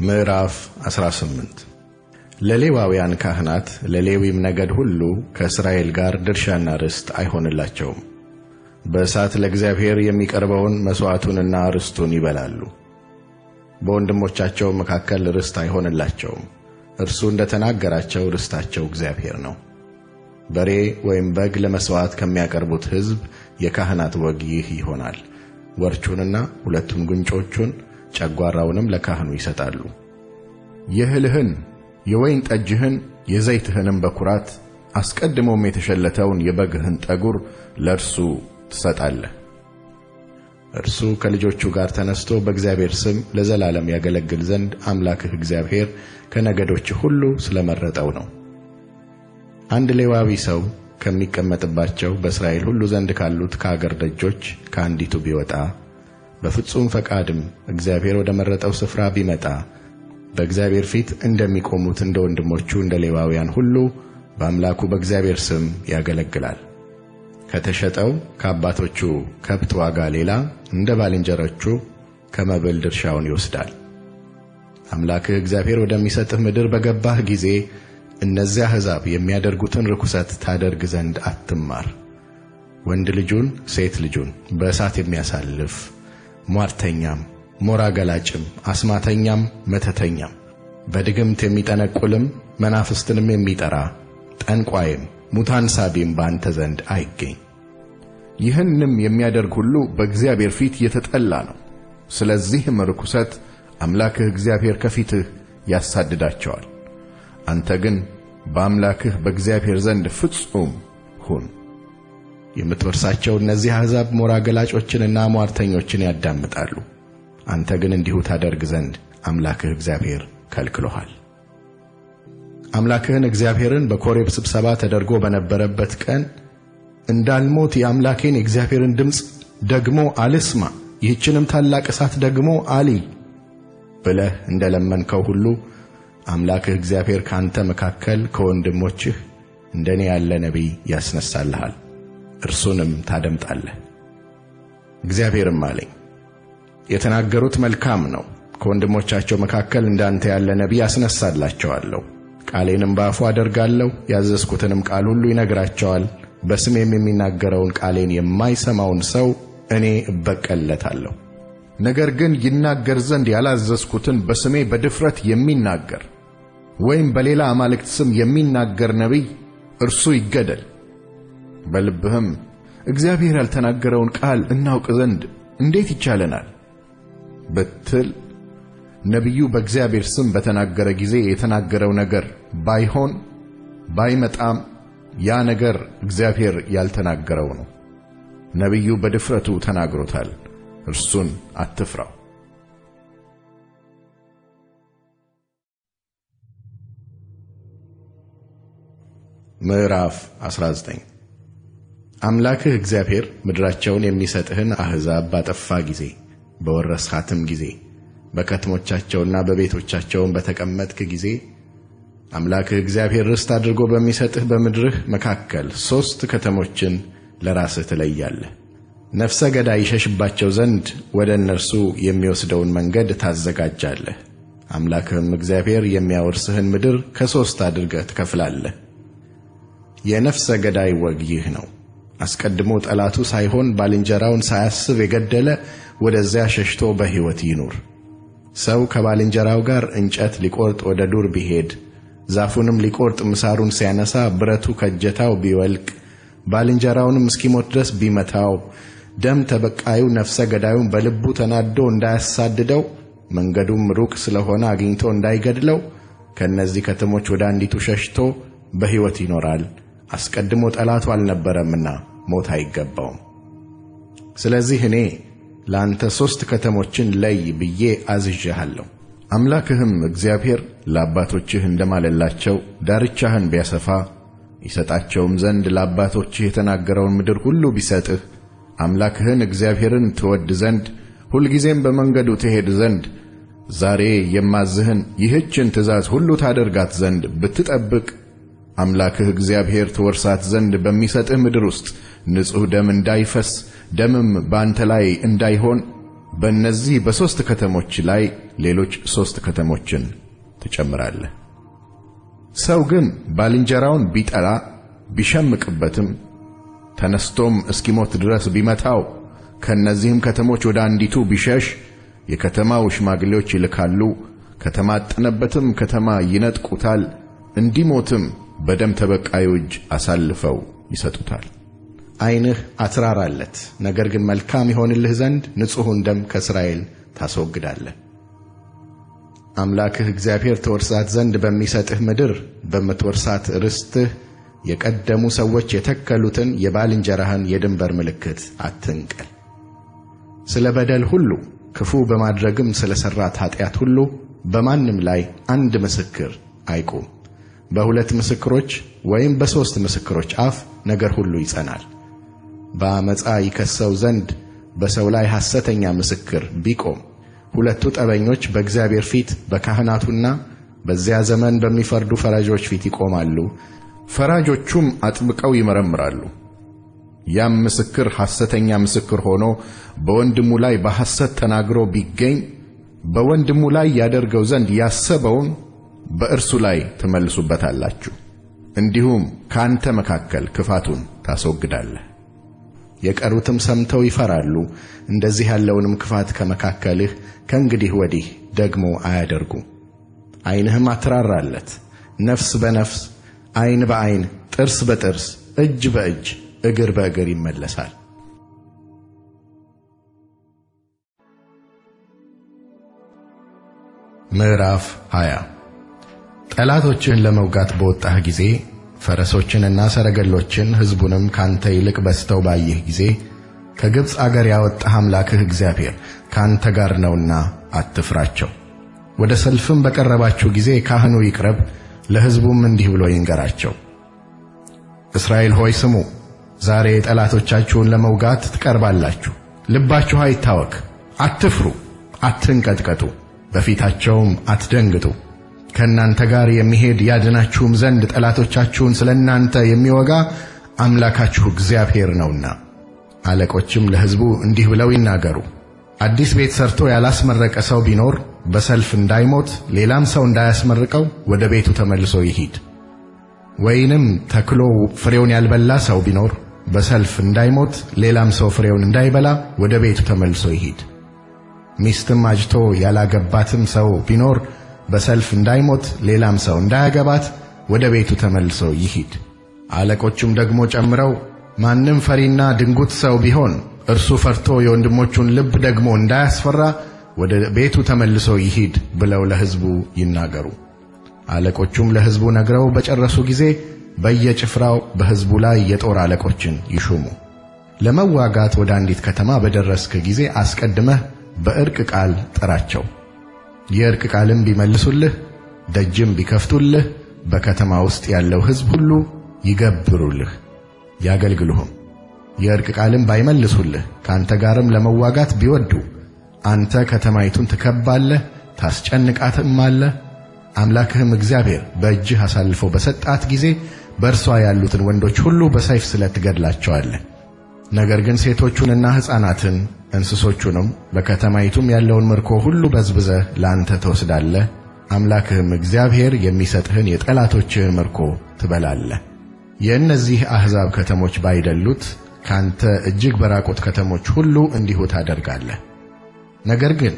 ምዕራፍ 18 ለሌዋውያን ካህናት ለሌዊም ነገድ ሁሉ ከእስራኤል ጋር ድርሻና ርስት አይሆንላቸውም። በእሳት ለእግዚአብሔር የሚቀርበውን መሥዋዕቱንና ርስቱን ይበላሉ። በወንድሞቻቸው መካከል ርስት አይሆንላቸውም። እርሱ እንደ ተናገራቸው ርስታቸው እግዚአብሔር ነው። በሬ ወይም በግ ለመሥዋዕት ከሚያቀርቡት ሕዝብ የካህናት ወግ ይህ ይሆናል። ወርቹንና ሁለቱን ጉንጮቹን ጨጓራውንም ለካህኑ ይሰጣሉ። የእህልህን የወይን ጠጅህን የዘይትህንም በኩራት አስቀድሞም የተሸለተውን የበግህን ጠጉር ለእርሱ ትሰጣለህ። እርሱ ከልጆቹ ጋር ተነስቶ በእግዚአብሔር ስም ለዘላለም ያገለግል ዘንድ አምላክህ እግዚአብሔር ከነገዶችህ ሁሉ ስለመረጠው ነው። አንድ ሌዋዊ ሰው ከሚቀመጥባቸው በእስራኤል ሁሉ ዘንድ ካሉት ከአገር ደጆች ከአንዲቱ ቢወጣ በፍጹም ፈቃድም እግዚአብሔር ወደ መረጠው ስፍራ ቢመጣ በእግዚአብሔር ፊት እንደሚቆሙት እንደ ወንድሞቹ እንደ ሌዋውያን ሁሉ በአምላኩ በእግዚአብሔር ስም ያገለግላል። ከተሸጠው ከአባቶቹ ከብት ዋጋ ሌላ እንደ ባልንጀሮቹ ከመብል ድርሻውን ይወስዳል። አምላክህ እግዚአብሔር ወደሚሰጥህ ምድር በገባህ ጊዜ እነዚያ አሕዛብ የሚያደርጉትን ርኩሰት ታደርግ ዘንድ አትማር። ወንድ ልጁን ሴት ልጁን በእሳት የሚያሳልፍ ሟርተኛም፣ ሞራ ገላጭም፣ አስማተኛም፣ መተተኛም፣ በድግምት የሚጠነቁልም፣ መናፍስትንም የሚጠራ ጠንቋይም፣ ሙታን ሳቢም በአንተ ዘንድ አይገኝ። ይህንም የሚያደርግ ሁሉ በእግዚአብሔር ፊት የተጠላ ነው። ስለዚህም ርኩሰት አምላክህ እግዚአብሔር ከፊትህ ያሳድዳቸዋል። አንተ ግን በአምላክህ በእግዚአብሔር ዘንድ ፍጹም ሁን። የምትወርሳቸው እነዚህ አሕዛብ ሞራ ገላጮችንና ሟርተኞችን ያዳምጣሉ። አንተ ግን እንዲሁ ታደርግ ዘንድ አምላክህ እግዚአብሔር ከልክሎሃል። አምላክህን እግዚአብሔርን በኮሬብ ስብሰባ ተደርጎ በነበረበት ቀን እንዳልሞት የአምላኬን የእግዚአብሔርን ድምፅ ደግሞ አልስማ፣ ይህችንም ታላቅ እሳት ደግሞ አልይ ብለህ እንደ ለመንከው ሁሉ አምላክህ እግዚአብሔር ካንተ መካከል ከወንድሞችህ እንደኔ ያለ ነቢይ ያስነሳልሃል፣ እርሱንም ታደምጣለህ። እግዚአብሔርም አለኝ የተናገሩት መልካም ነው። ከወንድሞቻቸው መካከል እንዳንተ ያለ ነቢይ አስነሳላቸዋለሁ። ቃሌንም በአፉ አደርጋለሁ፣ ያዘዝኩትንም ቃል ሁሉ ይነግራቸዋል። በስሜም የሚናገረውን ቃሌን የማይሰማውን ሰው እኔ እበቀልለታለሁ። ነገር ግን ይናገር ዘንድ ያላዘዝኩትን በስሜ በድፍረት የሚናገር ወይም በሌላ አማልክት ስም የሚናገር ነቢይ እርሱ ይገደል። በልብህም እግዚአብሔር ያልተናገረውን ቃል እናውቅ ዘንድ እንዴት ይቻለናል ብትል ነቢዩ በእግዚአብሔር ስም በተናገረ ጊዜ የተናገረው ነገር ባይሆን ባይመጣም ያ ነገር እግዚአብሔር ያልተናገረው ነው። ነቢዩ በድፍረቱ ተናግሮታል። እርሱን አትፍራው። ምዕራፍ 19 አምላክህ እግዚአብሔር ምድራቸውን የሚሰጥህን አሕዛብ ባጠፋ ጊዜ በወረስሃትም ጊዜ በከተሞቻቸውና በቤቶቻቸውን በተቀመጥክ ጊዜ አምላክህ እግዚአብሔር ርስት አድርጎ በሚሰጥህ በምድርህ መካከል ሦስት ከተሞችን ለራስህ ትለያለህ። ነፍሰ ገዳይ ይሸሽባቸው ዘንድ ወደ እነርሱ የሚወስደውን መንገድ ታዘጋጃለህ። አምላክህም እግዚአብሔር የሚያወርስህን ምድር ከሦስት አድርገህ ትከፍላለህ። የነፍሰ ገዳይ ወግ ይህ ነው። አስቀድሞ ጠላቱ ሳይሆን ባልንጀራውን ሳያስብ የገደለ ወደዚያ ሸሽቶ በሕይወት ይኑር። ሰው ከባልንጀራው ጋር እንጨት ሊቆርጥ ወደ ዱር ቢሄድ ዛፉንም ሊቆርጥ ምሳሩን ሲያነሳ ብረቱ ከእጀታው ቢወልቅ ባልንጀራውንም እስኪሞት ድረስ ቢመታው ደም ተበቃዩ ነፍሰ ገዳዩን በልቡ ተናዶ እንዳያሳድደው መንገዱም ሩቅ ስለሆነ አግኝቶ እንዳይገድለው ከእነዚህ ከተሞች ወደ አንዲቱ ሸሽቶ በሕይወት ይኖራል። አስቀድሞ ጠላቱ አልነበረምና ሞት አይገባውም። ስለዚህ እኔ ለአንተ ሦስት ከተሞችን ለይ ብዬ አዝዤሃለሁ። አምላክህም እግዚአብሔር ለአባቶችህ እንደማለላቸው ዳርቻህን ቢያሰፋ ይሰጣቸውም ዘንድ ለአባቶችህ የተናገረውን ምድር ሁሉ ቢሰጥህ አምላክህን እግዚአብሔርን ትወድ ዘንድ ሁልጊዜም በመንገዱ ትሄድ ዘንድ ዛሬ የማዝህን ይህችን ትእዛዝ ሁሉ ታደርጋት ዘንድ ብትጠብቅ አምላክህ እግዚአብሔር ትወርሳት ዘንድ በሚሰጥህ ምድር ውስጥ ንጹሕ ደም እንዳይፈስ ደምም በአንተ ላይ እንዳይሆን በእነዚህ በሦስት ከተሞች ላይ ሌሎች ሦስት ከተሞችን ትጨምራለህ። ሰው ግን ባልንጀራውን ቢጠላ ቢሸምቅበትም ተነስቶም እስኪሞት ድረስ ቢመታው ከእነዚህም ከተሞች ወደ አንዲቱ ቢሸሽ የከተማው ሽማግሌዎች ይልካሉ፣ ከተማጠነበትም ከተማ ይነጥቁታል፣ እንዲሞትም በደም ተበቃዩ እጅ አሳልፈው ይሰጡታል። ዓይንህ አትራራለት፣ ነገር ግን መልካም ይሆንልህ ዘንድ ንጹሑን ደም ከእስራኤል ታስወግዳለህ። አምላክህ እግዚአብሔር ትወርሳት ዘንድ በሚሰጥህ ምድር በምትወርሳት ርስትህ የቀደሙ ሰዎች የተከሉትን የባልንጀራህን የድንበር ምልክት አትንቀል። ስለ በደል ሁሉ ክፉ በማድረግም ስለ ሠራት ኀጢአት ሁሉ በማንም ላይ አንድ ምስክር አይቁም። በሁለት ምስክሮች ወይም በሦስት ምስክሮች አፍ ነገር ሁሉ ይጸናል። በአመፃ ይከሰው ዘንድ በሰው ላይ ሐሰተኛ ምስክር ቢቆም ሁለቱ ጠበኞች በእግዚአብሔር ፊት በካህናቱና በዚያ ዘመን በሚፈርዱ ፈራጆች ፊት ይቆማሉ። ፈራጆቹም አጥብቀው ይመረምራሉ። ያም ምስክር ሐሰተኛ ምስክር ሆኖ በወንድሙ ላይ በሐሰት ተናግሮ ቢገኝ በወንድሙ ላይ ያደርገው ዘንድ ያሰበውን በእርሱ ላይ ትመልሱበታላችሁ። እንዲሁም ከአንተ መካከል ክፋቱን ታስወግዳለህ። የቀሩትም ሰምተው ይፈራሉ። እንደዚህ ያለውንም ክፋት ከመካከልህ ከእንግዲህ ወዲህ ደግሞ አያደርጉም። ዓይንህም አትራራለት። ነፍስ በነፍስ ዓይን በዓይን ጥርስ በጥርስ እጅ በእጅ እግር በእግር ይመለሳል። ምዕራፍ 20 ጠላቶችህን ለመውጋት በወጣህ ጊዜ ፈረሶችንና ሰረገሎችን ሕዝቡንም ካንተ ይልቅ በዝተው ባየህ ጊዜ ከግብፅ አገር ያወጣህ አምላክህ እግዚአብሔር ካንተ ጋር ነውና አትፍራቸው። ወደ ሰልፍም በቀረባችሁ ጊዜ ካህኑ ይቅረብ፣ ለሕዝቡም እንዲህ ብሎ ይንገራቸው። እስራኤል ሆይ ስሙ፣ ዛሬ ጠላቶቻችሁን ለመውጋት ትቀርባላችሁ። ልባችሁ አይታወክ፣ አትፍሩ፣ አትንቀጥቀጡ፣ በፊታቸውም አትደንግጡ። ከእናንተ ጋር የሚሄድ ያድናችሁም ዘንድ ጠላቶቻችሁን ስለ እናንተ የሚወጋ አምላካችሁ እግዚአብሔር ነውና። አለቆችም ለሕዝቡ እንዲህ ብለው ይናገሩ። አዲስ ቤት ሰርቶ ያላስመረቀ ሰው ቢኖር በሰልፍ እንዳይሞት ሌላም ሰው እንዳያስመርቀው ወደ ቤቱ ተመልሶ ይሂድ። ወይንም ተክሎ ፍሬውን ያልበላ ሰው ቢኖር በሰልፍ እንዳይሞት ሌላም ሰው ፍሬውን እንዳይበላ ወደ ቤቱ ተመልሶ ይሂድ። ሚስትም አጭቶ ያላገባትም ሰው ቢኖር በሰልፍ እንዳይሞት ሌላም ሰው እንዳያገባት ወደ ቤቱ ተመልሶ ይሂድ። አለቆቹም ደግሞ ጨምረው ማንም ፈሪና ድንጉት ሰው ቢሆን እርሱ ፈርቶ የወንድሞቹን ልብ ደግሞ እንዳያስፈራ ወደ ቤቱ ተመልሶ ይሂድ ብለው ለሕዝቡ ይናገሩ። አለቆቹም ለሕዝቡ ነግረው በጨረሱ ጊዜ በየጭፍራው በሕዝቡ ላይ የጦር አለቆችን ይሹሙ። ለመዋጋት ወደ አንዲት ከተማ በደረስክ ጊዜ አስቀድመህ በዕርቅ ቃል ጥራቸው። የዕርቅ ቃልም ቢመልሱልህ ደጅም ቢከፍቱልህ በከተማ ውስጥ ያለው ሕዝብ ሁሉ ይገብሩልህ ያገልግሉህም። የዕርቅ ቃልም ባይመልሱልህ ከአንተ ጋርም ለመዋጋት ቢወዱ አንተ ከተማይቱን ትከባለህ፣ ታስጨንቃትም አለህ። አምላክህም እግዚአብሔር በእጅህ አሳልፎ በሰጣት ጊዜ በእርሷ ያሉትን ወንዶች ሁሉ በሰይፍ ስለት ትገድላቸዋለህ። ነገር ግን ሴቶቹንና ሕፃናትን እንስሶቹንም በከተማይቱም ያለውን ምርኮ ሁሉ በዝብዘህ ለአንተ ትወስዳለህ። አምላክህም እግዚአብሔር የሚሰጥህን የጠላቶችህን ምርኮ ትበላለህ። የእነዚህ አሕዛብ ከተሞች ባይደሉት ካንተ እጅግ በራቁት ከተሞች ሁሉ እንዲሁ ታደርጋለህ። ነገር ግን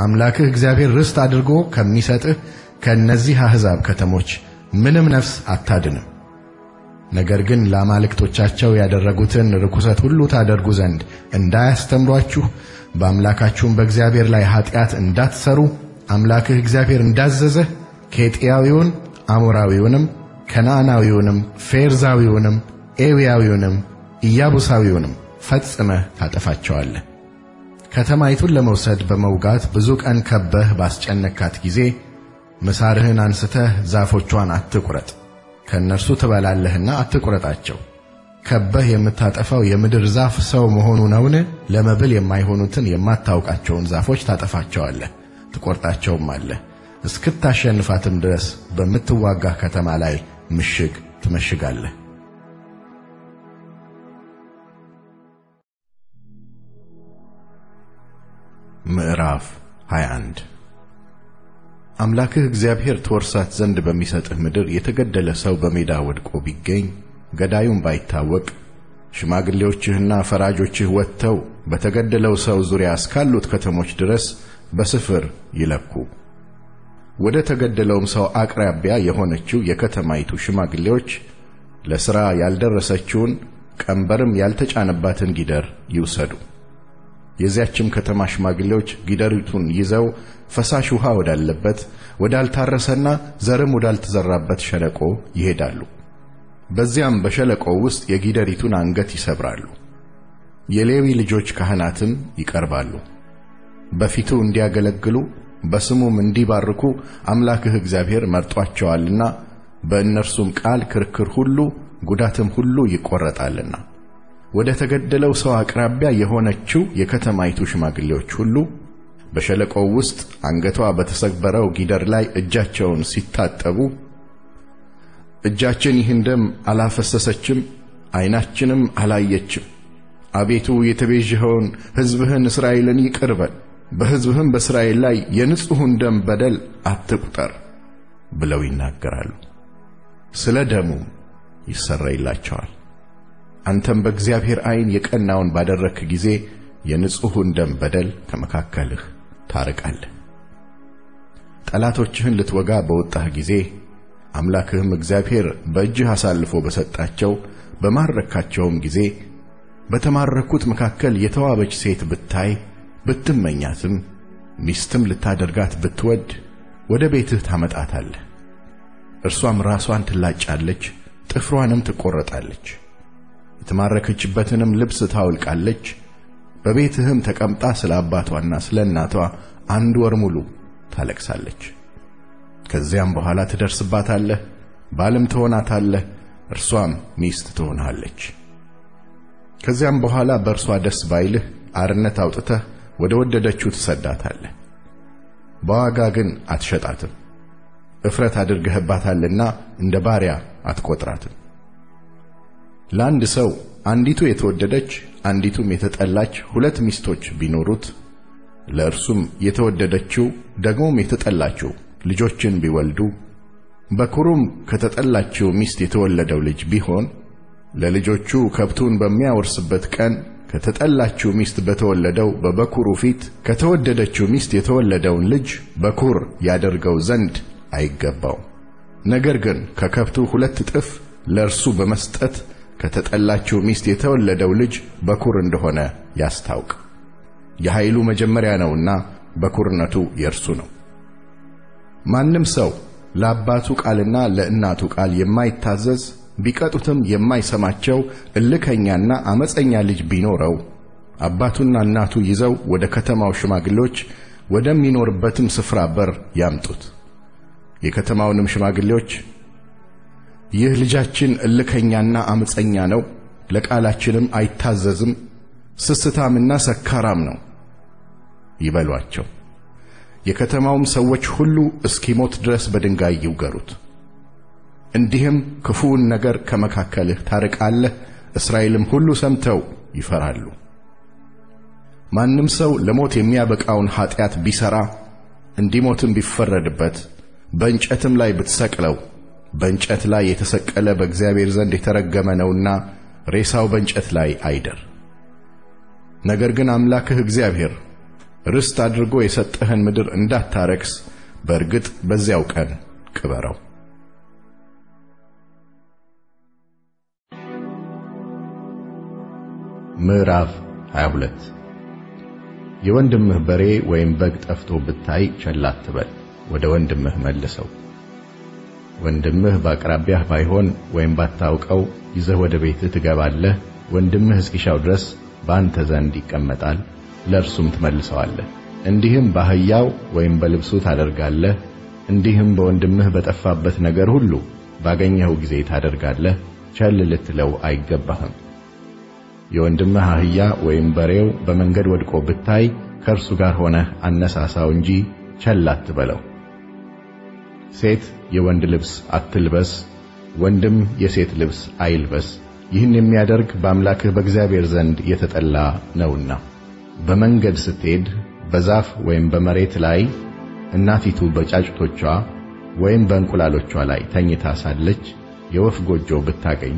አምላክህ እግዚአብሔር ርስት አድርጎ ከሚሰጥህ ከእነዚህ አሕዛብ ከተሞች ምንም ነፍስ አታድንም። ነገር ግን ለአማልክቶቻቸው ያደረጉትን ርኩሰት ሁሉ ታደርጉ ዘንድ እንዳያስተምሯችሁ በአምላካችሁም በእግዚአብሔር ላይ ኀጢአት እንዳትሠሩ አምላክህ እግዚአብሔር እንዳዘዘህ ኬጢያዊውን፣ አሞራዊውንም፣ ከነዓናዊውንም፣ ፌርዛዊውንም፣ ኤዊያዊውንም፣ ኢያቡሳዊውንም ፈጽመህ ታጠፋቸዋለህ። ከተማይቱን ለመውሰድ በመውጋት ብዙ ቀን ከበህ ባስጨነካት ጊዜ ምሳርህን አንስተህ ዛፎቿን አትቁረጥ፣ ከእነርሱ ትበላለህና አትቁረጣቸው። ከበህ የምታጠፋው የምድር ዛፍ ሰው መሆኑ ነውን? ለመብል የማይሆኑትን የማታውቃቸውን ዛፎች ታጠፋቸዋለህ። ትቆርጣቸውማለህ። እስክታሸንፋትም ድረስ በምትዋጋ ከተማ ላይ ምሽግ ትመሽጋለህ። ምዕራፍ 21 አምላክህ እግዚአብሔር ትወርሳት ዘንድ በሚሰጥህ ምድር የተገደለ ሰው በሜዳ ወድቆ ቢገኝ ገዳዩም ባይታወቅ ሽማግሌዎችህና ፈራጆችህ ወጥተው በተገደለው ሰው ዙሪያ እስካሉት ከተሞች ድረስ በስፍር ይለኩ። ወደ ተገደለውም ሰው አቅራቢያ የሆነችው የከተማይቱ ሽማግሌዎች ለሥራ ያልደረሰችውን ቀንበርም ያልተጫነባትን ጊደር ይውሰዱ። የዚያችም ከተማ ሽማግሌዎች ጊደሪቱን ይዘው ፈሳሽ ውሃ ወዳለበት ወዳልታረሰና ዘርም ወዳልተዘራበት ሸለቆ ይሄዳሉ። በዚያም በሸለቆው ውስጥ የጊደሪቱን አንገት ይሰብራሉ። የሌዊ ልጆች ካህናትም ይቀርባሉ። በፊቱ እንዲያገለግሉ በስሙም እንዲባርኩ አምላክህ እግዚአብሔር መርጧቸዋልና በእነርሱም ቃል ክርክር ሁሉ ጉዳትም ሁሉ ይቈረጣልና። ወደ ተገደለው ሰው አቅራቢያ የሆነችው የከተማይቱ ሽማግሌዎች ሁሉ በሸለቆው ውስጥ አንገቷ በተሰበረው ጊደር ላይ እጃቸውን ሲታጠቡ እጃችን ይህን ደም አላፈሰሰችም፣ ዓይናችንም አላየችም። አቤቱ የተቤዠኸውን ሕዝብህን እስራኤልን ይቅር በል፣ በሕዝብህም በእስራኤል ላይ የንጹሑን ደም በደል አትቁጠር ብለው ይናገራሉ። ስለ ደሙም ይሰረይላቸዋል። አንተም በእግዚአብሔር ዐይን የቀናውን ባደረግህ ጊዜ የንጹሑን ደም በደል ከመካከልህ ታርቃለህ። ጠላቶችህን ልትወጋ በወጣህ ጊዜ አምላክህም እግዚአብሔር በእጅህ አሳልፎ በሰጣቸው በማረካቸውም ጊዜ በተማረኩት መካከል የተዋበች ሴት ብታይ ብትመኛትም ሚስትም ልታደርጋት ብትወድ ወደ ቤትህ ታመጣታለህ። እርሷም ራሷን ትላጫለች፣ ጥፍሯንም ትቈረጣለች፣ የተማረከችበትንም ልብስ ታውልቃለች። በቤትህም ተቀምጣ ስለ አባቷና ስለ እናቷ አንድ ወር ሙሉ ታለቅሳለች። ከዚያም በኋላ ትደርስባታለህ፣ ባልም ትሆናታለህ፣ እርሷም ሚስት ትሆናለች። ከዚያም በኋላ በእርሷ ደስ ባይልህ አርነት አውጥተህ ወደ ወደደችው ትሰዳታለህ። በዋጋ ግን አትሸጣትም፣ እፍረት አድርገህባታልና እንደ ባሪያ አትቈጥራትም። ለአንድ ሰው አንዲቱ የተወደደች አንዲቱም የተጠላች ሁለት ሚስቶች ቢኖሩት ለእርሱም የተወደደችው ደግሞም የተጠላችው ልጆችን ቢወልዱ በኩሩም ከተጠላችው ሚስት የተወለደው ልጅ ቢሆን ለልጆቹ ከብቱን በሚያወርስበት ቀን ከተጠላችው ሚስት በተወለደው በበኩሩ ፊት ከተወደደችው ሚስት የተወለደውን ልጅ በኩር ያደርገው ዘንድ አይገባውም። ነገር ግን ከከብቱ ሁለት እጥፍ ለእርሱ በመስጠት ከተጠላችው ሚስት የተወለደው ልጅ በኩር እንደሆነ ያስታውቅ። የኃይሉ መጀመሪያ ነውና በኩርነቱ የእርሱ ነው። ማንም ሰው ለአባቱ ቃልና ለእናቱ ቃል የማይታዘዝ ቢቀጡትም የማይሰማቸው እልከኛና አመፀኛ ልጅ ቢኖረው አባቱና እናቱ ይዘው ወደ ከተማው ሽማግሌዎች ወደሚኖርበትም ስፍራ በር ያምጡት። የከተማውንም ሽማግሌዎች ይህ ልጃችን እልከኛና አመፀኛ ነው፣ ለቃላችንም አይታዘዝም፣ ስስታምና ሰካራም ነው ይበሏቸው። የከተማውም ሰዎች ሁሉ እስኪሞት ድረስ በድንጋይ ይውገሩት። እንዲህም ክፉውን ነገር ከመካከልህ ታርቃለህ፣ እስራኤልም ሁሉ ሰምተው ይፈራሉ። ማንም ሰው ለሞት የሚያበቃውን ኀጢአት ቢሠራ እንዲሞትም ቢፈረድበት በእንጨትም ላይ ብትሰቅለው በእንጨት ላይ የተሰቀለ በእግዚአብሔር ዘንድ የተረገመ ነውና ሬሳው በእንጨት ላይ አይደር። ነገር ግን አምላክህ እግዚአብሔር ርስት አድርጎ የሰጠህን ምድር እንዳታረክስ በእርግጥ በዚያው ቀን ቅበረው። ምዕራፍ 22 የወንድምህ በሬ ወይም በግ ጠፍቶ ብታይ ቸል አትበል፣ ወደ ወንድምህ መልሰው። ወንድምህ በአቅራቢያህ ባይሆን ወይም ባታውቀው ይዘህ ወደ ቤትህ ትገባለህ። ወንድምህ እስኪሻው ድረስ በአንተ ዘንድ ይቀመጣል፣ ለእርሱም ትመልሰዋለህ። እንዲህም በአህያው ወይም በልብሱ ታደርጋለህ። እንዲህም በወንድምህ በጠፋበት ነገር ሁሉ ባገኘኸው ጊዜ ታደርጋለህ። ቸል ልትለው አይገባህም። የወንድምህ አህያ ወይም በሬው በመንገድ ወድቆ ብታይ ከእርሱ ጋር ሆነህ አነሳሳው እንጂ ቸል አትበለው። ሴት የወንድ ልብስ አትልበስ፣ ወንድም የሴት ልብስ አይልበስ። ይህን የሚያደርግ በአምላክህ በእግዚአብሔር ዘንድ የተጠላ ነውና። በመንገድ ስትሄድ በዛፍ ወይም በመሬት ላይ እናቲቱ በጫጭቶቿ ወይም በእንቁላሎቿ ላይ ተኝታ ሳለች የወፍ ጎጆ ብታገኝ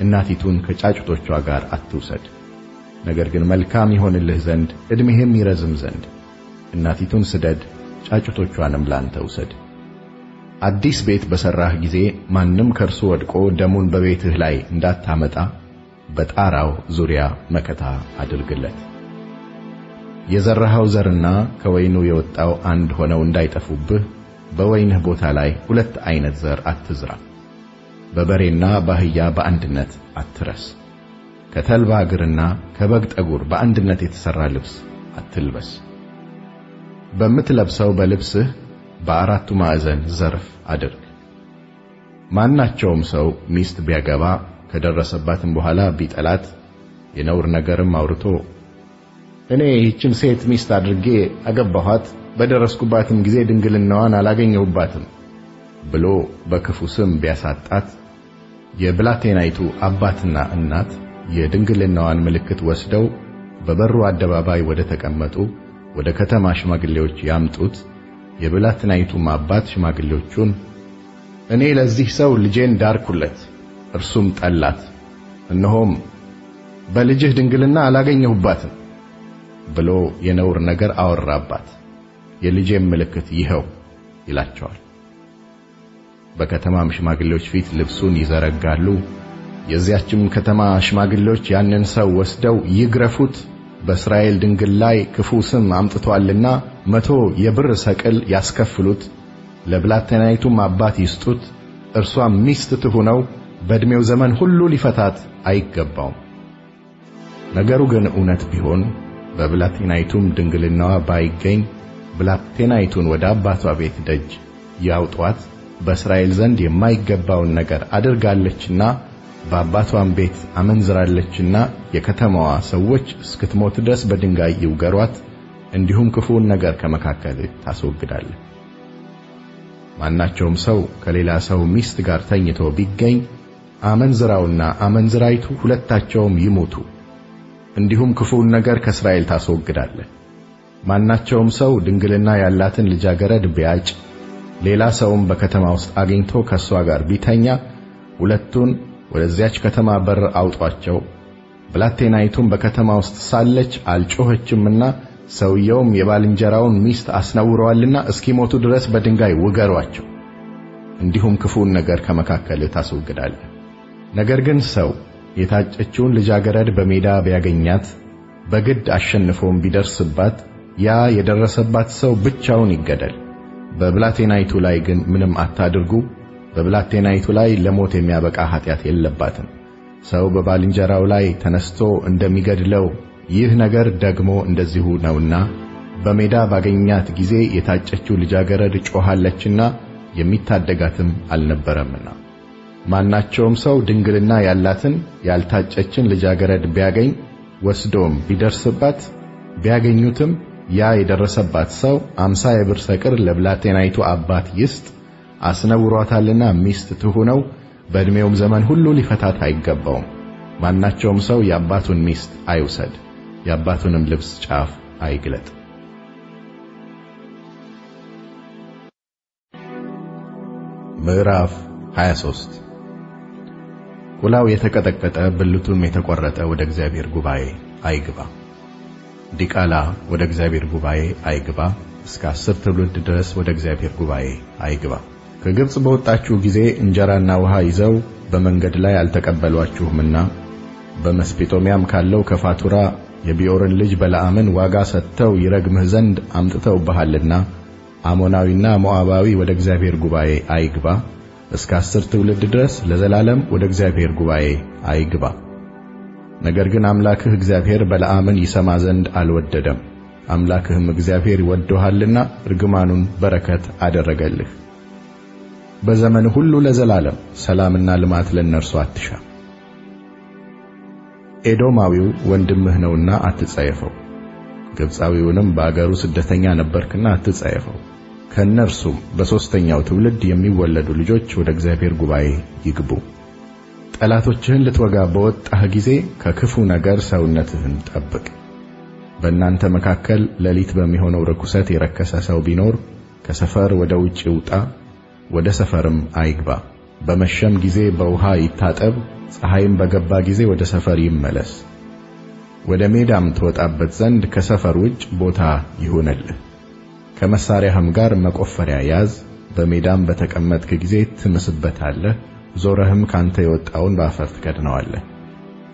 እናቲቱን ከጫጭቶቿ ጋር አትውሰድ። ነገር ግን መልካም ይሆንልህ ዘንድ ዕድሜህም ይረዝም ዘንድ እናቲቱን ስደድ፣ ጫጭቶቿንም ላንተ ውሰድ። አዲስ ቤት በሠራህ ጊዜ ማንም ከእርሱ ወድቆ ደሙን በቤትህ ላይ እንዳታመጣ በጣራው ዙሪያ መከታ አድርግለት። የዘራኸው ዘርና ከወይኑ የወጣው አንድ ሆነው እንዳይጠፉብህ በወይንህ ቦታ ላይ ሁለት ዓይነት ዘር አትዝራ። በበሬና በአህያ በአንድነት አትረስ። ከተልባ እግርና ከበግ ጠጉር በአንድነት የተሠራ ልብስ አትልበስ። በምትለብሰው በልብስህ በአራቱ ማዕዘን ዘርፍ አድርግ። ማናቸውም ሰው ሚስት ቢያገባ ከደረሰባትም በኋላ ቢጠላት የነውር ነገርም አውርቶ እኔ ይህችን ሴት ሚስት አድርጌ አገባኋት፣ በደረስኩባትም ጊዜ ድንግልናዋን አላገኘሁባትም ብሎ በክፉ ስም ቢያሳጣት የብላቴናይቱ አባትና እናት የድንግልናዋን ምልክት ወስደው በበሩ አደባባይ ወደ ተቀመጡ ወደ ከተማ ሽማግሌዎች ያምጡት። የብላቴናይቱም አባት ሽማግሌዎቹን እኔ ለዚህ ሰው ልጄን ዳርኩለት፣ እርሱም ጠላት፣ እነሆም በልጅህ ድንግልና አላገኘሁባትም ብሎ የነውር ነገር አወራባት። የልጄም ምልክት ይኸው ይላቸዋል። በከተማም ሽማግሌዎች ፊት ልብሱን ይዘረጋሉ። የዚያችም ከተማ ሽማግሌዎች ያንን ሰው ወስደው ይግረፉት፣ በእስራኤል ድንግል ላይ ክፉ ስም አምጥቶአልና መቶ የብር ሰቅል ያስከፍሉት፣ ለብላቴናይቱም አባት ይስጡት፣ እርሷም ሚስት ትሁነው፣ በዕድሜው ዘመን ሁሉ ሊፈታት አይገባውም። ነገሩ ግን እውነት ቢሆን በብላቴናይቱም ድንግልናዋ ባይገኝ ብላቴናይቱን ወደ አባቷ ቤት ደጅ ያውጧት፣ በእስራኤል ዘንድ የማይገባውን ነገር አድርጋለችና በአባቷም ቤት አመንዝራለችና የከተማዋ ሰዎች እስክትሞት ድረስ በድንጋይ ይውገሯት፣ እንዲሁም ክፉውን ነገር ከመካከል ታስወግዳለህ። ማናቸውም ሰው ከሌላ ሰው ሚስት ጋር ተኝቶ ቢገኝ አመንዝራውና አመንዝራይቱ ሁለታቸውም ይሙቱ፣ እንዲሁም ክፉውን ነገር ከእስራኤል ታስወግዳለህ። ማናቸውም ሰው ድንግልና ያላትን ልጃገረድ ቢያጭ ሌላ ሰውም በከተማ ውስጥ አግኝቶ ከእሷ ጋር ቢተኛ ሁለቱን ወደዚያች ከተማ በር አውጧቸው። ብላቴናይቱም በከተማ ውስጥ ሳለች አልጮኸችምና ሰውየውም የባልንጀራውን ሚስት አስነውረዋልና እስኪሞቱ ድረስ በድንጋይ ውገሯቸው። እንዲሁም ክፉውን ነገር ከመካከልህ ታስወግዳለህ። ነገር ግን ሰው የታጨችውን ልጃገረድ በሜዳ ቢያገኛት በግድ አሸንፎም ቢደርስባት ያ የደረሰባት ሰው ብቻውን ይገደል። በብላቴናይቱ ላይ ግን ምንም አታድርጉ። በብላቴናይቱ ላይ ለሞት የሚያበቃ ኃጢአት የለባትም። ሰው በባልንጀራው ላይ ተነስቶ እንደሚገድለው ይህ ነገር ደግሞ እንደዚሁ ነውና በሜዳ ባገኛት ጊዜ የታጨችው ልጃገረድ ጮኻለችና የሚታደጋትም አልነበረምና። ማናቸውም ሰው ድንግልና ያላትን ያልታጨችን ልጃገረድ ቢያገኝ ወስዶም ቢደርስባት ቢያገኙትም ያ የደረሰባት ሰው አምሳ የብር ሰቅር ለብላቴናይቱ አባት ይስጥ አስነውሯታልና ሚስት ትሁነው፣ በዕድሜውም ዘመን ሁሉ ሊፈታት አይገባውም። ማናቸውም ሰው የአባቱን ሚስት አይውሰድ፣ የአባቱንም ልብስ ጫፍ አይግለጥ። ምዕራፍ 23 ቁላው የተቀጠቀጠ ብልቱም የተቆረጠ ወደ እግዚአብሔር ጉባኤ አይግባ። ዲቃላ ወደ እግዚአብሔር ጉባኤ አይግባ። እስከ አስር ትውልድ ድረስ ወደ እግዚአብሔር ጉባኤ አይግባ። ከግብፅ በወጣችሁ ጊዜ እንጀራና ውሃ ይዘው በመንገድ ላይ አልተቀበሏችሁምና በመስጴጦሚያም ካለው ከፋቱራ የቢዖርን ልጅ በለዓምን ዋጋ ሰጥተው ይረግምህ ዘንድ አምጥተውብሃልና አሞናዊና ሞዓባዊ ወደ እግዚአብሔር ጉባኤ አይግባ። እስከ አስር ትውልድ ድረስ ለዘላለም ወደ እግዚአብሔር ጉባኤ አይግባ። ነገር ግን አምላክህ እግዚአብሔር በለዓምን ይሰማ ዘንድ አልወደደም። አምላክህም እግዚአብሔር ይወድድሃልና እርግማኑን በረከት አደረገልህ። በዘመን ሁሉ ለዘላለም ሰላምና ልማት ለእነርሱ አትሻ። ኤዶማዊው ወንድምህ ነውና አትጸየፈው። ግብፃዊውንም በአገሩ ስደተኛ ነበርክና አትጸየፈው። ከእነርሱም በሦስተኛው ትውልድ የሚወለዱ ልጆች ወደ እግዚአብሔር ጉባኤ ይግቡ። ጠላቶችህን ልትወጋ በወጣህ ጊዜ ከክፉ ነገር ሰውነትህን ጠብቅ። በእናንተ መካከል ሌሊት በሚሆነው ርኩሰት የረከሰ ሰው ቢኖር ከሰፈር ወደ ውጭ ይውጣ፣ ወደ ሰፈርም አይግባ። በመሸም ጊዜ በውሃ ይታጠብ፣ ፀሐይም በገባ ጊዜ ወደ ሰፈር ይመለስ። ወደ ሜዳም ትወጣበት ዘንድ ከሰፈር ውጭ ቦታ ይሁንልህ። ከመሳሪያህም ጋር መቆፈሪያ ያዝ። በሜዳም በተቀመጥክ ጊዜ ትምስበታለህ፣ ዞረህም ካንተ የወጣውን በአፈር ትከድነዋለህ።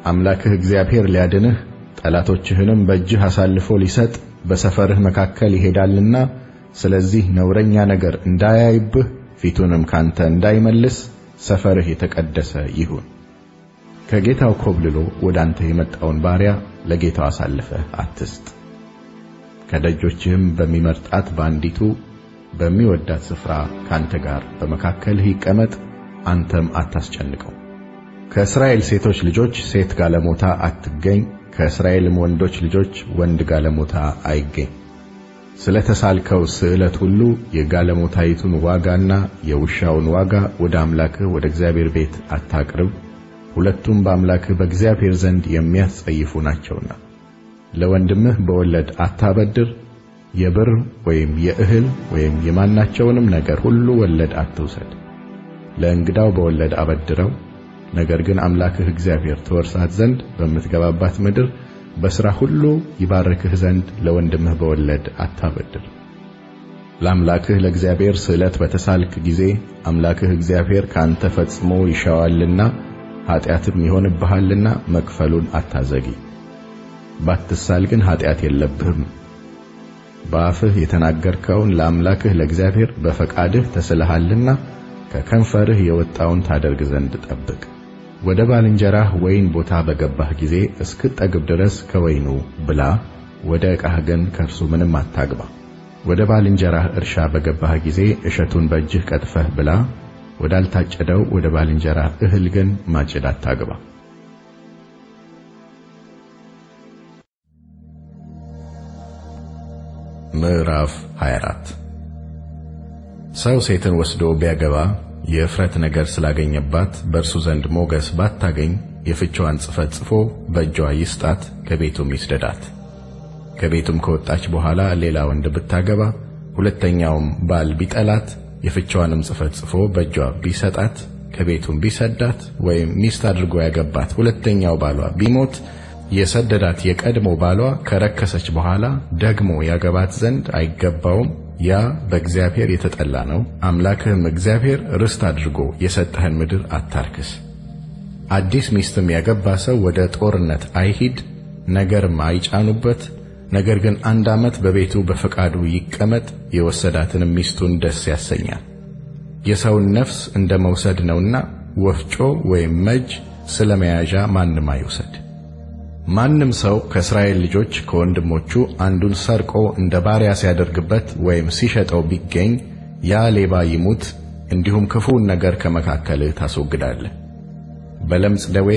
አምላክህ እግዚአብሔር ሊያድንህ ጠላቶችህንም በእጅህ አሳልፎ ሊሰጥ በሰፈርህ መካከል ይሄዳልና ስለዚህ ነውረኛ ነገር እንዳያይብህ ፊቱንም ካንተ እንዳይመልስ ሰፈርህ የተቀደሰ ይሁን። ከጌታው ኮብልሎ ወደ አንተ የመጣውን ባሪያ ለጌታው አሳልፈህ አትስጥ። ከደጆችህም በሚመርጣት በአንዲቱ በሚወዳት ስፍራ ካንተ ጋር በመካከልህ ይቀመጥ፣ አንተም አታስጨንቀው። ከእስራኤል ሴቶች ልጆች ሴት ጋለሞታ አትገኝ፣ ከእስራኤልም ወንዶች ልጆች ወንድ ጋለሞታ አይገኝ። ስለ ተሳልከው ስዕለት ሁሉ የጋለሞታይቱን ዋጋና የውሻውን ዋጋ ወደ አምላክህ ወደ እግዚአብሔር ቤት አታቅርብ፣ ሁለቱም በአምላክህ በእግዚአብሔር ዘንድ የሚያስጸይፉ ናቸውና። ለወንድምህ በወለድ አታበድር፣ የብር ወይም የእህል ወይም የማናቸውንም ነገር ሁሉ ወለድ አትውሰድ። ለእንግዳው በወለድ አበድረው፣ ነገር ግን አምላክህ እግዚአብሔር ትወርሳት ዘንድ በምትገባባት ምድር በሥራ ሁሉ ይባርክህ ዘንድ ለወንድምህ በወለድ አታበድር። ለአምላክህ ለእግዚአብሔር ስዕለት በተሳልክ ጊዜ አምላክህ እግዚአብሔር ካንተ ፈጽሞ ይሻዋልና ኀጢአትም ይሆንብሃልና መክፈሉን አታዘጊ። ባትሳል ግን ኀጢአት የለብህም። በአፍህ የተናገርከውን ለአምላክህ ለእግዚአብሔር በፈቃድህ ተስለሃልና ከከንፈርህ የወጣውን ታደርግ ዘንድ ጠብቅ። ወደ ባልንጀራህ ወይን ቦታ በገባህ ጊዜ እስክትጠግብ ድረስ ከወይኑ ብላ፣ ወደ ዕቃህ ግን ከእርሱ ምንም አታግባ። ወደ ባልንጀራህ እርሻ በገባህ ጊዜ እሸቱን በእጅህ ቀጥፈህ ብላ፣ ወዳልታጨደው ወደ ባልንጀራህ እህል ግን ማጭድ አታግባ። ምዕራፍ 24 ሰው ሴትን ወስዶ ቢያገባ የእፍረት ነገር ስላገኘባት በእርሱ ዘንድ ሞገስ ባታገኝ የፍቿን ጽሕፈት ጽፎ በእጇ ይስጣት፣ ከቤቱም ይስደዳት። ከቤቱም ከወጣች በኋላ ሌላ ወንድ ብታገባ ሁለተኛውም ባል ቢጠላት የፍቿንም ጽሕፈት ጽፎ በእጇ ቢሰጣት ከቤቱም ቢሰዳት ወይም ሚስት አድርጎ ያገባት ሁለተኛው ባሏ ቢሞት የሰደዳት የቀድሞ ባሏ ከረከሰች በኋላ ደግሞ ያገባት ዘንድ አይገባውም። ያ በእግዚአብሔር የተጠላ ነው። አምላክህም እግዚአብሔር ርስት አድርጎ የሰጠህን ምድር አታርክስ። አዲስ ሚስትም ያገባ ሰው ወደ ጦርነት አይሂድ፣ ነገርም አይጫኑበት። ነገር ግን አንድ ዓመት በቤቱ በፈቃዱ ይቀመጥ፣ የወሰዳትንም ሚስቱን ደስ ያሰኛል። የሰውን ነፍስ እንደ መውሰድ ነውና ወፍጮ ወይም መጅ ስለ መያዣ ማንም አይውሰድ። ማንም ሰው ከእስራኤል ልጆች ከወንድሞቹ አንዱን ሰርቆ እንደ ባሪያ ሲያደርግበት ወይም ሲሸጠው ቢገኝ ያ ሌባ ይሙት፣ እንዲሁም ክፉውን ነገር ከመካከልህ ታስወግዳለህ። በለምጽ ደዌ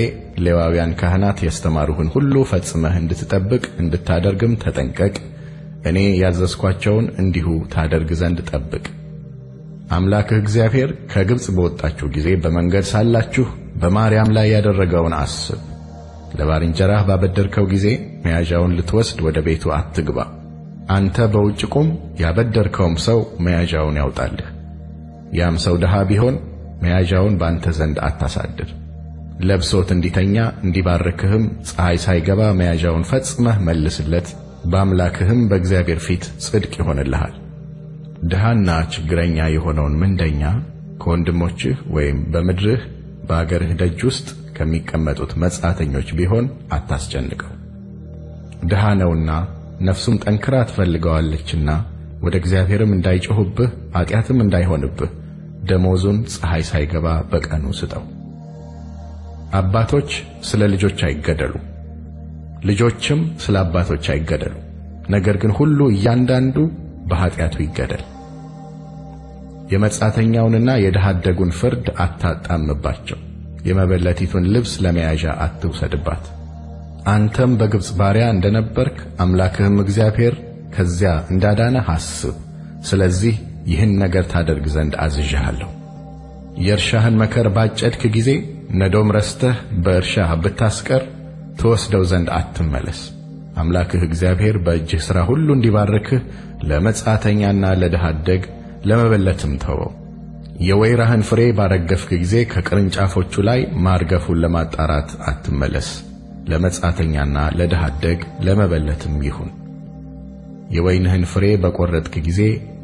ሌዋውያን ካህናት ያስተማሩህን ሁሉ ፈጽመህ እንድትጠብቅ እንድታደርግም ተጠንቀቅ። እኔ ያዘዝኳቸውን እንዲሁ ታደርግ ዘንድ ጠብቅ። አምላክህ እግዚአብሔር ከግብፅ በወጣችሁ ጊዜ በመንገድ ሳላችሁ በማርያም ላይ ያደረገውን አስብ። ለባልንጀራህ ባበደርከው ጊዜ መያዣውን ልትወስድ ወደ ቤቱ አትግባ። አንተ በውጭ ቁም፣ ያበደርከውም ሰው መያዣውን ያውጣልህ። ያም ሰው ድሃ ቢሆን መያዣውን በአንተ ዘንድ አታሳድር። ለብሶት እንዲተኛ እንዲባርክህም ፀሐይ ሳይገባ መያዣውን ፈጽመህ መልስለት። በአምላክህም በእግዚአብሔር ፊት ጽድቅ ይሆንልሃል። ድሃና ችግረኛ የሆነውን ምንደኛ ከወንድሞችህ ወይም በምድርህ በአገርህ ደጅ ውስጥ ከሚቀመጡት መጻተኞች ቢሆን አታስጨንቀው። ድሃ ነውና ነፍሱም ጠንክራ ትፈልገዋለችና ወደ እግዚአብሔርም እንዳይጮኽብህ ኃጢአትም እንዳይሆንብህ ደሞዙን ፀሐይ ሳይገባ በቀኑ ስጠው። አባቶች ስለ ልጆች አይገደሉ፣ ልጆችም ስለ አባቶች አይገደሉ። ነገር ግን ሁሉ እያንዳንዱ በኃጢአቱ ይገደል። የመጻተኛውንና የድሃ አደጉን ፍርድ አታጣምባቸው። የመበለቲቱን ልብስ ለመያዣ አትውሰድባት። አንተም በግብፅ ባሪያ እንደነበርክ አምላክህም እግዚአብሔር ከዚያ እንዳዳነህ አስብ። ስለዚህ ይህን ነገር ታደርግ ዘንድ አዝዣለሁ። የእርሻህን መከር ባጨድክ ጊዜ ነዶም ረስተህ በእርሻህ ብታስቀር ትወስደው ዘንድ አትመለስ። አምላክህ እግዚአብሔር በእጅህ ሥራ ሁሉ እንዲባርክህ ለመጻተኛና ለድሃ አደግ ለመበለትም ተወው። የወይራህን ፍሬ ባረገፍክ ጊዜ ከቅርንጫፎቹ ላይ ማርገፉን ለማጣራት አትመለስ። ለመጻተኛና ለድሃ አደግ ለመበለትም ይሁን። የወይንህን ፍሬ በቈረጥክ ጊዜ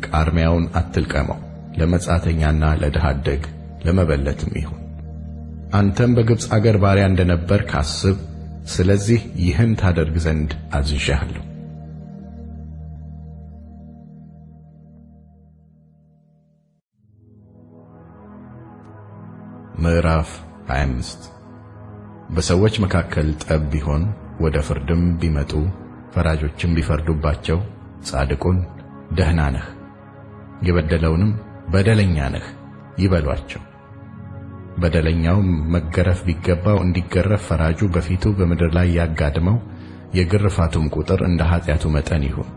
ቃርሚያውን አትልቀመው። ለመጻተኛና ለድሃ አደግ ለመበለትም ይሁን። አንተም በግብፅ አገር ባሪያ እንደነበርክ አስብ። ስለዚህ ይህን ታደርግ ዘንድ አዝዣለሁ። ምዕራፍ 25 በሰዎች መካከል ጠብ ቢሆን ወደ ፍርድም ቢመጡ ፈራጆችም ቢፈርዱባቸው ጻድቁን ደህና ነህ፣ የበደለውንም በደለኛ ነህ ይበሏቸው። በደለኛውም መገረፍ ቢገባው እንዲገረፍ ፈራጁ በፊቱ በምድር ላይ ያጋድመው፣ የግርፋቱም ቁጥር እንደ ኃጢአቱ መጠን ይሁን።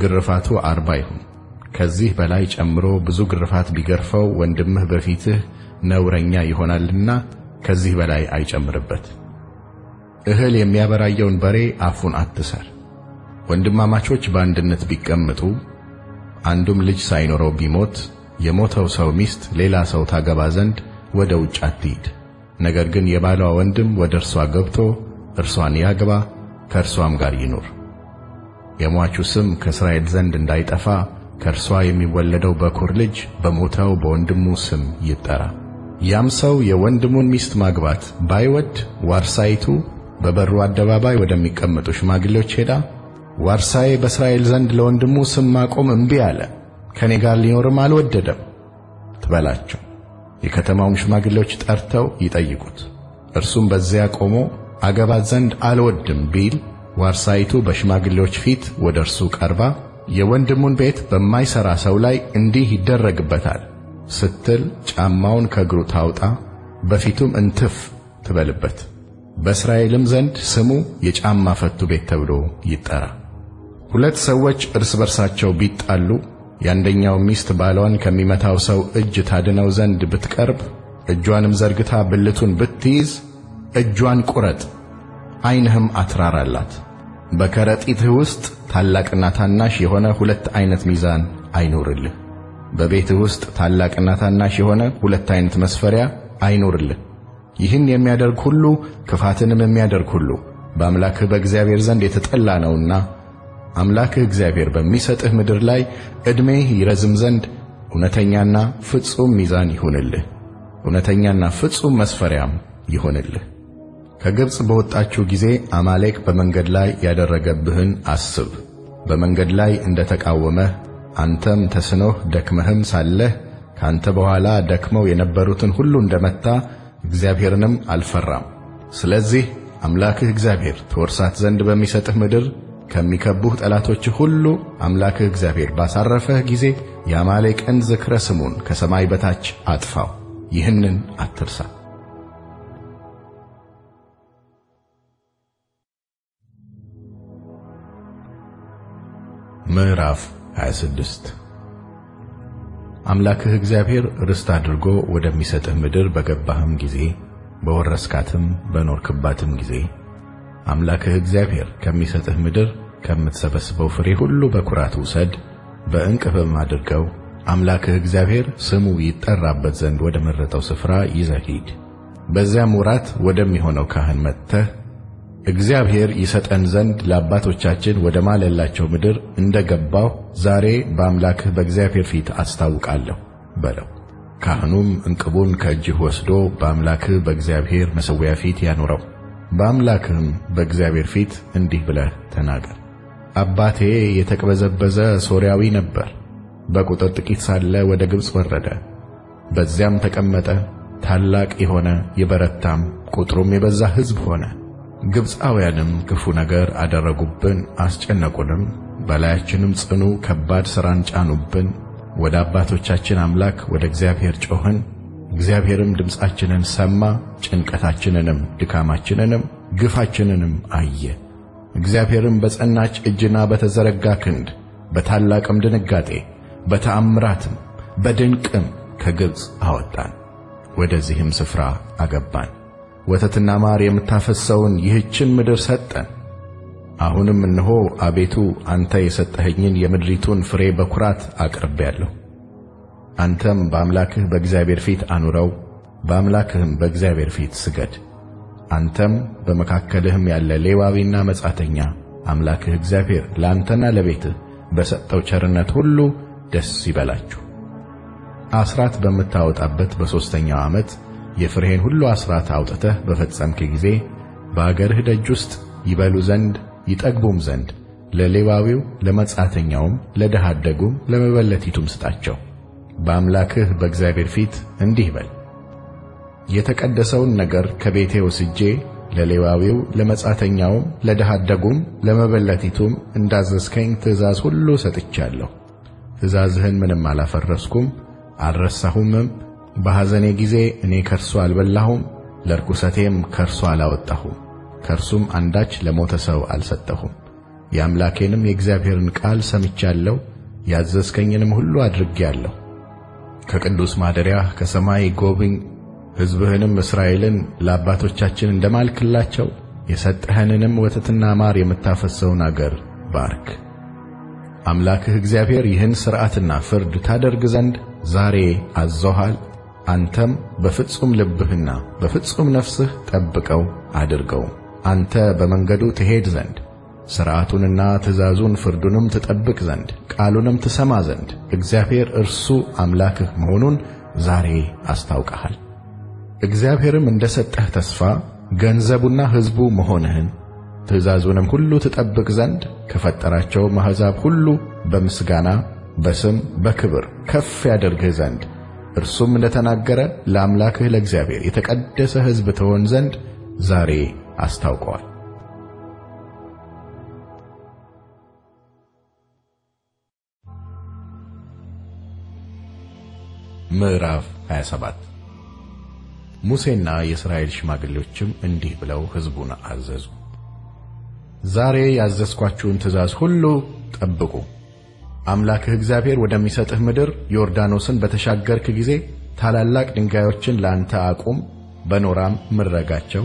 ግርፋቱ አርባ ይሁን። ከዚህ በላይ ጨምሮ ብዙ ግርፋት ቢገርፈው ወንድምህ በፊትህ ነውረኛ ይሆናልና ከዚህ በላይ አይጨምርበት። እህል የሚያበራየውን በሬ አፉን አትሰር። ወንድማማቾች በአንድነት ቢቀመጡ አንዱም ልጅ ሳይኖረው ቢሞት የሞተው ሰው ሚስት ሌላ ሰው ታገባ ዘንድ ወደ ውጭ አትሂድ። ነገር ግን የባሏ ወንድም ወደ እርሷ ገብቶ እርሷን ያግባ፣ ከእርሷም ጋር ይኑር። የሟቹ ስም ከእስራኤል ዘንድ እንዳይጠፋ ከእርሷ የሚወለደው በኩር ልጅ በሞተው በወንድሙ ስም ይጠራ። ያም ሰው የወንድሙን ሚስት ማግባት ባይወድ ዋርሳይቱ በበሩ አደባባይ ወደሚቀመጡ ሽማግሌዎች ሄዳ ዋርሳዬ በእስራኤል ዘንድ ለወንድሙ ስም ማቆም እምቢ አለ፣ ከእኔ ጋር ሊኖርም አልወደደም ትበላቸው። የከተማውም ሽማግሌዎች ጠርተው ይጠይቁት። እርሱም በዚያ ቆሞ አገባት ዘንድ አልወድም ቢል ዋርሳይቱ በሽማግሌዎች ፊት ወደ እርሱ ቀርባ የወንድሙን ቤት በማይሠራ ሰው ላይ እንዲህ ይደረግበታል ስትል ጫማውን ከእግሩ ታውጣ፣ በፊቱም እንትፍ ትበልበት። በእስራኤልም ዘንድ ስሙ የጫማ ፈቱ ቤት ተብሎ ይጠራ። ሁለት ሰዎች እርስ በርሳቸው ቢጣሉ የአንደኛው ሚስት ባሏን ከሚመታው ሰው እጅ ታድነው ዘንድ ብትቀርብ እጇንም ዘርግታ ብልቱን ብትይዝ እጇን ቁረጥ፣ ዓይንህም አትራራላት። በከረጢትህ ውስጥ ታላቅና ታናሽ የሆነ ሁለት ዓይነት ሚዛን አይኑርልህ። በቤትህ ውስጥ ታላቅና ታናሽ የሆነ ሁለት ዓይነት መስፈሪያ አይኑርልህ። ይህን የሚያደርግ ሁሉ ክፋትንም የሚያደርግ ሁሉ በአምላክህ በእግዚአብሔር ዘንድ የተጠላ ነውና አምላክህ እግዚአብሔር በሚሰጥህ ምድር ላይ ዕድሜህ ይረዝም ዘንድ እውነተኛና ፍጹም ሚዛን ይሁንልህ፣ እውነተኛና ፍጹም መስፈሪያም ይሁንልህ። ከግብፅ በወጣችሁ ጊዜ አማሌቅ በመንገድ ላይ ያደረገብህን አስብ። በመንገድ ላይ እንደ ተቃወመህ አንተም ተስኖህ ደክመህም ሳለህ ካንተ በኋላ ደክመው የነበሩትን ሁሉ እንደመታ እግዚአብሔርንም አልፈራም። ስለዚህ አምላክህ እግዚአብሔር ትወርሳት ዘንድ በሚሰጥህ ምድር ከሚከቡህ ጠላቶችህ ሁሉ አምላክህ እግዚአብሔር ባሳረፈህ ጊዜ የአማሌቅን ዝክረ ስሙን ከሰማይ በታች አጥፋው። ይህንን አትርሳ። ምዕራፍ 26 አምላክህ እግዚአብሔር ርስት አድርጎ ወደሚሰጥህ ምድር በገባህም ጊዜ በወረስካትም በኖርክባትም ጊዜ አምላክህ እግዚአብሔር ከሚሰጥህ ምድር ከምትሰበስበው ፍሬ ሁሉ በኩራት ውሰድ፣ በዕንቅብም አድርገው። አምላክህ እግዚአብሔር ስሙ ይጠራበት ዘንድ ወደ መረጠው ስፍራ ይዘህ ሂድ። በዚያም ወራት ወደሚሆነው ካህን መጥተህ እግዚአብሔር ይሰጠን ዘንድ ለአባቶቻችን ወደ ማለላቸው ምድር እንደ ገባሁ ዛሬ በአምላክህ በእግዚአብሔር ፊት አስታውቃለሁ በለው። ካህኑም ዕንቅቡን ከእጅህ ወስዶ በአምላክህ በእግዚአብሔር መሠዊያ ፊት ያኑረው። በአምላክህም በእግዚአብሔር ፊት እንዲህ ብለህ ተናገር። አባቴ የተቅበዘበዘ ሶርያዊ ነበር። በቁጥር ጥቂት ሳለ ወደ ግብፅ ወረደ፣ በዚያም ተቀመጠ። ታላቅ የሆነ የበረታም ቁጥሩም የበዛ ሕዝብ ሆነ። ግብፃውያንም ክፉ ነገር አደረጉብን፣ አስጨነቁንም፣ በላያችንም ጽኑ ከባድ ሥራን ጫኑብን። ወደ አባቶቻችን አምላክ ወደ እግዚአብሔር ጮኽን። እግዚአብሔርም ድምፃችንን ሰማ፣ ጭንቀታችንንም ድካማችንንም ግፋችንንም አየ። እግዚአብሔርም በጸናች እጅና በተዘረጋ ክንድ በታላቅም ድንጋጤ በተአምራትም በድንቅም ከግብፅ አወጣን፣ ወደዚህም ስፍራ አገባን። ወተትና ማር የምታፈሰውን ይህችን ምድር ሰጠን። አሁንም እነሆ አቤቱ አንተ የሰጠኸኝን የምድሪቱን ፍሬ በኩራት አቅርቤአለሁ። አንተም በአምላክህ በእግዚአብሔር ፊት አኑረው፣ በአምላክህም በእግዚአብሔር ፊት ስገድ። አንተም በመካከልህም ያለ ሌዋዊና መጻተኛ አምላክህ እግዚአብሔር ለአንተና ለቤትህ በሰጠው ቸርነት ሁሉ ደስ ይበላችሁ። አስራት በምታወጣበት በሦስተኛው ዓመት የፍሬህን ሁሉ አስራት አውጥተህ በፈጸምክ ጊዜ በአገርህ ደጅ ውስጥ ይበሉ ዘንድ ይጠግቡም ዘንድ ለሌዋዊው ለመጻተኛውም ለድሃ አደጉም ለመበለቲቱም ስጣቸው። በአምላክህ በእግዚአብሔር ፊት እንዲህ በል የተቀደሰውን ነገር ከቤቴ ወስጄ ለሌዋዊው ለመጻተኛውም ለድሃ አደጉም ለመበለቲቱም እንዳዘዝከኝ ትእዛዝ ሁሉ ሰጥቻለሁ። ትእዛዝህን ምንም አላፈረስኩም አልረሳሁምም። በሐዘኔ ጊዜ እኔ ከርሱ አልበላሁም፣ ለርኩሰቴም ከርሱ አላወጣሁም። ከርሱም አንዳች ለሞተ ሰው አልሰጠሁም። የአምላኬንም የእግዚአብሔርን ቃል ሰምቻለሁ፣ ያዘዝከኝንም ሁሉ አድርጌአለሁ። ከቅዱስ ማደሪያህ ከሰማይ ጎብኝ፣ ሕዝብህንም እስራኤልን ለአባቶቻችን እንደማልክላቸው የሰጠኸንንም ወተትና ማር የምታፈሰውን አገር ባርክ። አምላክህ እግዚአብሔር ይህን ሥርዓትና ፍርድ ታደርግ ዘንድ ዛሬ አዞሃል። አንተም በፍጹም ልብህና በፍጹም ነፍስህ ጠብቀው አድርገው። አንተ በመንገዱ ትሄድ ዘንድ ሥርዓቱንና ትእዛዙን ፍርዱንም ትጠብቅ ዘንድ ቃሉንም ትሰማ ዘንድ እግዚአብሔር እርሱ አምላክህ መሆኑን ዛሬ አስታውቀሃል። እግዚአብሔርም እንደ ሰጠህ ተስፋ ገንዘቡና ሕዝቡ መሆንህን ትእዛዙንም ሁሉ ትጠብቅ ዘንድ ከፈጠራቸው አሕዛብ ሁሉ በምስጋና በስም በክብር ከፍ ያደርግህ ዘንድ እርሱም እንደ ተናገረ ለአምላክህ ለእግዚአብሔር የተቀደሰ ሕዝብ ትሆን ዘንድ ዛሬ አስታውቀዋል። ምዕራፍ 27 ሙሴና የእስራኤል ሽማግሌዎችም እንዲህ ብለው ሕዝቡን አዘዙ። ዛሬ ያዘዝኳችሁን ትእዛዝ ሁሉ ጠብቁ። አምላክህ እግዚአብሔር ወደሚሰጥህ ምድር ዮርዳኖስን በተሻገርክ ጊዜ ታላላቅ ድንጋዮችን ለአንተ አቁም፣ በኖራም ምረጋቸው።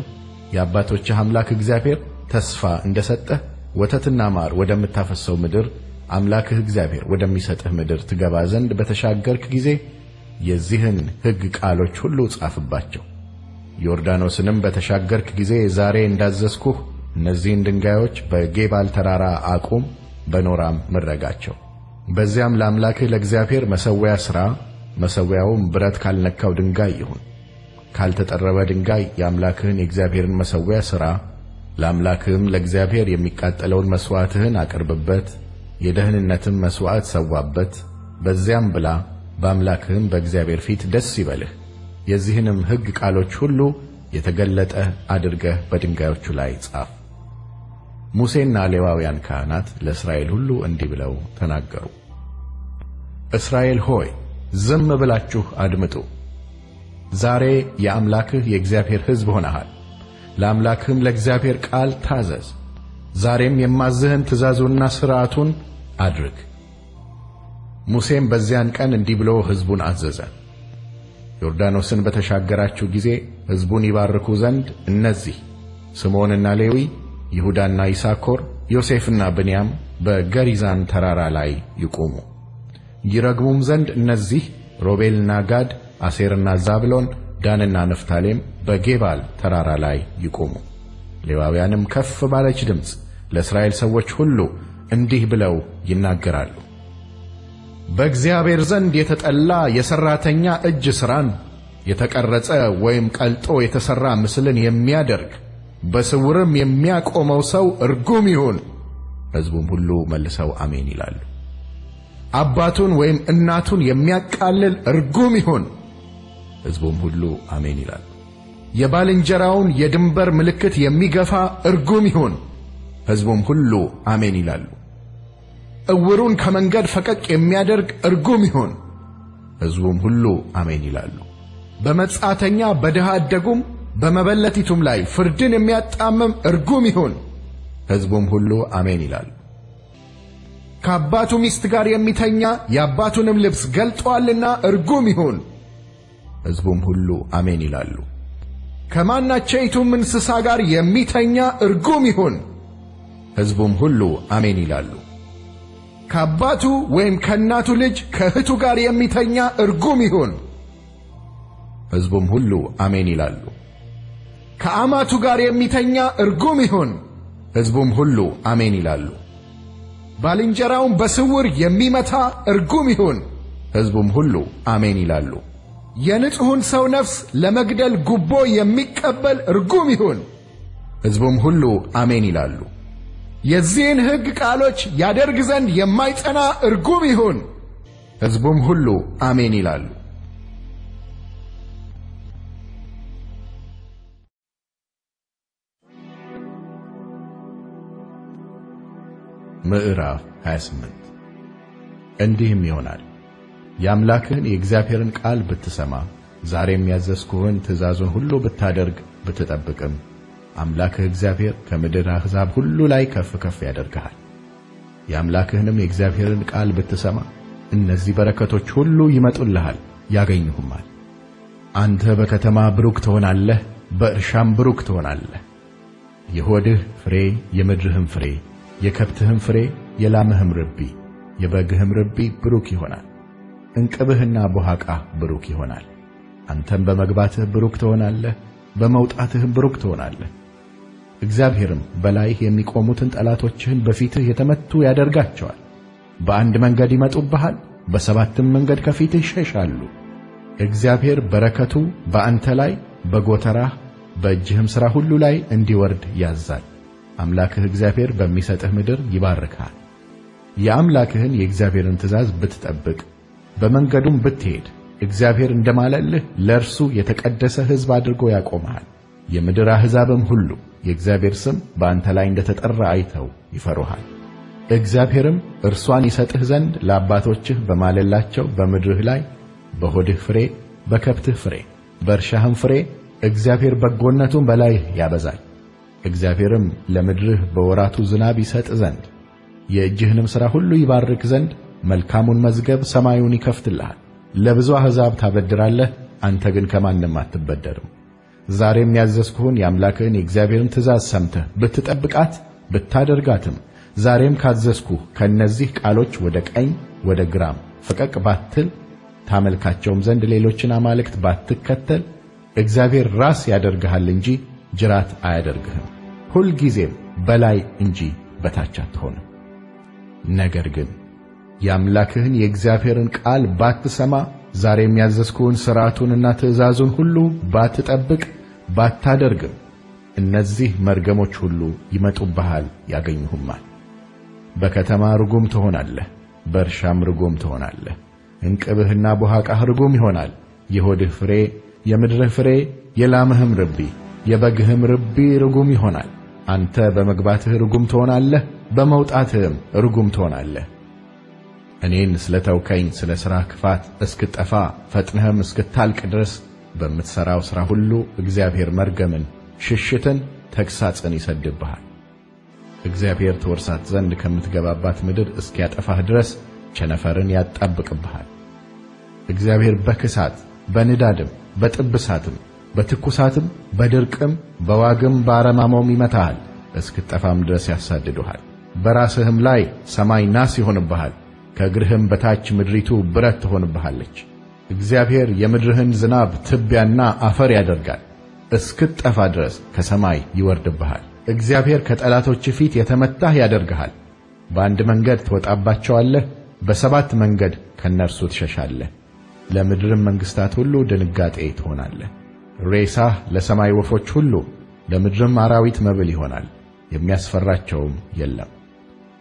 የአባቶችህ አምላክ እግዚአብሔር ተስፋ እንደ ሰጠህ ወተትና ማር ወደምታፈሰው ምድር አምላክህ እግዚአብሔር ወደሚሰጥህ ምድር ትገባ ዘንድ በተሻገርክ ጊዜ የዚህን ሕግ ቃሎች ሁሉ ጻፍባቸው። ዮርዳኖስንም በተሻገርክ ጊዜ ዛሬ እንዳዘዝኩህ እነዚህን ድንጋዮች በጌባል ተራራ አቁም፣ በኖራም ምረጋቸው። በዚያም ለአምላክህ ለእግዚአብሔር መሠዊያ ሥራ። መሠዊያውም ብረት ካልነካው ድንጋይ ይሁን። ካልተጠረበ ድንጋይ የአምላክህን የእግዚአብሔርን መሠዊያ ሥራ። ለአምላክህም ለእግዚአብሔር የሚቃጠለውን መሥዋዕትህን አቅርብበት፣ የደህንነትም መሥዋዕት ሰዋበት። በዚያም ብላ፣ በአምላክህም በእግዚአብሔር ፊት ደስ ይበልህ። የዚህንም ሕግ ቃሎች ሁሉ የተገለጠ አድርገህ በድንጋዮቹ ላይ ጻፍ። ሙሴና ሌዋውያን ካህናት ለእስራኤል ሁሉ እንዲህ ብለው ተናገሩ። እስራኤል ሆይ ዝም ብላችሁ አድምጡ። ዛሬ የአምላክህ የእግዚአብሔር ሕዝብ ሆነሃል። ለአምላክህም ለእግዚአብሔር ቃል ታዘዝ። ዛሬም የማዝህን ትእዛዙንና ሥርዓቱን አድርግ። ሙሴም በዚያን ቀን እንዲህ ብሎ ሕዝቡን አዘዘ። ዮርዳኖስን በተሻገራችሁ ጊዜ ሕዝቡን ይባርኩ ዘንድ እነዚህ ስምዖንና ሌዊ፣ ይሁዳና ይሳኮር፣ ዮሴፍና ብንያም በገሪዛን ተራራ ላይ ይቁሙ። ይረግሙም ዘንድ እነዚህ ሮቤልና ጋድ፣ አሴርና ዛብሎን፣ ዳንና ንፍታሌም በጌባል ተራራ ላይ ይቁሙ። ሌዋውያንም ከፍ ባለች ድምፅ ለእስራኤል ሰዎች ሁሉ እንዲህ ብለው ይናገራሉ። በእግዚአብሔር ዘንድ የተጠላ የሠራተኛ እጅ ሥራን የተቀረጸ ወይም ቀልጦ የተሠራ ምስልን የሚያደርግ በስውርም የሚያቆመው ሰው እርጉም ይሁን። ሕዝቡም ሁሉ መልሰው አሜን ይላሉ። አባቱን ወይም እናቱን የሚያቃልል እርጉም ይሁን። ሕዝቡም ሁሉ አሜን ይላሉ። የባልንጀራውን የድንበር ምልክት የሚገፋ እርጉም ይሁን። ሕዝቡም ሁሉ አሜን ይላሉ። ዕውሩን ከመንገድ ፈቀቅ የሚያደርግ እርጉም ይሁን። ሕዝቡም ሁሉ አሜን ይላሉ። በመጻተኛ በድሃ አደጉም በመበለቲቱም ላይ ፍርድን የሚያጣምም እርጉም ይሁን። ሕዝቡም ሁሉ አሜን ይላሉ። ከአባቱ ሚስት ጋር የሚተኛ የአባቱንም ልብስ ገልጦአልና እርጉም ይሁን። ሕዝቡም ሁሉ አሜን ይላሉ። ከማናቸይቱም እንስሳ ጋር የሚተኛ እርጉም ይሁን። ሕዝቡም ሁሉ አሜን ይላሉ። ከአባቱ ወይም ከእናቱ ልጅ ከእህቱ ጋር የሚተኛ እርጉም ይሁን። ሕዝቡም ሁሉ አሜን ይላሉ። ከአማቱ ጋር የሚተኛ እርጉም ይሁን። ሕዝቡም ሁሉ አሜን ይላሉ። ባልንጀራውን በስውር የሚመታ እርጉም ይሁን። ሕዝቡም ሁሉ አሜን ይላሉ። የንጹሑን ሰው ነፍስ ለመግደል ጉቦ የሚቀበል እርጉም ይሁን። ሕዝቡም ሁሉ አሜን ይላሉ። የዚህን ሕግ ቃሎች ያደርግ ዘንድ የማይጸና እርጉም ይሁን። ሕዝቡም ሁሉ አሜን ይላሉ። ምዕራፍ 28 እንዲህም ይሆናል የአምላክህን የእግዚአብሔርን ቃል ብትሰማ ዛሬም ያዘዝኩህን ትእዛዙን ሁሉ ብታደርግ ብትጠብቅም አምላክህ እግዚአብሔር ከምድር አሕዛብ ሁሉ ላይ ከፍ ከፍ ያደርግሃል። የአምላክህንም የእግዚአብሔርን ቃል ብትሰማ እነዚህ በረከቶች ሁሉ ይመጡልሃል፣ ያገኙሁማል። አንተ በከተማ ብሩክ ትሆናለህ፣ በእርሻም ብሩክ ትሆናለህ። የሆድህ ፍሬ፣ የምድርህም ፍሬ፣ የከብትህም ፍሬ፣ የላምህም ርቢ፣ የበግህም ርቢ ብሩክ ይሆናል። እንቅብህና ቦሃቃህ ብሩክ ይሆናል። አንተም በመግባትህ ብሩክ ትሆናለህ፣ በመውጣትህም ብሩክ ትሆናለህ። እግዚአብሔርም በላይህ የሚቆሙትን ጠላቶችህን በፊትህ የተመቱ ያደርጋቸዋል። በአንድ መንገድ ይመጡብሃል፣ በሰባትም መንገድ ከፊትህ ይሸሻሉ። እግዚአብሔር በረከቱ በአንተ ላይ በጎተራህ በእጅህም ሥራ ሁሉ ላይ እንዲወርድ ያዛል። አምላክህ እግዚአብሔር በሚሰጥህ ምድር ይባርክሃል። የአምላክህን የእግዚአብሔርን ትእዛዝ ብትጠብቅ በመንገዱም ብትሄድ እግዚአብሔር እንደማለልህ ለእርሱ የተቀደሰ ሕዝብ አድርጎ ያቆምሃል። የምድር አሕዛብም ሁሉ የእግዚአብሔር ስም በአንተ ላይ እንደ ተጠራ አይተው ይፈሩሃል። እግዚአብሔርም እርሷን ይሰጥህ ዘንድ ለአባቶችህ በማለላቸው በምድርህ ላይ በሆድህ ፍሬ፣ በከብትህ ፍሬ፣ በእርሻህም ፍሬ እግዚአብሔር በጎነቱን በላይህ ያበዛል። እግዚአብሔርም ለምድርህ በወራቱ ዝናብ ይሰጥ ዘንድ የእጅህንም ሥራ ሁሉ ይባርክ ዘንድ መልካሙን መዝገብ ሰማዩን ይከፍትልሃል። ለብዙ አሕዛብ ታበድራለህ፣ አንተ ግን ከማንም አትበደርም። ዛሬም ያዘዝኩህን የአምላክህን የእግዚአብሔርን ትእዛዝ ሰምተህ ብትጠብቃት ብታደርጋትም ዛሬም ካዘዝኩህ ከእነዚህ ቃሎች ወደ ቀኝ ወደ ግራም ፈቀቅ ባትል ታመልካቸውም ዘንድ ሌሎችን አማልክት ባትከተል እግዚአብሔር ራስ ያደርግሃል እንጂ ጅራት አያደርግህም። ሁልጊዜም በላይ እንጂ በታች አትሆንም። ነገር ግን የአምላክህን የእግዚአብሔርን ቃል ባትሰማ ዛሬም ያዘዝኩህን ሥርዓቱንና ትእዛዙን ሁሉ ባትጠብቅ ባታደርግም እነዚህ መርገሞች ሁሉ ይመጡብሃል፣ ያገኙሁማል። በከተማ ርጉም ትሆናለህ፣ በእርሻም ርጉም ትሆናለህ። እንቅብህና ቦሃቃህ ርጉም ይሆናል። የሆድህ ፍሬ፣ የምድርህ ፍሬ፣ የላምህም ርቢ፣ የበግህም ርቢ ርጉም ይሆናል። አንተ በመግባትህ ርጉም ትሆናለህ፣ በመውጣትህም ርጉም ትሆናለህ። እኔን ስለ ተውከኝ ስለ ሥራ ክፋት እስክጠፋ ፈጥነህም እስክታልቅ ድረስ በምትሠራው ሥራ ሁሉ እግዚአብሔር መርገምን፣ ሽሽትን፣ ተግሣጽን ይሰድብሃል። እግዚአብሔር ትወርሳት ዘንድ ከምትገባባት ምድር እስኪያጠፋህ ድረስ ቸነፈርን ያጣብቅብሃል። እግዚአብሔር በክሳት በንዳድም በጥብሳትም በትኩሳትም በድርቅም በዋግም በአረማሞም ይመታሃል፣ እስክጠፋም ድረስ ያሳድዱሃል። በራስህም ላይ ሰማይ ናስ ይሆንብሃል፣ ከእግርህም በታች ምድሪቱ ብረት ትሆንብሃለች። እግዚአብሔር የምድርህን ዝናብ ትቢያና አፈር ያደርጋል፣ እስክትጠፋ ድረስ ከሰማይ ይወርድብሃል። እግዚአብሔር ከጠላቶች ፊት የተመታህ ያደርግሃል። በአንድ መንገድ ትወጣባቸዋለህ፣ በሰባት መንገድ ከእነርሱ ትሸሻለህ። ለምድርም መንግሥታት ሁሉ ድንጋጤ ትሆናለህ። ሬሳህ ለሰማይ ወፎች ሁሉ ለምድርም አራዊት መብል ይሆናል፣ የሚያስፈራቸውም የለም።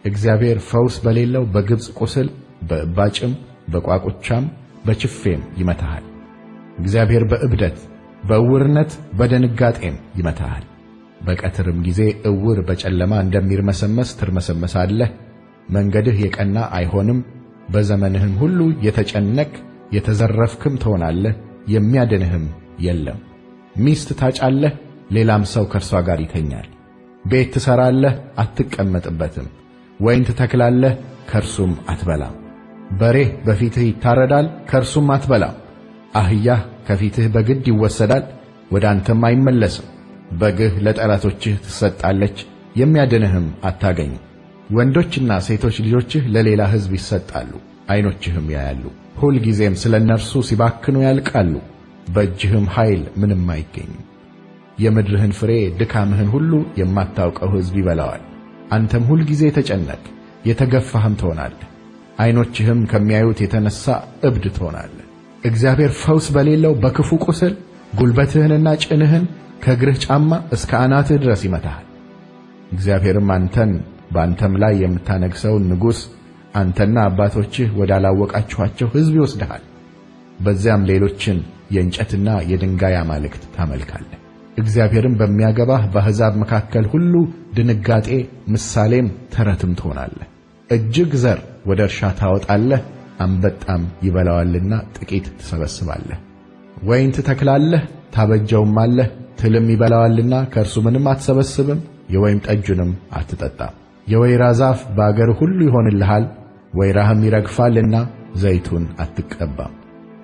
እግዚአብሔር ፈውስ በሌለው በግብፅ ቁስል በእባጭም በቋቁቻም በችፌም ይመታሃል። እግዚአብሔር በእብደት በዕውርነት በድንጋጤም ይመታሃል። በቀትርም ጊዜ ዕውር በጨለማ እንደሚርመሰመስ ትርመሰመሳለህ። መንገድህ የቀና አይሆንም። በዘመንህም ሁሉ የተጨነቅ የተዘረፍክም ትሆናለህ፣ የሚያድንህም የለም። ሚስት ታጫለህ፣ ሌላም ሰው ከእርሷ ጋር ይተኛል። ቤት ትሠራለህ፣ አትቀመጥበትም። ወይን ትተክላለህ፣ ከእርሱም አትበላም። በሬህ በፊትህ ይታረዳል፣ ከእርሱም አትበላም። አህያህ ከፊትህ በግድ ይወሰዳል፣ ወደ አንተም አይመለስም። በግህ ለጠላቶችህ ትሰጣለች፣ የሚያድንህም አታገኝም። ወንዶችና ሴቶች ልጆችህ ለሌላ ሕዝብ ይሰጣሉ፣ ዐይኖችህም ያያሉ። ሁልጊዜም ስለ እነርሱ ሲባክኑ ያልቃሉ፣ በእጅህም ኃይል ምንም አይገኝም። የምድርህን ፍሬ ድካምህን ሁሉ የማታውቀው ሕዝብ ይበላዋል። አንተም ሁልጊዜ ተጨነቅ፣ የተገፋህም ትሆናለህ። ዐይኖችህም ከሚያዩት የተነሣ እብድ ትሆናለህ። እግዚአብሔር ፈውስ በሌለው በክፉ ቁስል ጉልበትህንና ጭንህን ከእግርህ ጫማ እስከ አናትህ ድረስ ይመታሃል። እግዚአብሔርም አንተን በአንተም ላይ የምታነግሠውን ንጉሥ አንተና አባቶችህ ወዳላወቃችኋቸው ሕዝብ ይወስድሃል። በዚያም ሌሎችን የእንጨትና የድንጋይ አማልክት ታመልካለህ። እግዚአብሔርም በሚያገባህ በአሕዛብ መካከል ሁሉ ድንጋጤ፣ ምሳሌም ተረትም ትሆናለህ። እጅግ ዘር ወደ እርሻ ታወጣለህ፣ አንበጣም ይበላዋልና ጥቂት ትሰበስባለህ። ወይን ትተክላለህ፣ ታበጀውማለህ፣ ትልም ይበላዋልና ከእርሱ ምንም አትሰበስብም፣ የወይን ጠጁንም አትጠጣም። የወይራ ዛፍ በአገር ሁሉ ይሆንልሃል፣ ወይራህም ይረግፋልና ዘይቱን አትቀባም።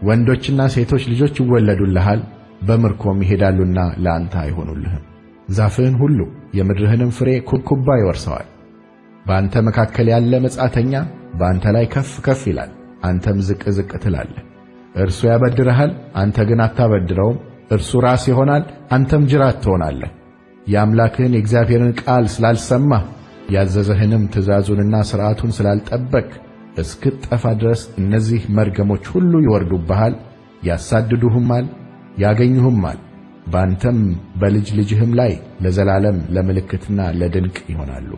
ወንዶችና ሴቶች ልጆች ይወለዱልሃል፣ በምርኮም ይሄዳሉና ለአንተ አይሆኑልህም። ዛፍህን ሁሉ የምድርህንም ፍሬ ኩብኩባ ይወርሰዋል። በአንተ መካከል ያለ መጻተኛ በአንተ ላይ ከፍ ከፍ ይላል፣ አንተም ዝቅ ዝቅ ትላለህ። እርሱ ያበድርሃል፣ አንተ ግን አታበድረውም። እርሱ ራስ ይሆናል፣ አንተም ጅራት ትሆናለህ። የአምላክህን የእግዚአብሔርን ቃል ስላልሰማህ ያዘዘህንም ትእዛዙንና ሥርዓቱን ስላልጠበቅ እስክትጠፋ ድረስ እነዚህ መርገሞች ሁሉ ይወርዱብሃል፣ ያሳድዱህማል፣ ያገኙህማል። በአንተም በልጅ ልጅህም ላይ ለዘላለም ለምልክትና ለድንቅ ይሆናሉ።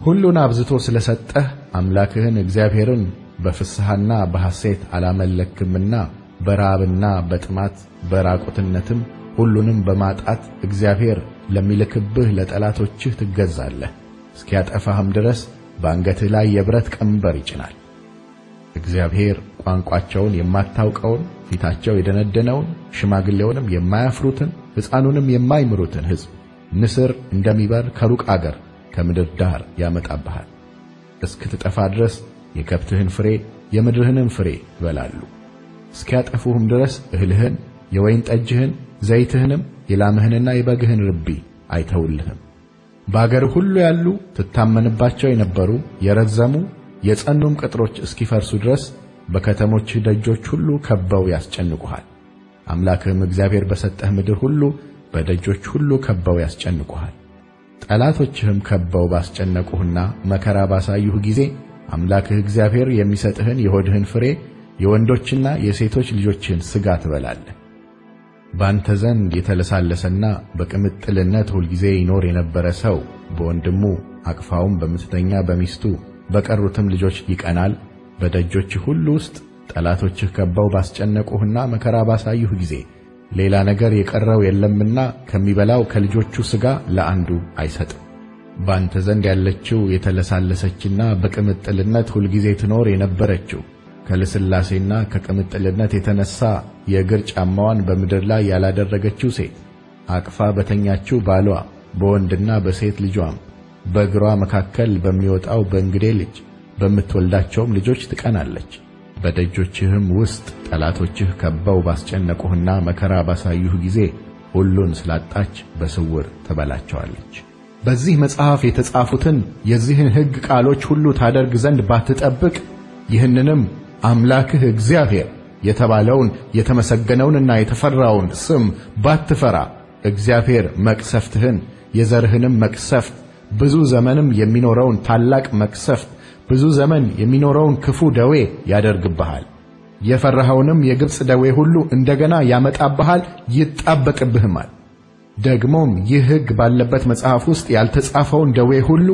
ሁሉን አብዝቶ ስለ ሰጠህ አምላክህን እግዚአብሔርን በፍስሐና በሐሴት አላመለክምና በራብና በጥማት በራቁትነትም ሁሉንም በማጣት እግዚአብሔር ለሚልክብህ ለጠላቶችህ ትገዛለህ። እስኪያጠፋህም ድረስ በአንገትህ ላይ የብረት ቀንበር ይጭናል። እግዚአብሔር ቋንቋቸውን የማታውቀውን ፊታቸው የደነደነውን ሽማግሌውንም የማያፍሩትን ሕፃኑንም የማይምሩትን ሕዝብ ንስር እንደሚበር ከሩቅ አገር ከምድር ዳር ያመጣብሃል። እስክትጠፋ ድረስ የከብትህን ፍሬ የምድርህንም ፍሬ ይበላሉ። እስኪያጠፉህም ድረስ እህልህን፣ የወይን ጠጅህን፣ ዘይትህንም የላምህንና የበግህን ርቢ አይተውልህም። በአገር ሁሉ ያሉ ትታመንባቸው የነበሩ የረዘሙ የጸኑም ቅጥሮች እስኪፈርሱ ድረስ በከተሞችህ ደጆች ሁሉ ከበው ያስጨንቁሃል። አምላክህም እግዚአብሔር በሰጠህ ምድር ሁሉ በደጆች ሁሉ ከበው ያስጨንቁሃል። ጠላቶችህም ከበው ባስጨነቁህና መከራ ባሳዩህ ጊዜ አምላክህ እግዚአብሔር የሚሰጥህን የሆድህን ፍሬ የወንዶችና የሴቶች ልጆችህን ሥጋ ትበላለህ። ባንተ ዘንድ የተለሳለሰና በቅምጥልነት ሁልጊዜ ይኖር የነበረ ሰው በወንድሙ አቅፋውም በምትተኛ በሚስቱ በቀሩትም ልጆች ይቀናል። በደጆችህ ሁሉ ውስጥ ጠላቶችህ ከበው ባስጨነቁህና መከራ ባሳዩህ ጊዜ ሌላ ነገር የቀረው የለምና ከሚበላው ከልጆቹ ሥጋ ለአንዱ አይሰጥም። ባንተ ዘንድ ያለችው የተለሳለሰችና በቅምጥልነት ሁልጊዜ ትኖር የነበረችው ከልስላሴና ከቅምጥልነት የተነሣ የእግር ጫማዋን በምድር ላይ ያላደረገችው ሴት አቅፋ በተኛችው ባሏ በወንድና በሴት ልጇም በእግሯ መካከል በሚወጣው በእንግዴ ልጅ በምትወልዳቸውም ልጆች ትቀናለች። በደጆችህም ውስጥ ጠላቶችህ ከበው ባስጨነቁህና መከራ ባሳዩህ ጊዜ ሁሉን ስላጣች በስውር ትበላቸዋለች። በዚህ መጽሐፍ የተጻፉትን የዚህን ሕግ ቃሎች ሁሉ ታደርግ ዘንድ ባትጠብቅ ይህንንም አምላክህ እግዚአብሔር የተባለውን የተመሰገነውንና የተፈራውን ስም ባትፈራ እግዚአብሔር መቅሰፍትህን የዘርህንም መቅሰፍት ብዙ ዘመንም የሚኖረውን ታላቅ መቅሰፍት ብዙ ዘመን የሚኖረውን ክፉ ደዌ ያደርግብሃል። የፈራኸውንም የግብፅ ደዌ ሁሉ እንደገና ያመጣብሃል፣ ይጣበቅብህማል። ደግሞም ይህ ሕግ ባለበት መጽሐፍ ውስጥ ያልተጻፈውን ደዌ ሁሉ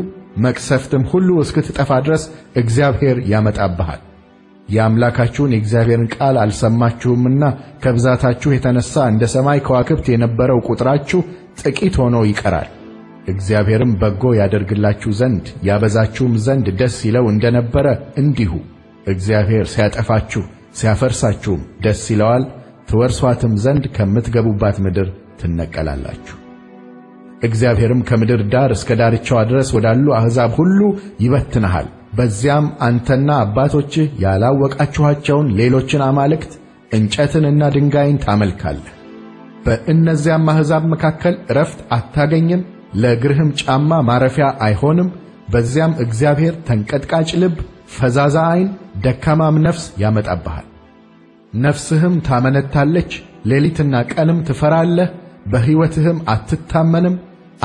መቅሰፍትም ሁሉ እስክትጠፋ ድረስ እግዚአብሔር ያመጣብሃል። የአምላካችሁን የእግዚአብሔርን ቃል አልሰማችሁምና ከብዛታችሁ የተነሣ እንደ ሰማይ ከዋክብት የነበረው ቁጥራችሁ ጥቂት ሆኖ ይቀራል። እግዚአብሔርም በጎ ያደርግላችሁ ዘንድ ያበዛችሁም ዘንድ ደስ ይለው እንደነበረ እንዲሁ እግዚአብሔር ሲያጠፋችሁ ሲያፈርሳችሁም ደስ ይለዋል። ትወርሷትም ዘንድ ከምትገቡባት ምድር ትነቀላላችሁ። እግዚአብሔርም ከምድር ዳር እስከ ዳርቻዋ ድረስ ወዳሉ አሕዛብ ሁሉ ይበትንሃል። በዚያም አንተና አባቶችህ ያላወቃችኋቸውን ሌሎችን አማልክት እንጨትንና ድንጋይን ታመልካለህ። በእነዚያም አሕዛብ መካከል ዕረፍት አታገኝም፣ ለእግርህም ጫማ ማረፊያ አይሆንም። በዚያም እግዚአብሔር ተንቀጥቃጭ ልብ፣ ፈዛዛ ዐይን፣ ደካማም ነፍስ ያመጣብሃል። ነፍስህም ታመነታለች፣ ሌሊትና ቀንም ትፈራለህ፣ በሕይወትህም አትታመንም።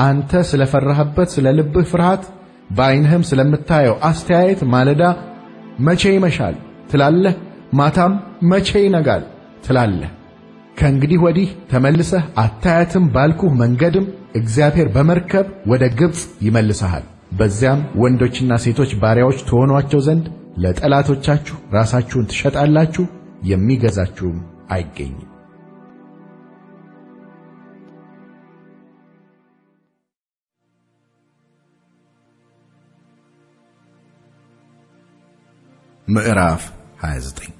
አንተ ስለ ፈራህበት ስለ ልብህ ፍርሃት በዐይንህም ስለምታየው አስተያየት ማለዳ መቼ ይመሻል ትላለህ፣ ማታም መቼ ይነጋል ትላለህ። ከእንግዲህ ወዲህ ተመልሰህ አታያትም ባልኩህ መንገድም እግዚአብሔር በመርከብ ወደ ግብፅ ይመልሰሃል። በዚያም ወንዶችና ሴቶች ባሪያዎች ትሆኗቸው ዘንድ ለጠላቶቻችሁ ራሳችሁን ትሸጣላችሁ፣ የሚገዛችሁም አይገኝም። ምዕራፍ 29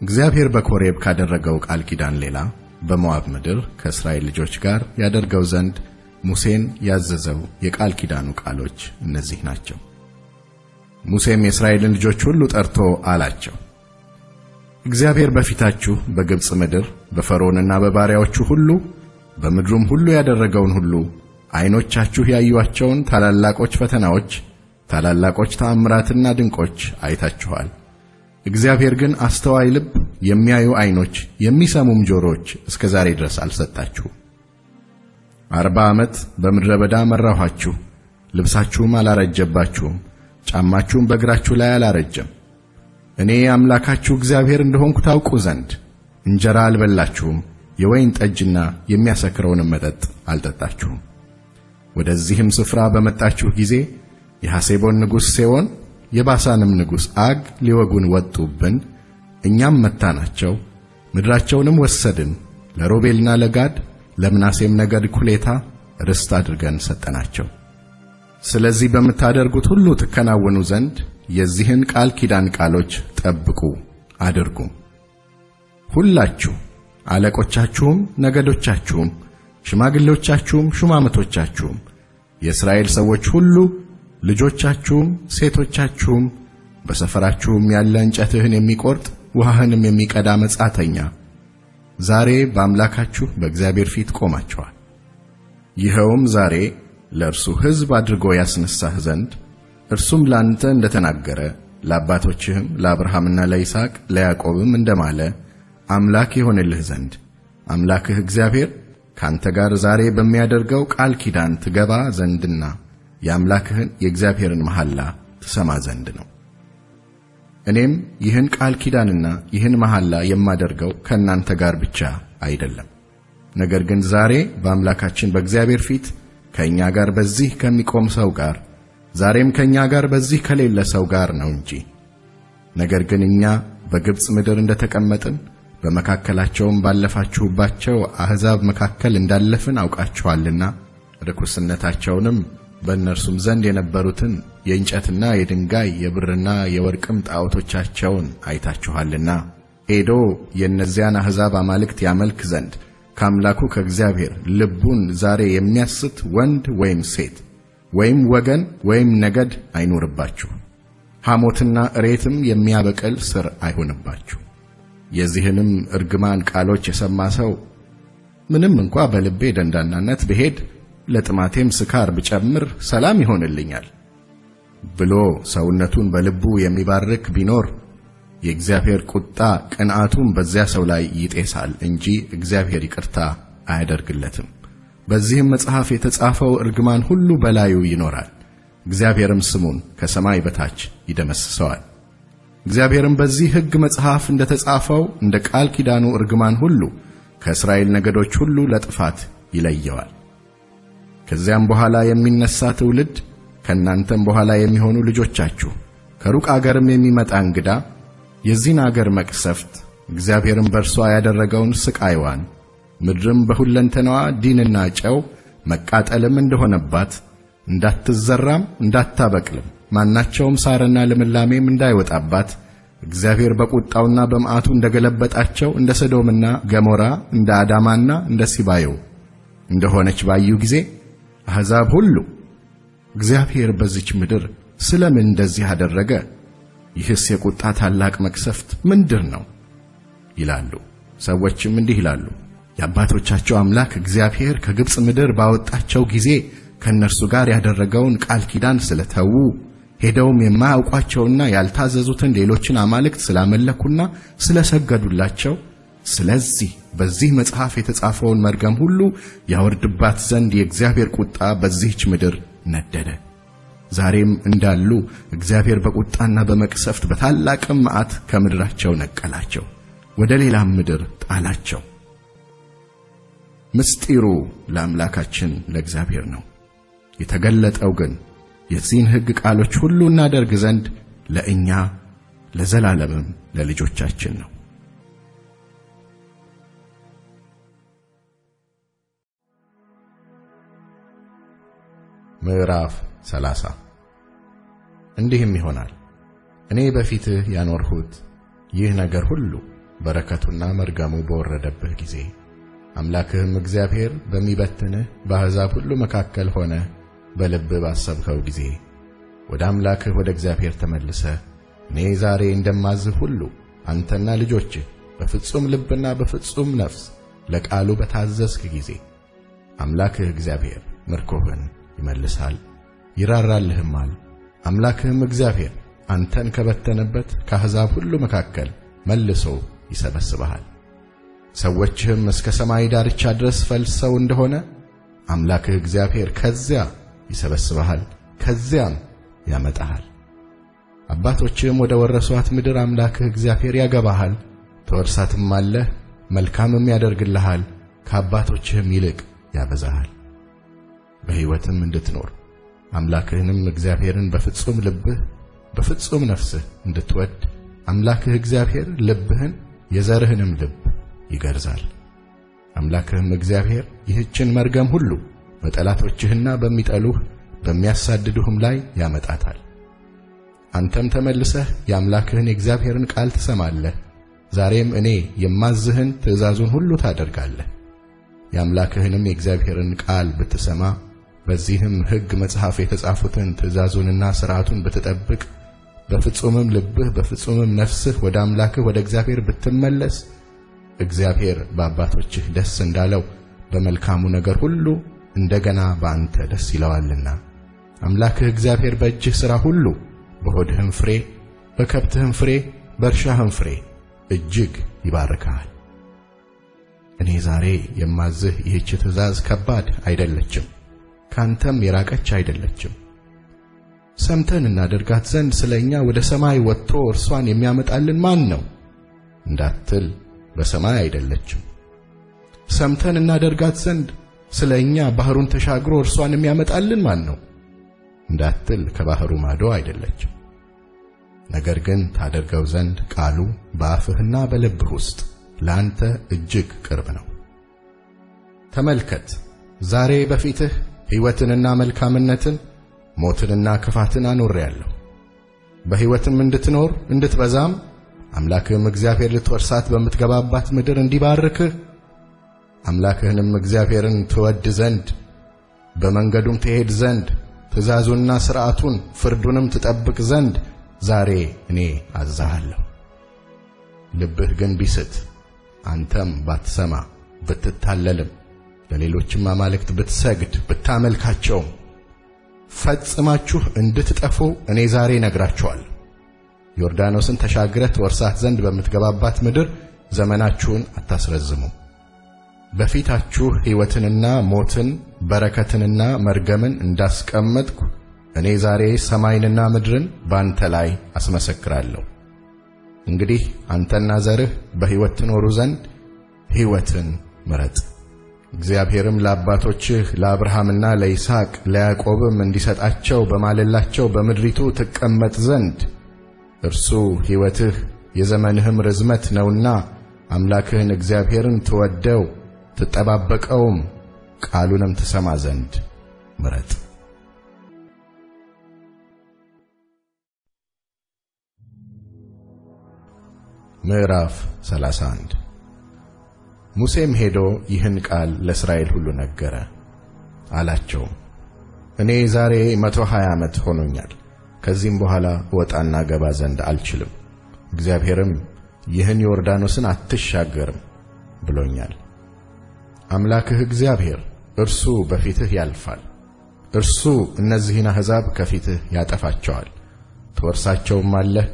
እግዚአብሔር በኮሬብ ካደረገው ቃል ኪዳን ሌላ በሞዓብ ምድር ከእስራኤል ልጆች ጋር ያደርገው ዘንድ ሙሴን ያዘዘው የቃል ኪዳኑ ቃሎች እነዚህ ናቸው። ሙሴም የእስራኤልን ልጆች ሁሉ ጠርቶ አላቸው፣ እግዚአብሔር በፊታችሁ በግብፅ ምድር በፈርዖንና በባሪያዎቹ ሁሉ በምድሩም ሁሉ ያደረገውን ሁሉ ዐይኖቻችሁ ያዩአቸውን ታላላቆች ፈተናዎች ታላላቆች ተአምራትና ድንቆች አይታችኋል። እግዚአብሔር ግን አስተዋይ ልብ፣ የሚያዩ ዐይኖች፣ የሚሰሙም ጆሮች እስከ ዛሬ ድረስ አልሰጣችሁም። አርባ ዓመት በምድረ በዳ መራኋችሁ፣ ልብሳችሁም አላረጀባችሁም፣ ጫማችሁም በእግራችሁ ላይ አላረጀም። እኔ አምላካችሁ እግዚአብሔር እንደሆንኩ ታውቁ ዘንድ እንጀራ አልበላችሁም፣ የወይን ጠጅና የሚያሰክረውንም መጠጥ አልጠጣችሁም። ወደዚህም ስፍራ በመጣችሁ ጊዜ የሐሴቦን ንጉሥ ሴዎን የባሳንም ንጉሥ አግ ሊወጉን ወጡብን። እኛም መታናቸው፣ ምድራቸውንም ወሰድን። ለሮቤልና ለጋድ ለምናሴም ነገድ ኩሌታ ርስት አድርገን ሰጠናቸው። ስለዚህ በምታደርጉት ሁሉ ትከናወኑ ዘንድ የዚህን ቃል ኪዳን ቃሎች ጠብቁ አድርጉም። ሁላችሁ አለቆቻችሁም፣ ነገዶቻችሁም፣ ሽማግሌዎቻችሁም፣ ሹማምቶቻችሁም የእስራኤል ሰዎች ሁሉ ልጆቻችሁም ሴቶቻችሁም በሰፈራችሁም ያለ እንጨትህን የሚቆርጥ ውሃህንም የሚቀዳ መጻተኛ ዛሬ በአምላካችሁ በእግዚአብሔር ፊት ቆማችኋል። ይኸውም ዛሬ ለእርሱ ሕዝብ አድርጎ ያስነሳህ ዘንድ እርሱም ላንተ እንደ ተናገረ ለአባቶችህም ለአብርሃምና ለይስሐቅ ለያዕቆብም እንደማለ አምላክ ይሆንልህ ዘንድ አምላክህ እግዚአብሔር ካንተ ጋር ዛሬ በሚያደርገው ቃል ኪዳን ትገባ ዘንድና የአምላክህን የእግዚአብሔርን መሐላ ትሰማ ዘንድ ነው። እኔም ይህን ቃል ኪዳንና ይህን መሐላ የማደርገው ከእናንተ ጋር ብቻ አይደለም፣ ነገር ግን ዛሬ በአምላካችን በእግዚአብሔር ፊት ከእኛ ጋር በዚህ ከሚቆም ሰው ጋር ዛሬም ከእኛ ጋር በዚህ ከሌለ ሰው ጋር ነው እንጂ። ነገር ግን እኛ በግብፅ ምድር እንደ ተቀመጥን በመካከላቸውም ባለፋችሁባቸው አሕዛብ መካከል እንዳለፍን አውቃችኋልና ርኩስነታቸውንም በእነርሱም ዘንድ የነበሩትን የእንጨትና የድንጋይ የብርና የወርቅም ጣዖቶቻቸውን አይታችኋልና ሄዶ የእነዚያን አሕዛብ አማልክት ያመልክ ዘንድ ከአምላኩ ከእግዚአብሔር ልቡን ዛሬ የሚያስት ወንድ ወይም ሴት ወይም ወገን ወይም ነገድ አይኖርባችሁ። ሐሞትና እሬትም የሚያበቅል ሥር አይሆንባችሁ። የዚህንም እርግማን ቃሎች የሰማ ሰው ምንም እንኳ በልቤ ደንዳናነት ብሄድ ለጥማቴም ስካር ብጨምር ሰላም ይሆንልኛል ብሎ ሰውነቱን በልቡ የሚባርክ ቢኖር የእግዚአብሔር ቁጣ ቅንዓቱም በዚያ ሰው ላይ ይጤሳል እንጂ እግዚአብሔር ይቅርታ አያደርግለትም። በዚህም መጽሐፍ የተጻፈው እርግማን ሁሉ በላዩ ይኖራል፣ እግዚአብሔርም ስሙን ከሰማይ በታች ይደመስሰዋል። እግዚአብሔርም በዚህ ሕግ መጽሐፍ እንደ ተጻፈው እንደ ቃል ኪዳኑ እርግማን ሁሉ ከእስራኤል ነገዶች ሁሉ ለጥፋት ይለየዋል። ከዚያም በኋላ የሚነሳ ትውልድ ከእናንተም በኋላ የሚሆኑ ልጆቻችሁ ከሩቅ አገርም የሚመጣ እንግዳ የዚህን አገር መቅሰፍት እግዚአብሔርም በእርሷ ያደረገውን ስቃይዋን ምድርም በሁለንተናዋ ዲንና ጨው መቃጠልም እንደሆነባት እንዳትዘራም እንዳታበቅልም ማናቸውም ሳርና ልምላሜም እንዳይወጣባት እግዚአብሔር በቁጣውና በመዓቱ እንደገለበጣቸው እንደ ሰዶምና ገሞራ እንደ አዳማና እንደ ሲባዮ እንደሆነች ባዩ ጊዜ አሕዛብ ሁሉ እግዚአብሔር በዚች ምድር ስለምን እንደዚህ አደረገ? ይህስ የቁጣ ታላቅ መቅሰፍት ምንድር ነው? ይላሉ። ሰዎችም እንዲህ ይላሉ፣ የአባቶቻቸው አምላክ እግዚአብሔር ከግብፅ ምድር ባወጣቸው ጊዜ ከእነርሱ ጋር ያደረገውን ቃል ኪዳን ስለተዉ ሄደውም የማያውቋቸውና ያልታዘዙትን ሌሎችን አማልክት ስላመለኩና ስለሰገዱላቸው ስለዚህ በዚህ መጽሐፍ የተጻፈውን መርገም ሁሉ ያወርድባት ዘንድ የእግዚአብሔር ቁጣ በዚህች ምድር ነደደ። ዛሬም እንዳሉ እግዚአብሔር በቁጣና በመቅሰፍት በታላቅም መዓት ከምድራቸው ነቀላቸው፣ ወደ ሌላም ምድር ጣላቸው። ምስጢሩ ለአምላካችን ለእግዚአብሔር ነው። የተገለጠው ግን የዚህን ሕግ ቃሎች ሁሉ እናደርግ ዘንድ ለእኛ ለዘላለምም ለልጆቻችን ነው። ምዕራፍ ሰላሳ እንዲህም ይሆናል። እኔ በፊትህ ያኖርሁት ይህ ነገር ሁሉ በረከቱና መርገሙ በወረደብህ ጊዜ አምላክህም እግዚአብሔር በሚበትንህ በአሕዛብ ሁሉ መካከል ሆነ በልብህ ባሰብኸው ጊዜ ወደ አምላክህ ወደ እግዚአብሔር ተመልሰህ እኔ ዛሬ እንደማዝህ ሁሉ አንተና ልጆችህ በፍጹም ልብና በፍጹም ነፍስ ለቃሉ በታዘዝክ ጊዜ አምላክህ እግዚአብሔር ምርኮህን ይመልሳል ይራራልህማል። አምላክህም እግዚአብሔር አንተን ከበተነበት ከአሕዛብ ሁሉ መካከል መልሶ ይሰበስብሃል። ሰዎችህም እስከ ሰማይ ዳርቻ ድረስ ፈልሰው እንደሆነ አምላክህ እግዚአብሔር ከዚያ ይሰበስብሃል፣ ከዚያም ያመጣሃል። አባቶችህም ወደ ወረሷት ምድር አምላክህ እግዚአብሔር ያገባሃል፣ ትወርሳትማለህ፣ መልካምም ያደርግልሃል፣ ከአባቶችህም ይልቅ ያበዛሃል። በሕይወትም እንድትኖር አምላክህንም እግዚአብሔርን በፍጹም ልብህ በፍጹም ነፍስህ እንድትወድ አምላክህ እግዚአብሔር ልብህን የዘርህንም ልብ ይገርዛል። አምላክህም እግዚአብሔር ይህችን መርገም ሁሉ በጠላቶችህና በሚጠሉህ በሚያሳድዱህም ላይ ያመጣታል። አንተም ተመልሰህ የአምላክህን የእግዚአብሔርን ቃል ትሰማለህ። ዛሬም እኔ የማዝህን ትእዛዙን ሁሉ ታደርጋለህ። የአምላክህንም የእግዚአብሔርን ቃል ብትሰማ በዚህም ሕግ መጽሐፍ የተጻፉትን ትእዛዙንና ሥርዓቱን ብትጠብቅ በፍጹምም ልብህ በፍጹምም ነፍስህ ወደ አምላክህ ወደ እግዚአብሔር ብትመለስ እግዚአብሔር በአባቶችህ ደስ እንዳለው በመልካሙ ነገር ሁሉ እንደገና በአንተ ደስ ይለዋልና አምላክህ እግዚአብሔር በእጅህ ሥራ ሁሉ በሆድህም ፍሬ፣ በከብትህም ፍሬ፣ በእርሻህም ፍሬ እጅግ ይባርክሃል። እኔ ዛሬ የማዝህ ይህች ትእዛዝ ከባድ አይደለችም፣ ካንተም የራቀች አይደለችም። ሰምተን እናደርጋት ዘንድ ስለ እኛ ወደ ሰማይ ወጥቶ እርሷን የሚያመጣልን ማን ነው እንዳትል በሰማይ አይደለችም። ሰምተን እናደርጋት ዘንድ ስለ እኛ ባሕሩን ተሻግሮ እርሷን የሚያመጣልን ማን ነው እንዳትል ከባሕሩ ማዶ አይደለችም። ነገር ግን ታደርገው ዘንድ ቃሉ በአፍህና በልብህ ውስጥ ለአንተ እጅግ ቅርብ ነው። ተመልከት፣ ዛሬ በፊትህ ሕይወትንና መልካምነትን ሞትንና ክፋትን አኖሬአለሁ። በሕይወትም እንድትኖር እንድትበዛም አምላክህም እግዚአብሔር ልትወርሳት በምትገባባት ምድር እንዲባርክህ አምላክህንም እግዚአብሔርን ትወድ ዘንድ በመንገዱም ትሄድ ዘንድ ትእዛዙንና ሥርዓቱን ፍርዱንም ትጠብቅ ዘንድ ዛሬ እኔ አዝዛሃለሁ። ልብህ ግን ቢስት አንተም ባትሰማ ብትታለልም ለሌሎችም አማልክት ብትሰግድ ብታመልካቸውም ፈጽማችሁ እንድትጠፉ እኔ ዛሬ ነግራችኋለሁ። ዮርዳኖስን ተሻግረህ ትወርሳት ዘንድ በምትገባባት ምድር ዘመናችሁን አታስረዝሙ። በፊታችሁ ሕይወትንና ሞትን በረከትንና መርገምን እንዳስቀመጥኩ እኔ ዛሬ ሰማይንና ምድርን ባንተ ላይ አስመሰክራለሁ። እንግዲህ አንተና ዘርህ በሕይወት ትኖሩ ዘንድ ሕይወትን ምረጥ። እግዚአብሔርም ለአባቶችህ ለአብርሃምና ለይስሐቅ ለያዕቆብም እንዲሰጣቸው በማለላቸው በምድሪቱ ትቀመጥ ዘንድ እርሱ ሕይወትህ የዘመንህም ርዝመት ነውና አምላክህን እግዚአብሔርን ትወደው ትጠባበቀውም ቃሉንም ትሰማ ዘንድ ምረጥ። ምዕራፍ 31 ሙሴም ሄዶ ይህን ቃል ለእስራኤል ሁሉ ነገረ፣ አላቸውም እኔ ዛሬ መቶ ሀያ ዓመት ሆኖኛል። ከዚህም በኋላ እወጣና ገባ ዘንድ አልችልም። እግዚአብሔርም ይህን ዮርዳኖስን አትሻገርም ብሎኛል። አምላክህ እግዚአብሔር እርሱ በፊትህ ያልፋል። እርሱ እነዚህን አሕዛብ ከፊትህ ያጠፋቸዋል፣ ትወርሳቸውም አለህ።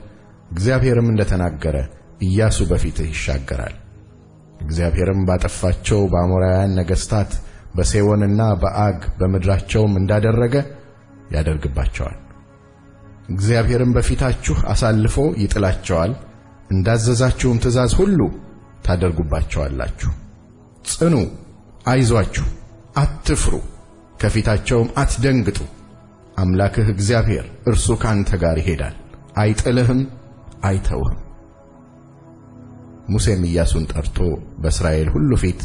እግዚአብሔርም እንደ ተናገረ ኢያሱ በፊትህ ይሻገራል። እግዚአብሔርም ባጠፋቸው በአሞራውያን ነገሥታት በሴዎንና በአግ በምድራቸውም እንዳደረገ ያደርግባቸዋል። እግዚአብሔርም በፊታችሁ አሳልፎ ይጥላቸዋል፣ እንዳዘዛችሁም ትእዛዝ ሁሉ ታደርጉባቸዋላችሁ። ጽኑ፣ አይዟችሁ፣ አትፍሩ፣ ከፊታቸውም አትደንግጡ። አምላክህ እግዚአብሔር እርሱ ካንተ ጋር ይሄዳል፣ አይጥልህም፣ አይተውህም። ሙሴም ኢያሱን ጠርቶ በእስራኤል ሁሉ ፊት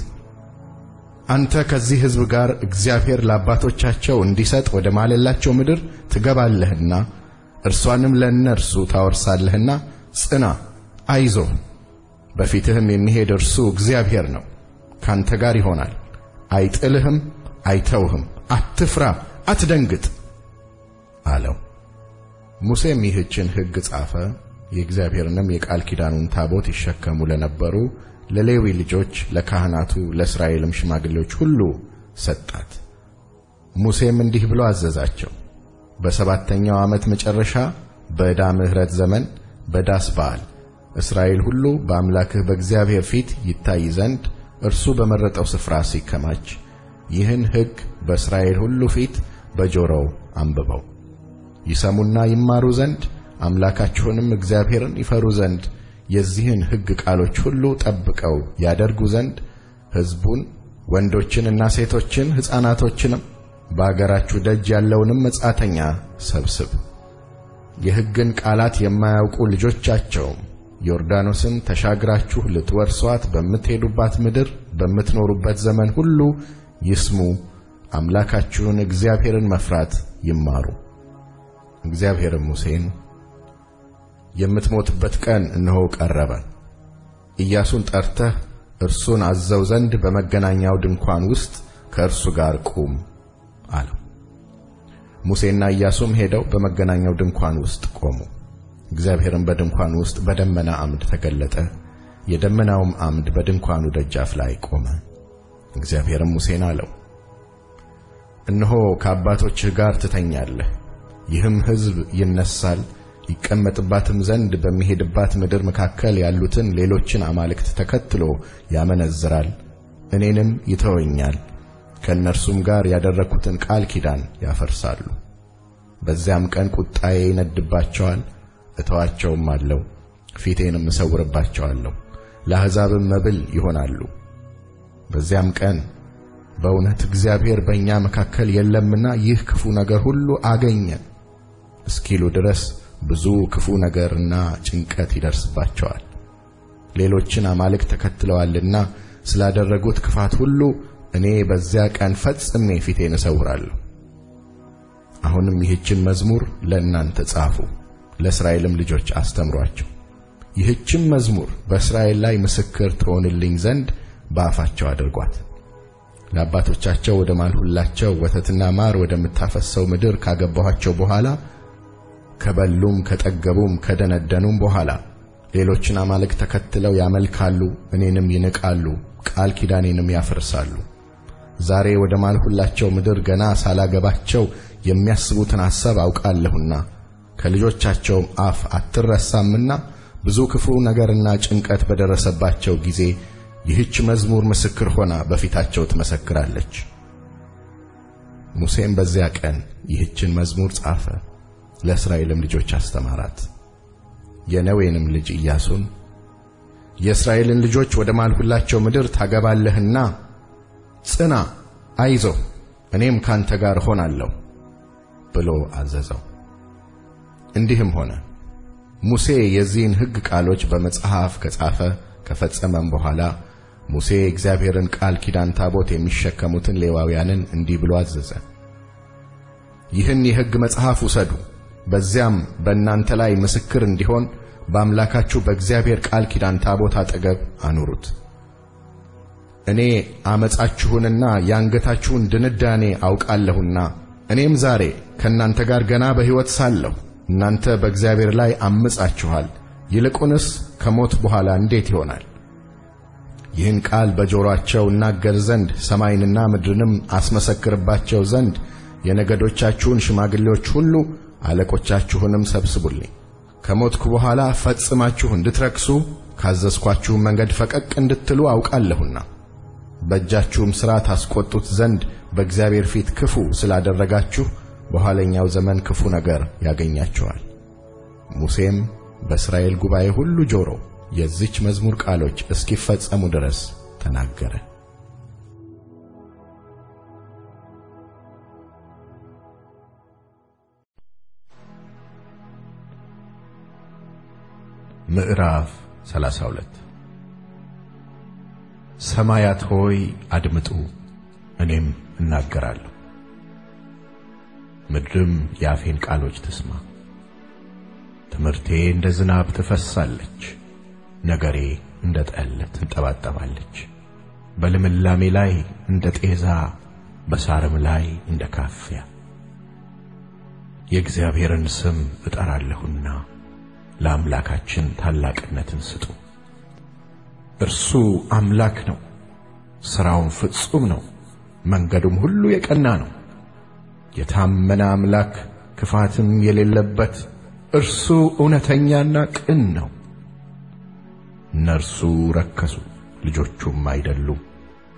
አንተ ከዚህ ሕዝብ ጋር እግዚአብሔር ለአባቶቻቸው እንዲሰጥ ወደ ማለላቸው ምድር ትገባለህና እርሷንም ለእነርሱ ታወርሳለህና ጽና፣ አይዞህ። በፊትህም የሚሄድ እርሱ እግዚአብሔር ነው፣ ካንተ ጋር ይሆናል፣ አይጥልህም፣ አይተውህም። አትፍራ፣ አትደንግጥ አለው። ሙሴም ይህችን ሕግ ጻፈ። የእግዚአብሔርንም የቃል ኪዳኑን ታቦት ይሸከሙ ለነበሩ ለሌዊ ልጆች ለካህናቱ፣ ለእስራኤልም ሽማግሌዎች ሁሉ ሰጣት። ሙሴም እንዲህ ብሎ አዘዛቸው። በሰባተኛው ዓመት መጨረሻ በዕዳ ምሕረት ዘመን በዳስ በዓል እስራኤል ሁሉ በአምላክህ በእግዚአብሔር ፊት ይታይ ዘንድ እርሱ በመረጠው ስፍራ ሲከማች ይህን ሕግ በእስራኤል ሁሉ ፊት በጆሮው አንብበው ይሰሙና ይማሩ ዘንድ አምላካችሁንም እግዚአብሔርን ይፈሩ ዘንድ የዚህን ሕግ ቃሎች ሁሉ ጠብቀው ያደርጉ ዘንድ ሕዝቡን ወንዶችንና ሴቶችን ሕፃናቶችንም በአገራችሁ ደጅ ያለውንም መጻተኛ ሰብስብ። የሕግን ቃላት የማያውቁ ልጆቻቸውም ዮርዳኖስን ተሻግራችሁ ልትወርሷት በምትሄዱባት ምድር በምትኖሩበት ዘመን ሁሉ ይስሙ፣ አምላካችሁን እግዚአብሔርን መፍራት ይማሩ። እግዚአብሔርም ሙሴን የምትሞትበት ቀን እነሆ ቀረበ፣ ኢያሱን ጠርተህ እርሱን አዘው ዘንድ በመገናኛው ድንኳን ውስጥ ከእርሱ ጋር ቁም አለው። ሙሴና ኢያሱም ሄደው በመገናኛው ድንኳን ውስጥ ቆሙ። እግዚአብሔርም በድንኳኑ ውስጥ በደመና አምድ ተገለጠ። የደመናውም አምድ በድንኳኑ ደጃፍ ላይ ቆመ። እግዚአብሔርም ሙሴን አለው፣ እነሆ ከአባቶችህ ጋር ትተኛለህ፣ ይህም ሕዝብ ይነሳል ይቀመጥባትም ዘንድ በሚሄድባት ምድር መካከል ያሉትን ሌሎችን አማልክት ተከትሎ ያመነዝራል፣ እኔንም ይተወኛል፣ ከእነርሱም ጋር ያደረግሁትን ቃል ኪዳን ያፈርሳሉ። በዚያም ቀን ቁጣዬ ይነድባቸዋል፣ እተዋቸውም አለው፣ ፊቴንም እሰውርባቸዋለሁ፣ ለአሕዛብም መብል ይሆናሉ። በዚያም ቀን በእውነት እግዚአብሔር በእኛ መካከል የለምና ይህ ክፉ ነገር ሁሉ አገኘን እስኪሉ ድረስ ብዙ ክፉ ነገርና ጭንቀት ይደርስባቸዋል። ሌሎችን አማልክት ተከትለዋልና ስላደረጉት ክፋት ሁሉ እኔ በዚያ ቀን ፈጽሜ ፊቴን እሰውራለሁ። አሁንም ይህችን መዝሙር ለእናንተ ጻፉ፣ ለእስራኤልም ልጆች አስተምሯቸው። ይህችም መዝሙር በእስራኤል ላይ ምስክር ትሆንልኝ ዘንድ በአፋቸው አድርጓት። ለአባቶቻቸው ወደ ማልሁላቸው ወተትና ማር ወደምታፈሰው ምድር ካገባኋቸው በኋላ ከበሉም ከጠገቡም ከደነደኑም በኋላ ሌሎችን አማልክት ተከትለው ያመልካሉ፣ እኔንም ይንቃሉ፣ ቃል ኪዳኔንም ያፈርሳሉ። ዛሬ ወደ ማልሁላቸው ምድር ገና ሳላገባቸው የሚያስቡትን ሐሳብ አውቃለሁና ከልጆቻቸውም አፍ አትረሳምና ብዙ ክፉ ነገርና ጭንቀት በደረሰባቸው ጊዜ ይህች መዝሙር ምስክር ሆና በፊታቸው ትመሰክራለች። ሙሴም በዚያ ቀን ይህችን መዝሙር ጻፈ፣ ለእስራኤልም ልጆች አስተማራት። የነዌንም ልጅ ኢያሱን የእስራኤልን ልጆች ወደ ማልሁላቸው ምድር ታገባለህና ጽና፣ አይዞህ፣ እኔም ካንተ ጋር ሆናለሁ ብሎ አዘዘው። እንዲህም ሆነ ሙሴ የዚህን ሕግ ቃሎች በመጽሐፍ ከጻፈ ከፈጸመም በኋላ ሙሴ የእግዚአብሔርን ቃል ኪዳን ታቦት የሚሸከሙትን ሌዋውያንን እንዲህ ብሎ አዘዘ። ይህን የሕግ መጽሐፍ ውሰዱ፣ በዚያም በእናንተ ላይ ምስክር እንዲሆን በአምላካችሁ በእግዚአብሔር ቃል ኪዳን ታቦት አጠገብ አኑሩት። እኔ ዓመፃችሁንና የአንገታችሁን ድንዳኔ አውቃለሁና እኔም ዛሬ ከእናንተ ጋር ገና በሕይወት ሳለሁ እናንተ በእግዚአብሔር ላይ አምጻችኋል። ይልቁንስ ከሞት በኋላ እንዴት ይሆናል? ይህን ቃል በጆሮአቸው እናገር ዘንድ ሰማይንና ምድርንም አስመሰክርባቸው ዘንድ የነገዶቻችሁን ሽማግሌዎች ሁሉ አለቆቻችሁንም ሰብስቡልኝ። ከሞትኩ በኋላ ፈጽማችሁ እንድትረክሱ ካዘዝኳችሁም መንገድ ፈቀቅ እንድትሉ አውቃለሁና በእጃችሁም ሥራ ታስቈጡት ዘንድ በእግዚአብሔር ፊት ክፉ ስላደረጋችሁ በኋለኛው ዘመን ክፉ ነገር ያገኛችኋል። ሙሴም በእስራኤል ጉባኤ ሁሉ ጆሮ የዚች መዝሙር ቃሎች እስኪፈጸሙ ድረስ ተናገረ። ምዕራፍ 32 ሰማያት ሆይ አድምጡ፣ እኔም እናገራለሁ። ምድርም የአፌን ቃሎች ትስማ። ትምህርቴ እንደ ዝናብ ትፈሳለች፣ ነገሬ እንደ ጠል ትንጠባጠባለች። በልምላሜ ላይ እንደ ጤዛ፣ በሳርም ላይ እንደ ካፊያ የእግዚአብሔርን ስም እጠራለሁና ለአምላካችን ታላቅነትን ስጡ። እርሱ አምላክ ነው፣ ሥራውም ፍጹም ነው፣ መንገዱም ሁሉ የቀና ነው። የታመነ አምላክ ክፋትም የሌለበት እርሱ እውነተኛና ቅን ነው። እነርሱ ረከሱ፣ ልጆቹም አይደሉም፣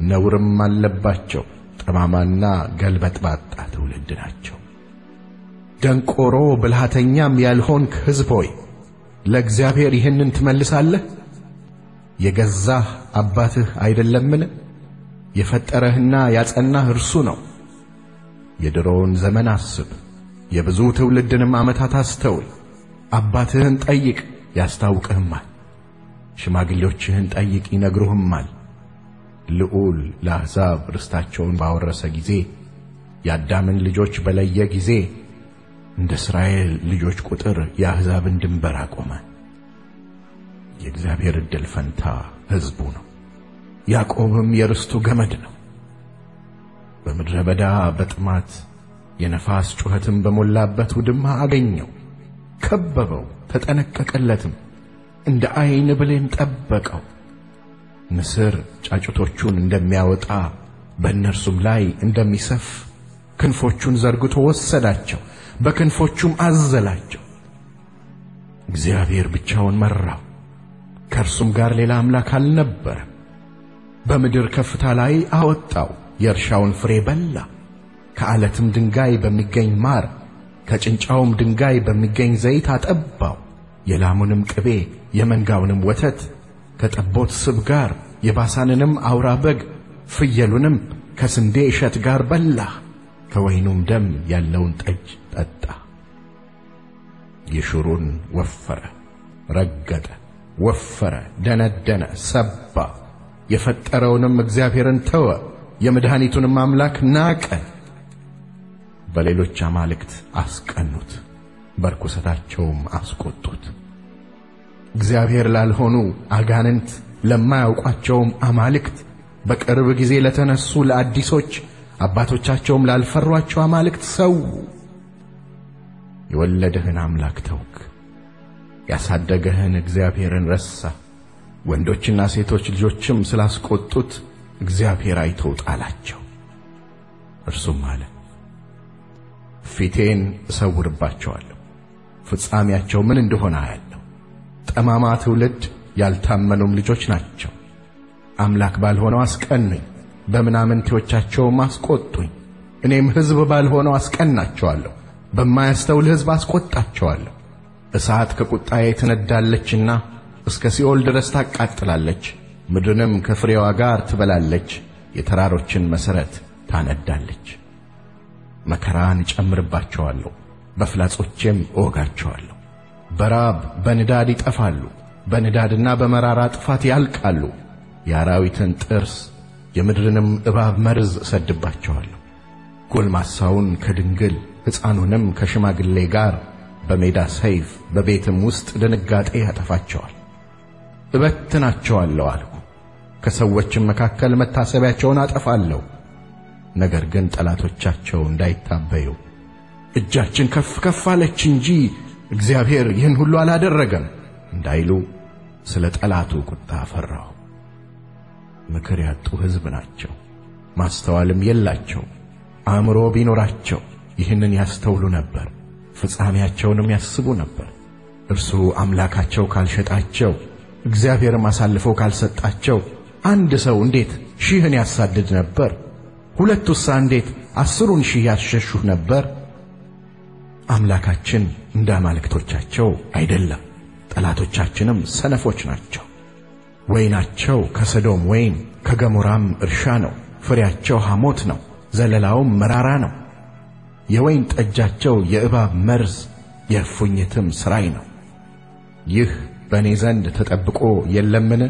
ነውርም አለባቸው። ጠማማና ገልበጥባጣ ትውልድ ናቸው። ደንቆሮ ብልሃተኛም ያልሆንክ ሕዝብ ሆይ ለእግዚአብሔር ይህንን ትመልሳለህ? የገዛህ አባትህ አይደለምን? የፈጠረህና ያጸናህ እርሱ ነው። የድሮውን ዘመን አስብ፣ የብዙ ትውልድንም ዓመታት አስተውል። አባትህን ጠይቅ ያስታውቅህማል፣ ሽማግሌዎችህን ጠይቅ ይነግሩህማል። ልዑል ለአሕዛብ ርስታቸውን ባወረሰ ጊዜ የአዳምን ልጆች በለየ ጊዜ እንደ እስራኤል ልጆች ቁጥር የአሕዛብን ድንበር አቆመ። የእግዚአብሔር ዕድል ፈንታ ሕዝቡ ነው፣ ያዕቆብም የርስቱ ገመድ ነው። በምድረ በዳ በጥማት የነፋስ ጩኸትም በሞላበት ውድማ አገኘው። ከበበው፣ ተጠነቀቀለትም፣ እንደ ዐይን ብሌን ጠበቀው። ንስር ጫጩቶቹን እንደሚያወጣ በእነርሱም ላይ እንደሚሰፍ ክንፎቹን ዘርግቶ ወሰዳቸው፣ በክንፎቹም አዘላቸው። እግዚአብሔር ብቻውን መራው፣ ከእርሱም ጋር ሌላ አምላክ አልነበረም። በምድር ከፍታ ላይ አወጣው፣ የእርሻውን ፍሬ በላ። ከዓለትም ድንጋይ በሚገኝ ማር ከጭንጫውም ድንጋይ በሚገኝ ዘይት አጠባው። የላሙንም ቅቤ የመንጋውንም ወተት ከጠቦት ስብ ጋር የባሳንንም አውራ በግ ፍየሉንም ከስንዴ እሸት ጋር በላህ። ከወይኑም ደም ያለውን ጠጅ ጠጣ። ይሹሩን ወፈረ፣ ረገጠ፣ ወፈረ፣ ደነደነ፣ ሰባ። የፈጠረውንም እግዚአብሔርን ተወ፣ የመድኃኒቱንም አምላክ ናቀ። በሌሎች አማልክት አስቀኑት፣ በርኩሰታቸውም አስቆጡት። እግዚአብሔር ላልሆኑ አጋንንት ለማያውቋቸውም አማልክት በቅርብ ጊዜ ለተነሱ ለአዲሶች አባቶቻቸውም ላልፈሯቸው አማልክት ሰው የወለደህን አምላክ ተውክ፣ ያሳደገህን እግዚአብሔርን ረሳ። ወንዶችና ሴቶች ልጆችም ስላስቆጡት እግዚአብሔር አይቶ ጣላቸው። እርሱም አለ ፊቴን እሰውርባቸዋለሁ፣ ፍጻሜያቸው ምን እንደሆነ አያለሁ። ጠማማ ትውልድ ያልታመኑም ልጆች ናቸው። አምላክ ባልሆነው አስቀኑኝ፣ በምናምንቴዎቻቸውም አስቆጡኝ። እኔም ሕዝብ ባልሆነው አስቀናቸዋለሁ፣ በማያስተውል ሕዝብ አስቆጣቸዋለሁ። እሳት ከቁጣዬ ትነዳለችና እስከ ሲኦል ድረስ ታቃጥላለች፣ ምድርንም ከፍሬዋ ጋር ትበላለች፣ የተራሮችን መሠረት ታነዳለች። መከራን እጨምርባቸዋለሁ፣ በፍላጾቼም እወጋቸዋለሁ። በራብ በንዳድ ይጠፋሉ፣ በንዳድና በመራራ ጥፋት ያልቃሉ። የአራዊትን ጥርስ የምድርንም እባብ መርዝ እሰድባቸዋለሁ። ጎልማሳውን ከድንግል ሕፃኑንም ከሽማግሌ ጋር በሜዳ ሰይፍ በቤትም ውስጥ ድንጋጤ ያጠፋቸዋል። እበትናቸዋለሁ አልሁ፣ ከሰዎችም መካከል መታሰቢያቸውን አጠፋለሁ። ነገር ግን ጠላቶቻቸው እንዳይታበዩ እጃችን ከፍ ከፍ አለች እንጂ እግዚአብሔር ይህን ሁሉ አላደረገም እንዳይሉ ስለ ጠላቱ ቁጣ ፈራሁ። ምክር ያጡ ሕዝብ ናቸው፣ ማስተዋልም የላቸው። አእምሮ ቢኖራቸው ይህንን ያስተውሉ ነበር፣ ፍጻሜያቸውንም ያስቡ ነበር። እርሱ አምላካቸው ካልሸጣቸው፣ እግዚአብሔርም አሳልፎ ካልሰጣቸው አንድ ሰው እንዴት ሺህን ያሳድድ ነበር? ሁለቱሳ እንዴት አስሩን ሺህ ያሸሹህ ነበር? አምላካችን እንደ አማልክቶቻቸው አይደለም፣ ጠላቶቻችንም ሰነፎች ናቸው። ወይናቸው ከሰዶም ወይን ከገሞራም እርሻ ነው፣ ፍሬያቸው ሐሞት ነው፣ ዘለላውም መራራ ነው። የወይን ጠጃቸው የእባብ መርዝ የእፉኝትም ሥራይ ነው። ይህ በእኔ ዘንድ ተጠብቆ የለምን?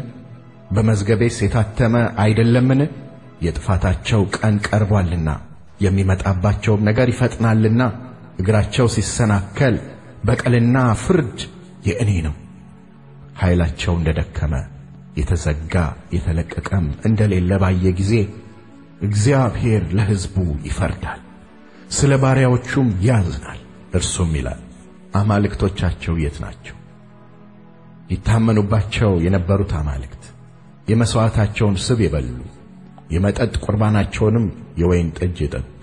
በመዝገቤስ የታተመ አይደለምን? የጥፋታቸው ቀን ቀርቧልና የሚመጣባቸውም ነገር ይፈጥናልና እግራቸው ሲሰናከል በቀልና ፍርድ የእኔ ነው። ኃይላቸው እንደ ደከመ የተዘጋ የተለቀቀም እንደሌለ ባየ ጊዜ እግዚአብሔር ለሕዝቡ ይፈርዳል፣ ስለ ባሪያዎቹም ያዝናል። እርሱም ይላል አማልክቶቻቸው የት ናቸው? ይታመኑባቸው የነበሩት አማልክት የመሥዋዕታቸውን ስብ የበሉ የመጠጥ ቁርባናቸውንም የወይን ጠጅ የጠጡ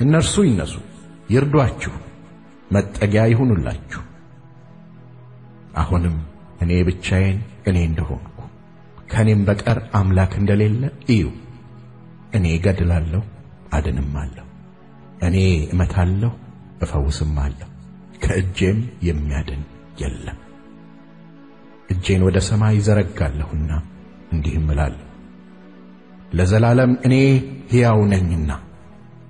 እነርሱ ይነሱ፣ ይርዷችሁ፣ መጠጊያ ይሁኑላችሁ። አሁንም እኔ ብቻዬን እኔ እንደሆንኩ ከእኔም በቀር አምላክ እንደሌለ እዩ። እኔ እገድላለሁ፣ አድንማለሁ። እኔ እመታለሁ፣ እፈውስማለሁ። ከእጄም የሚያድን የለም። እጄን ወደ ሰማይ ዘረጋለሁና እንዲህም እላለሁ፣ ለዘላለም እኔ ሕያው ነኝና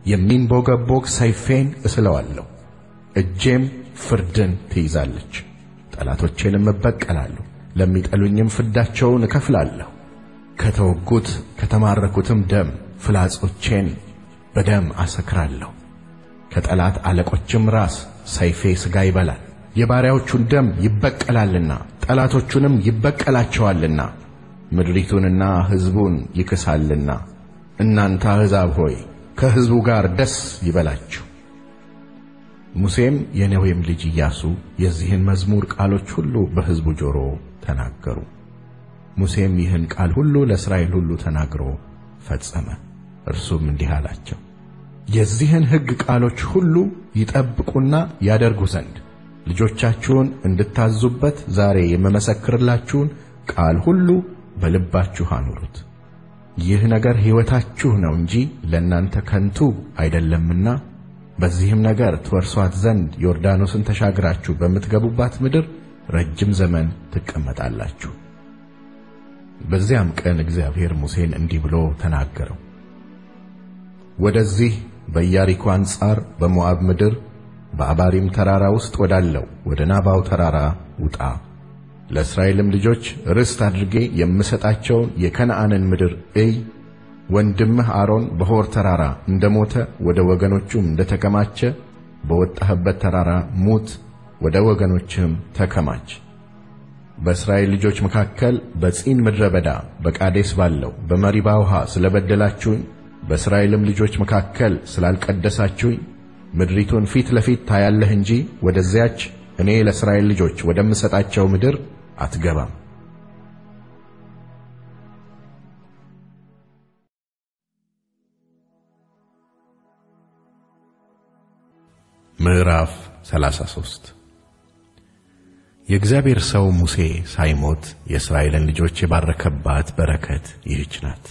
የሚንቦገቦግ ሰይፌን እስለዋለሁ። እጄም ፍርድን ትይዛለች። ጠላቶቼንም እበቀላለሁ፣ ለሚጠሉኝም ፍዳቸውን እከፍላለሁ። ከተወጉት ከተማረኩትም ደም ፍላጾቼን በደም አሰክራለሁ። ከጠላት አለቆችም ራስ ሰይፌ ሥጋ ይበላል። የባሪያዎቹን ደም ይበቀላልና ጠላቶቹንም ይበቀላቸዋልና ምድሪቱንና ሕዝቡን ይክሳልና። እናንተ አሕዛብ ሆይ ከሕዝቡ ጋር ደስ ይበላችሁ። ሙሴም የነዌም ልጅ ኢያሱ የዚህን መዝሙር ቃሎች ሁሉ በሕዝቡ ጆሮ ተናገሩ። ሙሴም ይህን ቃል ሁሉ ለእስራኤል ሁሉ ተናግሮ ፈጸመ። እርሱም እንዲህ አላቸው፣ የዚህን ሕግ ቃሎች ሁሉ ይጠብቁና ያደርጉ ዘንድ ልጆቻችሁን እንድታዙበት ዛሬ የምመሰክርላችሁን ቃል ሁሉ በልባችሁ አኑሩት። ይህ ነገር ሕይወታችሁ ነው እንጂ ለእናንተ ከንቱ አይደለምና በዚህም ነገር ትወርሷት ዘንድ ዮርዳኖስን ተሻግራችሁ በምትገቡባት ምድር ረጅም ዘመን ትቀመጣላችሁ። በዚያም ቀን እግዚአብሔር ሙሴን እንዲህ ብሎ ተናገረው። ወደዚህ በኢያሪኮ አንጻር በሞዓብ ምድር በአባሪም ተራራ ውስጥ ወዳለው ወደ ናባው ተራራ ውጣ። ለእስራኤልም ልጆች ርስት አድርጌ የምሰጣቸውን የከነዓንን ምድር እይ። ወንድምህ አሮን በሖር ተራራ እንደ ሞተ ወደ ወገኖቹም እንደ ተከማቸ በወጣህበት ተራራ ሙት፣ ወደ ወገኖችህም ተከማች። በእስራኤል ልጆች መካከል በጺን ምድረ በዳ በቃዴስ ባለው በመሪባ ውኃ ስለ በደላችሁኝ በእስራኤልም ልጆች መካከል ስላልቀደሳችሁኝ ምድሪቱን ፊት ለፊት ታያለህ እንጂ ወደዚያች እኔ ለእስራኤል ልጆች ወደምሰጣቸው ምድር አትገባም። ምዕራፍ 33 የእግዚአብሔር ሰው ሙሴ ሳይሞት የእስራኤልን ልጆች የባረከባት በረከት ይህች ናት።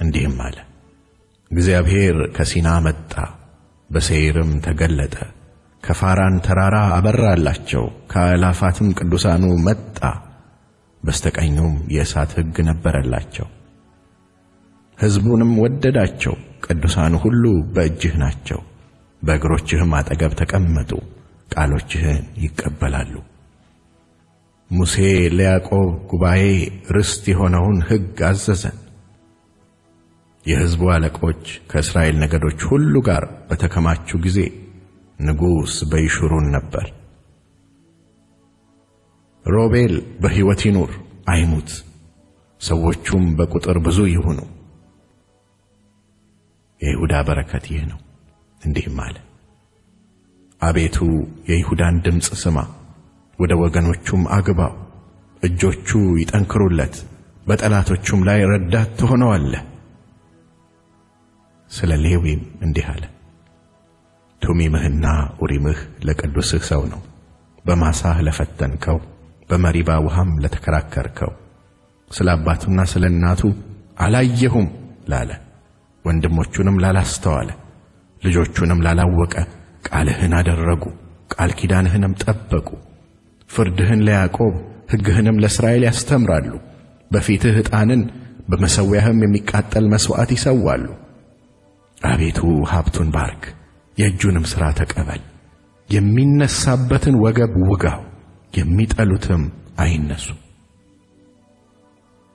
እንዲህም አለ። እግዚአብሔር ከሲና መጣ፣ በሴይርም ተገለጠ። ከፋራን ተራራ አበራላቸው፣ ከአእላፋትም ቅዱሳኑ መጣ። በስተቀኙም የእሳት ሕግ ነበረላቸው። ሕዝቡንም ወደዳቸው። ቅዱሳኑ ሁሉ በእጅህ ናቸው። በእግሮችህም አጠገብ ተቀመጡ፣ ቃሎችህን ይቀበላሉ። ሙሴ ለያዕቆብ ጉባኤ ርስት የሆነውን ሕግ አዘዘን። የሕዝቡ አለቆች ከእስራኤል ነገዶች ሁሉ ጋር በተከማቹ ጊዜ ንጉሥ በይሹሩን ነበር። ሮቤል በሕይወት ይኑር አይሙት፣ ሰዎቹም በቁጥር ብዙ ይሁኑ። የይሁዳ በረከት ይህ ነው። እንዲህም አለ፣ አቤቱ የይሁዳን ድምፅ ስማ፣ ወደ ወገኖቹም አግባው። እጆቹ ይጠንክሩለት፣ በጠላቶቹም ላይ ረዳት ትሆነዋለህ። ስለ ሌዊም እንዲህ አለ። ቱሚምህና ኡሪምህ ለቅዱስህ ሰው ነው። በማሳህ ለፈተንከው፣ በመሪባ ውሃም ለተከራከርከው፣ ስለ አባቱና ስለ እናቱ አላየሁም ላለ፣ ወንድሞቹንም ላላስተዋለ፣ ልጆቹንም ላላወቀ ቃልህን አደረጉ፣ ቃል ኪዳንህንም ጠበቁ። ፍርድህን ለያዕቆብ ሕግህንም ለእስራኤል ያስተምራሉ። በፊትህ ዕጣንን በመሠዊያህም የሚቃጠል መሥዋዕት ይሰዋሉ። አቤቱ ሀብቱን ባርክ፣ የእጁንም ሥራ ተቀበል። የሚነሳበትን ወገብ ውጋው፣ የሚጠሉትም አይነሱ።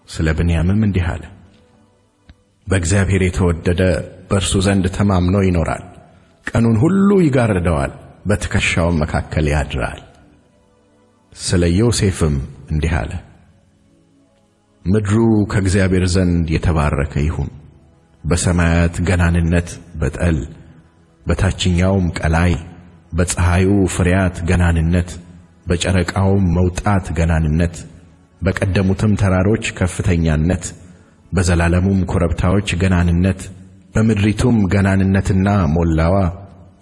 ስለ ብንያምም እንዲህ አለ። በእግዚአብሔር የተወደደ በእርሱ ዘንድ ተማምኖ ይኖራል። ቀኑን ሁሉ ይጋርደዋል፣ በትከሻውም መካከል ያድራል። ስለ ዮሴፍም እንዲህ አለ። ምድሩ ከእግዚአብሔር ዘንድ የተባረከ ይሁን። በሰማያት ገናንነት በጠል በታችኛውም ቀላይ በፀሐዩ ፍሬያት ገናንነት በጨረቃውም መውጣት ገናንነት በቀደሙትም ተራሮች ከፍተኛነት በዘላለሙም ኮረብታዎች ገናንነት በምድሪቱም ገናንነትና ሞላዋ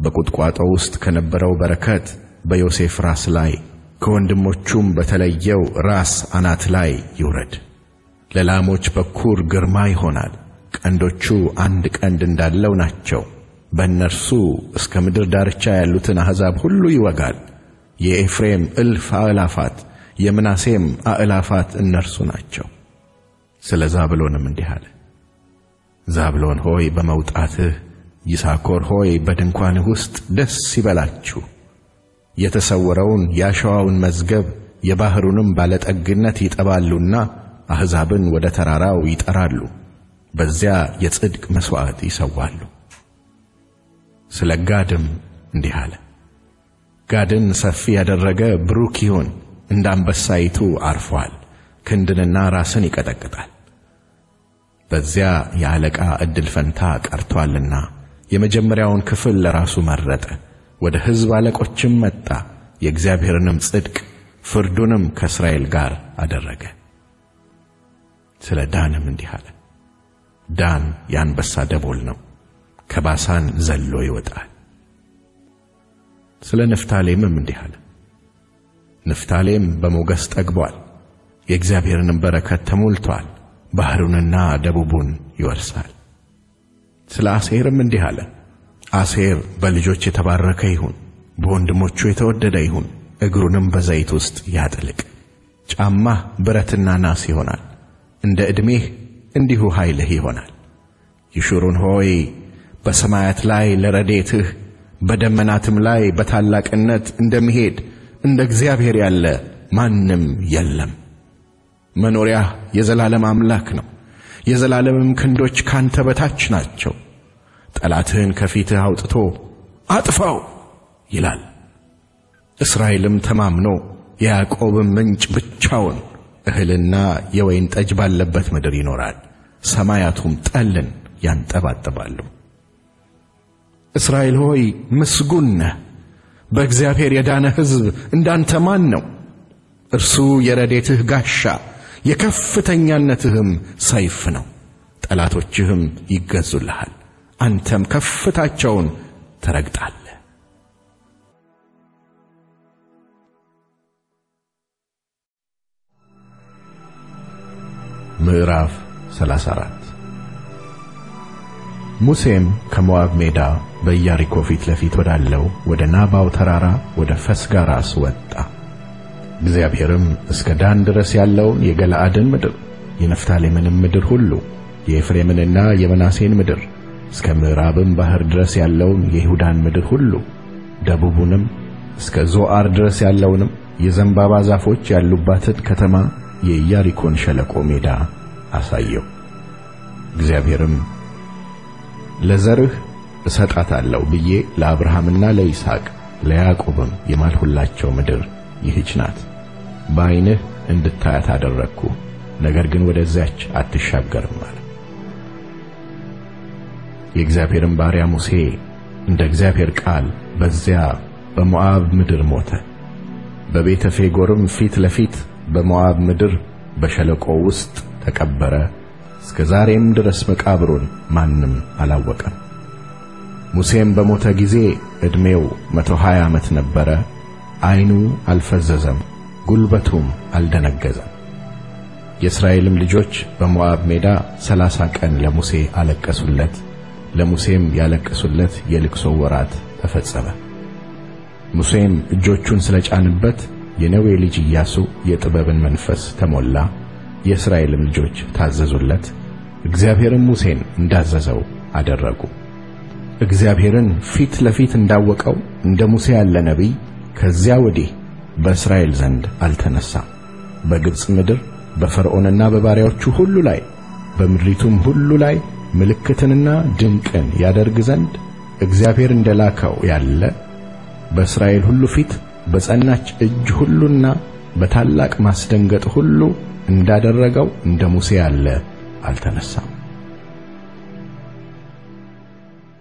በቁጥቋጦ ውስጥ ከነበረው በረከት በዮሴፍ ራስ ላይ ከወንድሞቹም በተለየው ራስ አናት ላይ ይውረድ። ለላሞች በኩር ግርማ ይሆናል። ቀንዶቹ አንድ ቀንድ እንዳለው ናቸው። በእነርሱ እስከ ምድር ዳርቻ ያሉትን አሕዛብ ሁሉ ይወጋል። የኤፍሬም እልፍ አእላፋት የምናሴም አእላፋት እነርሱ ናቸው። ስለ ዛብሎንም እንዲህ አለ። ዛብሎን ሆይ በመውጣትህ፣ ይሳኮር ሆይ በድንኳንህ ውስጥ ደስ ይበላችሁ። የተሰወረውን የአሸዋውን መዝገብ የባሕሩንም ባለጠግነት ይጠባሉና አሕዛብን ወደ ተራራው ይጠራሉ፣ በዚያ የጽድቅ መሥዋዕት ይሰዋሉ። ስለ ጋድም እንዲህ አለ። ጋድን ሰፊ ያደረገ ብሩክ ይሁን፣ እንደ አንበሳይቱ አርፏል፣ ክንድንና ራስን ይቀጠቅጣል። በዚያ የአለቃ ዕድል ፈንታ ቀርቶአልና የመጀመሪያውን ክፍል ለራሱ መረጠ። ወደ ሕዝብ አለቆችም መጣ፣ የእግዚአብሔርንም ጽድቅ ፍርዱንም ከእስራኤል ጋር አደረገ። ስለ ዳንም እንዲህ አለ። ዳን የአንበሳ ደቦል ነው፣ ከባሳን ዘሎ ይወጣል። ስለ ንፍታሌምም እንዲህ አለ። ንፍታሌም በሞገስ ጠግቧል፣ የእግዚአብሔርንም በረከት ተሞልቶአል፣ ባሕሩንና ደቡቡን ይወርሳል። ስለ አሴርም እንዲህ አለ። አሴር በልጆች የተባረከ ይሁን፣ በወንድሞቹ የተወደደ ይሁን፣ እግሩንም በዘይት ውስጥ ያጥልቅ። ጫማህ ብረትና ናስ ይሆናል፣ እንደ ዕድሜህ እንዲሁ ኃይልህ ይሆናል። ይሹሩን ሆይ በሰማያት ላይ ለረዴትህ በደመናትም ላይ በታላቅነት እንደሚሄድ እንደ እግዚአብሔር ያለ ማንም የለም። መኖሪያህ የዘላለም አምላክ ነው፣ የዘላለምም ክንዶች ካንተ በታች ናቸው። ጠላትህን ከፊትህ አውጥቶ አጥፋው ይላል። እስራኤልም ተማምኖ የያዕቆብም ምንጭ ብቻውን እህልና የወይን ጠጅ ባለበት ምድር ይኖራል። ሰማያቱም ጠልን ያንጠባጥባሉ። እስራኤል ሆይ ምስጉን ነህ። በእግዚአብሔር የዳነ ሕዝብ እንዳንተ ማን ነው? እርሱ የረዴትህ ጋሻ የከፍተኛነትህም ሰይፍ ነው። ጠላቶችህም ይገዙልሃል፣ አንተም ከፍታቸውን ትረግጣለህ። ምዕራፍ 34 ሙሴም ከሞዓብ ሜዳ በኢያሪኮ ፊት ለፊት ወዳለው ወደ ናባው ተራራ ወደ ፈስጋ ራስ ወጣ። እግዚአብሔርም እስከ ዳን ድረስ ያለውን የገለዓድን ምድር፣ የነፍታሌምንም ምድር ሁሉ፣ የኤፍሬምንና የመናሴን ምድር፣ እስከ ምዕራብም ባሕር ድረስ ያለውን የይሁዳን ምድር ሁሉ፣ ደቡቡንም እስከ ዞዓር ድረስ ያለውንም የዘንባባ ዛፎች ያሉባትን ከተማ የኢያሪኮን ሸለቆ ሜዳ አሳየው። እግዚአብሔርም ለዘርህ እሰጣታለሁ ብዬ ለአብርሃምና ለይስሐቅ ለያዕቆብም የማልሁላቸው ምድር ይህች ናት። በዐይንህ እንድታያት አደረግኩ፣ ነገር ግን ወደዚያች አትሻገርም አለ። የእግዚአብሔርም ባሪያ ሙሴ እንደ እግዚአብሔር ቃል በዚያ በሞዓብ ምድር ሞተ። በቤተ ፌጎርም ፊት ለፊት በሞዓብ ምድር በሸለቆ ውስጥ ተቀበረ። እስከ ዛሬም ድረስ መቃብሩን ማንም አላወቀም። ሙሴም በሞተ ጊዜ ዕድሜው መቶ ሀያ ዓመት ነበረ። ዐይኑ አልፈዘዘም፣ ጉልበቱም አልደነገዘም። የእስራኤልም ልጆች በሞዓብ ሜዳ ሰላሳ ቀን ለሙሴ አለቀሱለት። ለሙሴም ያለቀሱለት የልቅሶ ወራት ተፈጸመ። ሙሴም እጆቹን ስለጫንበት የነዌ ልጅ ኢያሱ የጥበብን መንፈስ ተሞላ። የእስራኤልም ልጆች ታዘዙለት። እግዚአብሔርም ሙሴን እንዳዘዘው አደረጉ። እግዚአብሔርን ፊት ለፊት እንዳወቀው እንደ ሙሴ ያለ ነቢይ ከዚያ ወዲህ በእስራኤል ዘንድ አልተነሳም። በግብፅ ምድር በፈርዖንና በባሪያዎቹ ሁሉ ላይ በምድሪቱም ሁሉ ላይ ምልክትንና ድንቅን ያደርግ ዘንድ እግዚአብሔር እንደላከው ያለ በእስራኤል ሁሉ ፊት በጸናች እጅ ሁሉና በታላቅ ማስደንገጥ ሁሉ እንዳደረገው እንደ ሙሴ ያለ አልተነሳም።